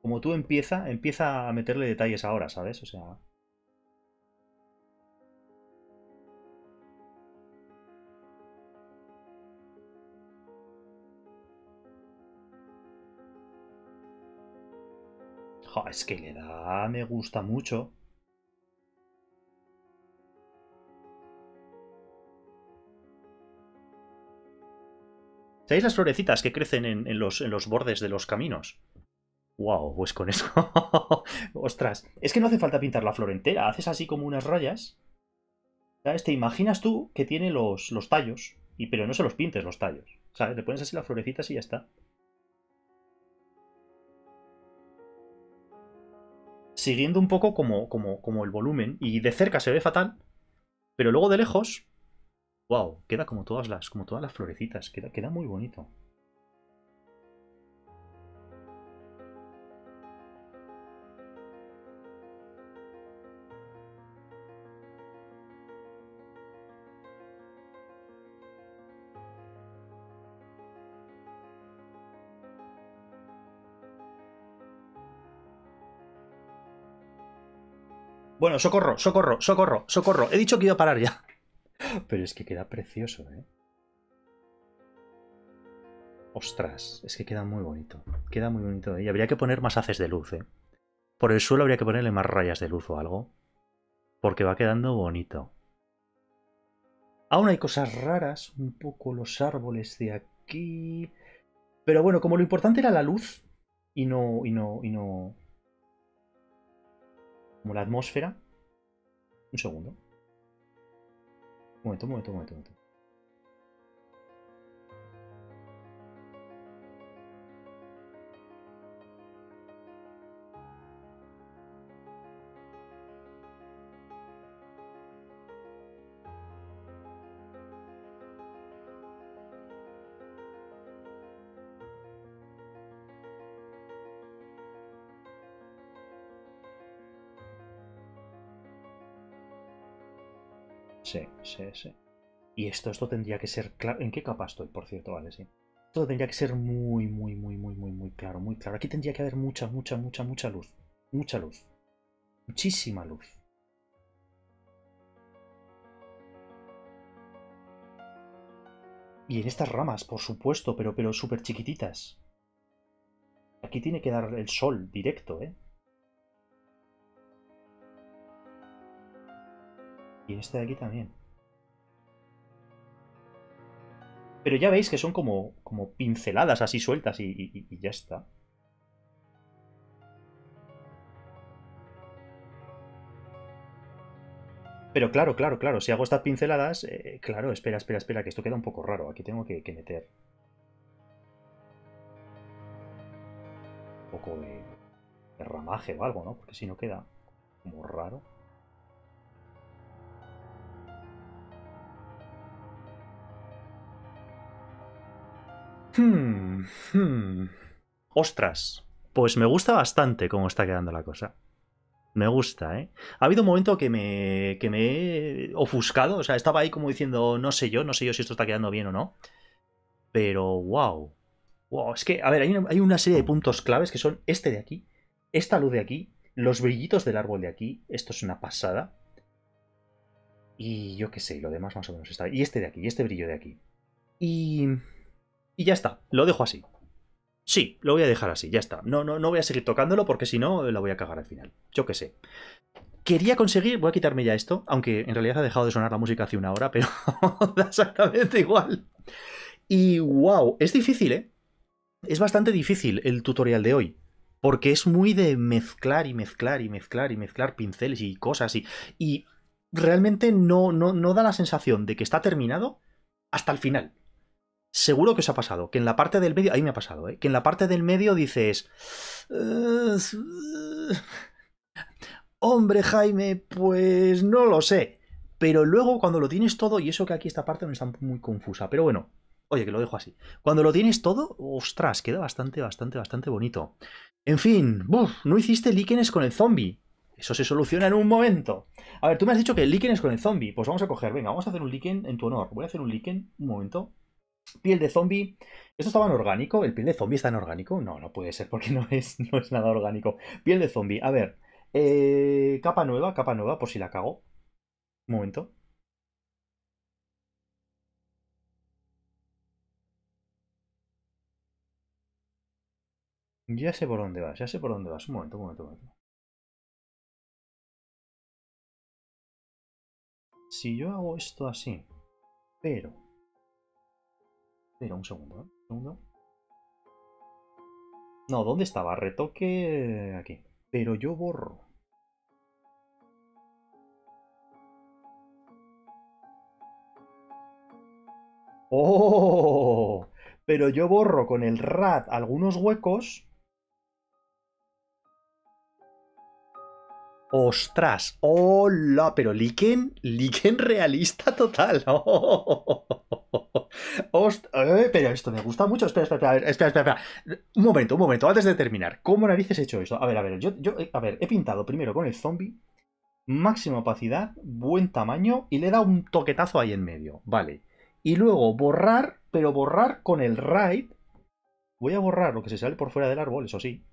Como tú empieza, empieza a meterle detalles ahora, ¿sabes? O sea. Es que le da. Me gusta mucho. ¿Sabéis las florecitas que crecen en, los, en los bordes de los caminos? Wow, pues con eso. Ostras, es que no hace falta pintar la flor entera, haces así como unas rayas. ¿Sabes? Te imaginas tú que tiene los, los tallos, y, pero no se los pintes los tallos. ¿Sabes? Le pones así las florecitas y ya está. Siguiendo un poco como, como, como el volumen, y de cerca se ve fatal, pero luego de lejos Wow, queda como todas las, como todas las florecitas, queda, queda muy bonito. Bueno, socorro, socorro, socorro, socorro. He dicho que iba a parar ya. Pero es que queda precioso, ¿eh? Ostras, es que queda muy bonito. Queda muy bonito. Y habría que poner más haces de luz, ¿eh? Por el suelo habría que ponerle más rayas de luz o algo. Porque va quedando bonito. Aún hay cosas raras, un poco los árboles de aquí. Pero bueno, como lo importante era la luz y no. y no. y no. como la atmósfera. Un segundo. Un momento, un momento, un momento, un momento. Sí, sí, sí. Y esto, esto tendría que ser claro. ¿En qué capa estoy, por cierto? Vale, sí. Esto tendría que ser muy, muy, muy, muy, muy, muy claro, muy claro. Aquí tendría que haber mucha, mucha, mucha, mucha luz. Mucha luz. Muchísima luz. Y en estas ramas, por supuesto, pero, pero súper chiquititas. Aquí tiene que dar el sol directo, ¿eh? Y este de aquí también. Pero ya veis que son como, como pinceladas así sueltas y, ya está. Pero claro, claro, claro, si hago estas pinceladas, eh, claro, espera, espera, espera, que esto queda un poco raro. Aquí tengo que, que meter un poco de, de ramaje o algo, ¿no? Porque si no queda como raro. Hmm, hmm. Ostras, pues me gusta bastante cómo está quedando la cosa. Me gusta, ¿eh? Ha habido un momento que me, que me he ofuscado, o sea, estaba ahí como diciendo, no sé yo, no sé yo si esto está quedando bien o no. Pero, wow. Wow, es que, a ver, hay una, hay una serie de puntos claves que son este de aquí, esta luz de aquí, los brillitos del árbol de aquí, esto es una pasada. Y yo qué sé, lo demás más o menos está. Y este de aquí, y este brillo de aquí. Y. Y ya está, lo dejo así. Sí, lo voy a dejar así, ya está. No, no, no voy a seguir tocándolo porque si no la voy a cagar al final. Yo qué sé. Quería conseguir, voy a quitarme ya esto, aunque en realidad ha dejado de sonar la música hace una hora, pero da exactamente igual. Y wow, es difícil, ¿eh? Es bastante difícil el tutorial de hoy. Porque es muy de mezclar y mezclar y mezclar y mezclar pinceles y cosas y, y realmente no, no, no da la sensación de que está terminado hasta el final. Seguro que os ha pasado, que en la parte del medio, ahí me ha pasado, ¿eh? que en la parte del medio dices... "Eh, Hombre, Jaime, pues no lo sé. Pero luego cuando lo tienes todo, y eso que aquí esta parte no está muy confusa, pero bueno, oye, que lo dejo así. Cuando lo tienes todo, ostras, queda bastante, bastante, bastante bonito. En fin, buf, no hiciste líquenes con el zombie. Eso se soluciona en un momento. A ver, tú me has dicho que el líquen es con el zombie. Pues vamos a coger, venga, vamos a hacer un líquen en tu honor. Voy a hacer un líquen, un momento. Piel de zombie. ¿Esto estaba en orgánico? ¿El piel de zombie está en orgánico? No, no puede ser porque no es, no es nada orgánico. Piel de zombie. A ver. eh, capa nueva, capa nueva, por si la cago. Un momento. Ya sé por dónde vas, ya sé por dónde vas. Un momento, un momento, un momento. Si yo hago esto así, pero... Pero un segundo, ¿eh? Un segundo. No, ¿dónde estaba? Retoque aquí. Pero yo borro. ¡Oh! Pero yo borro con el RAT algunos huecos. ¡Ostras! ¡Hola! Pero Liken, Liken realista total. Eh, pero esto me gusta mucho. Espera, espera, espera, espera, espera. Un momento, un momento, antes de terminar. ¿Cómo narices he hecho esto? A ver, a ver, yo, yo, eh, a ver, he pintado primero con el zombie. Máxima opacidad, buen tamaño y le he dado un toquetazo ahí en medio. Vale. Y luego borrar, pero borrar con el right. Voy a borrar lo que se sale por fuera del árbol, eso sí.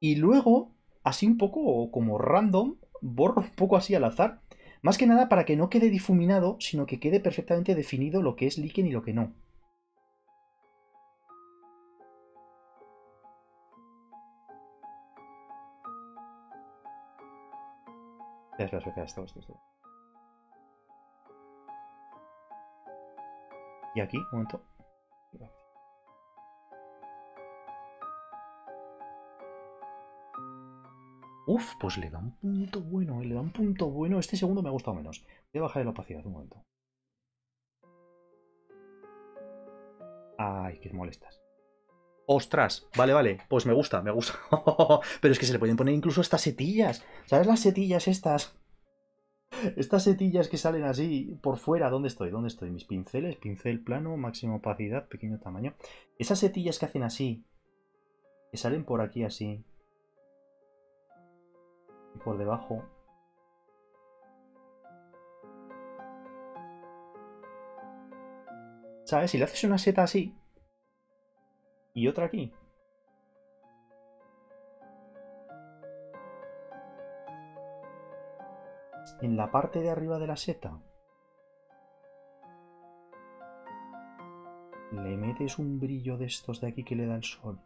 Y luego, así un poco como random, borro un poco así al azar. Más que nada para que no quede difuminado, sino que quede perfectamente definido lo que es líquen y lo que no. Y aquí, un momento. Uf, pues le da un punto bueno, eh, le da un punto bueno. Este segundo me ha gustado menos. Voy a bajar la opacidad un momento. Ay, qué molestas. ¡Ostras! Vale, vale. Pues me gusta, me gusta. Pero es que se le pueden poner incluso estas setillas. ¿Sabes las setillas estas? Estas setillas que salen así por fuera. ¿Dónde estoy? ¿Dónde estoy? Mis pinceles, pincel plano, máxima opacidad, pequeño tamaño. Esas setillas que hacen así. Que salen por aquí así. Por debajo. ¿Sabes? Si le haces una seta así. Y otra aquí. En la parte de arriba de la seta. Le metes un brillo de estos de aquí que le da el sol.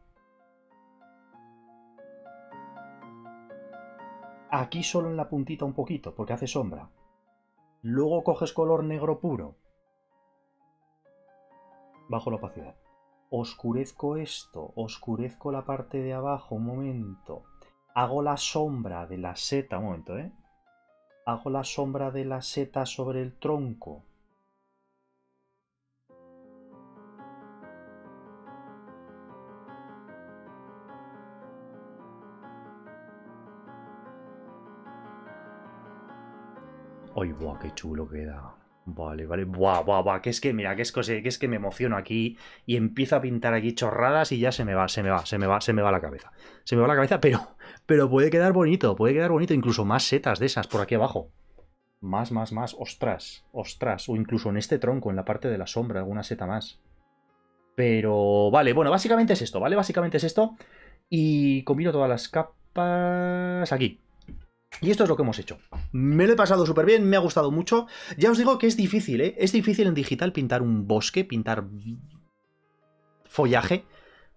Aquí solo en la puntita un poquito, porque hace sombra. Luego coges color negro puro. Bajo la opacidad. Oscurezco esto, oscurezco la parte de abajo un momento. Hago la sombra de la seta, un momento, ¿eh? Hago la sombra de la seta sobre el tronco. Ay, buah, qué chulo queda. Vale, vale. Buah, buah, buah. Que es que, mira, que es, que es que me emociono aquí y empiezo a pintar aquí chorradas y ya se me va, se me va, se me va, se me va la cabeza. Se me va la cabeza, pero, pero puede quedar bonito, puede quedar bonito. Incluso más setas de esas por aquí abajo. Más, más, más. Ostras, ostras. O incluso en este tronco, en la parte de la sombra, alguna seta más. Pero, vale, bueno, básicamente es esto, ¿vale? Básicamente es esto. Y combino todas las capas aquí. Y esto es lo que hemos hecho. Me lo he pasado súper bien, me ha gustado mucho. Ya os digo que es difícil, ¿eh? Es difícil en digital pintar un bosque, pintar follaje.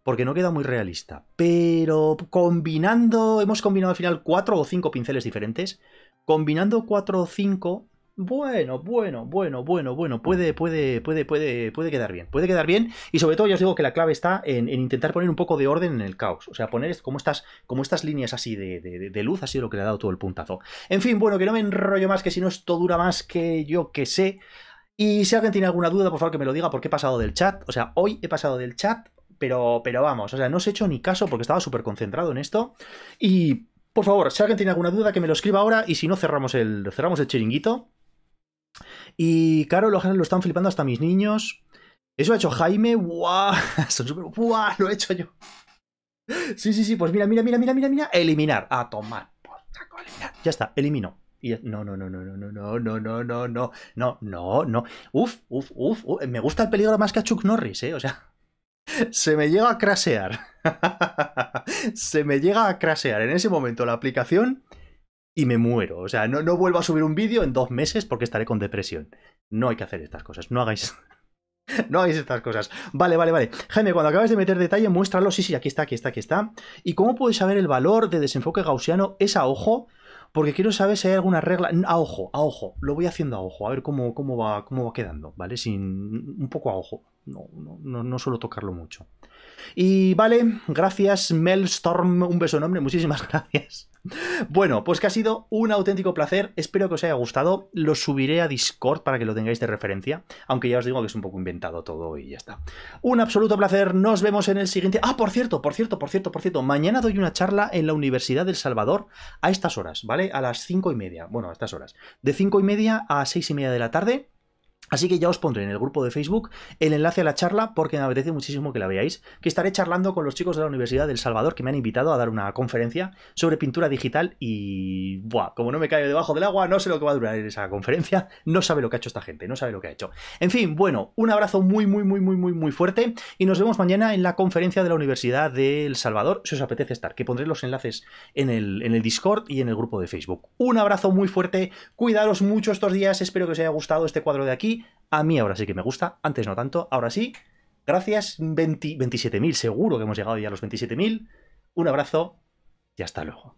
porque no queda muy realista. Pero combinando, hemos combinado al final cuatro o cinco pinceles diferentes. Combinando cuatro o cinco, bueno, bueno, bueno, bueno, bueno, puede, puede, puede, puede, puede quedar bien. Puede quedar bien. Y sobre todo, ya os digo que la clave está en, en intentar poner un poco de orden en el caos. O sea, poner como estas, como estas líneas así de, de, de luz ha sido lo que le ha dado todo el puntazo. En fin, bueno, que no me enrollo más, que si no esto dura más que yo que sé. Y si alguien tiene alguna duda, por favor que me lo diga, porque he pasado del chat. O sea, hoy he pasado del chat, pero, pero vamos, o sea, no os he hecho ni caso porque estaba súper concentrado en esto. Y, por favor, si alguien tiene alguna duda, que me lo escriba ahora. Y si no, cerramos el, cerramos el chiringuito. Y claro, lo, lo están flipando hasta mis niños. Eso ha hecho Jaime. ¡Guau! Son. Lo he hecho yo. Sí, sí, sí. Pues mira, mira, mira, mira, mira, mira. Eliminar. A tomar. Por. Ya está, elimino. No, no, no, no, no, no, no, no, no, no, no, no, no, no. Uf, uf, uf, uf. Me gusta el peligro más que a Chuck Norris, ¿eh? O sea, se me llega a crasear. se me llega a crasear en ese momento la aplicación y me muero. O sea, no, no vuelvo a subir un vídeo en dos meses porque estaré con depresión. No hay que hacer estas cosas. No hagáis. No hagáis estas cosas. Vale, vale, vale. Jaime, cuando acabes de meter detalle, muéstralo. Sí, sí, aquí está, aquí está, aquí está. ¿Y cómo puedes saber el valor de desenfoque gaussiano? Es a ojo. Porque quiero saber si hay alguna regla. A ojo, a ojo. Lo voy haciendo a ojo. A ver cómo, cómo, va, cómo va quedando, ¿vale? Sin. Un poco a ojo. No, no, no, no suelo tocarlo mucho. Y vale, gracias Melstorm, un beso enorme, muchísimas gracias. Bueno, pues que ha sido un auténtico placer, espero que os haya gustado, lo subiré a Discord para que lo tengáis de referencia, aunque ya os digo que es un poco inventado todo y ya está. Un absoluto placer, nos vemos en el siguiente... Ah, por cierto, por cierto, por cierto, por cierto, mañana doy una charla en la Universidad del Salvador a estas horas, ¿vale? A las cinco y media, bueno, a estas horas, de cinco y media a seis y media de la tarde. Así que ya os pondré en el grupo de Facebook el enlace a la charla porque me apetece muchísimo que la veáis, que estaré charlando con los chicos de la Universidad del Salvador que me han invitado a dar una conferencia sobre pintura digital y, buah, como no me caigo debajo del agua, no sé lo que va a durar en esa conferencia, no sabe lo que ha hecho esta gente, no sabe lo que ha hecho. En fin, bueno, un abrazo muy, muy, muy, muy, muy, muy fuerte y nos vemos mañana en la conferencia de la Universidad del Salvador, si os apetece estar, que pondré los enlaces en el, en el Discord y en el grupo de Facebook. Un abrazo muy fuerte, cuidaros mucho estos días, espero que os haya gustado este cuadro de aquí. A mí ahora sí que me gusta, antes no tanto, ahora sí. Gracias, 20 27.000, seguro que hemos llegado ya a los 27.000. Un abrazo y hasta luego.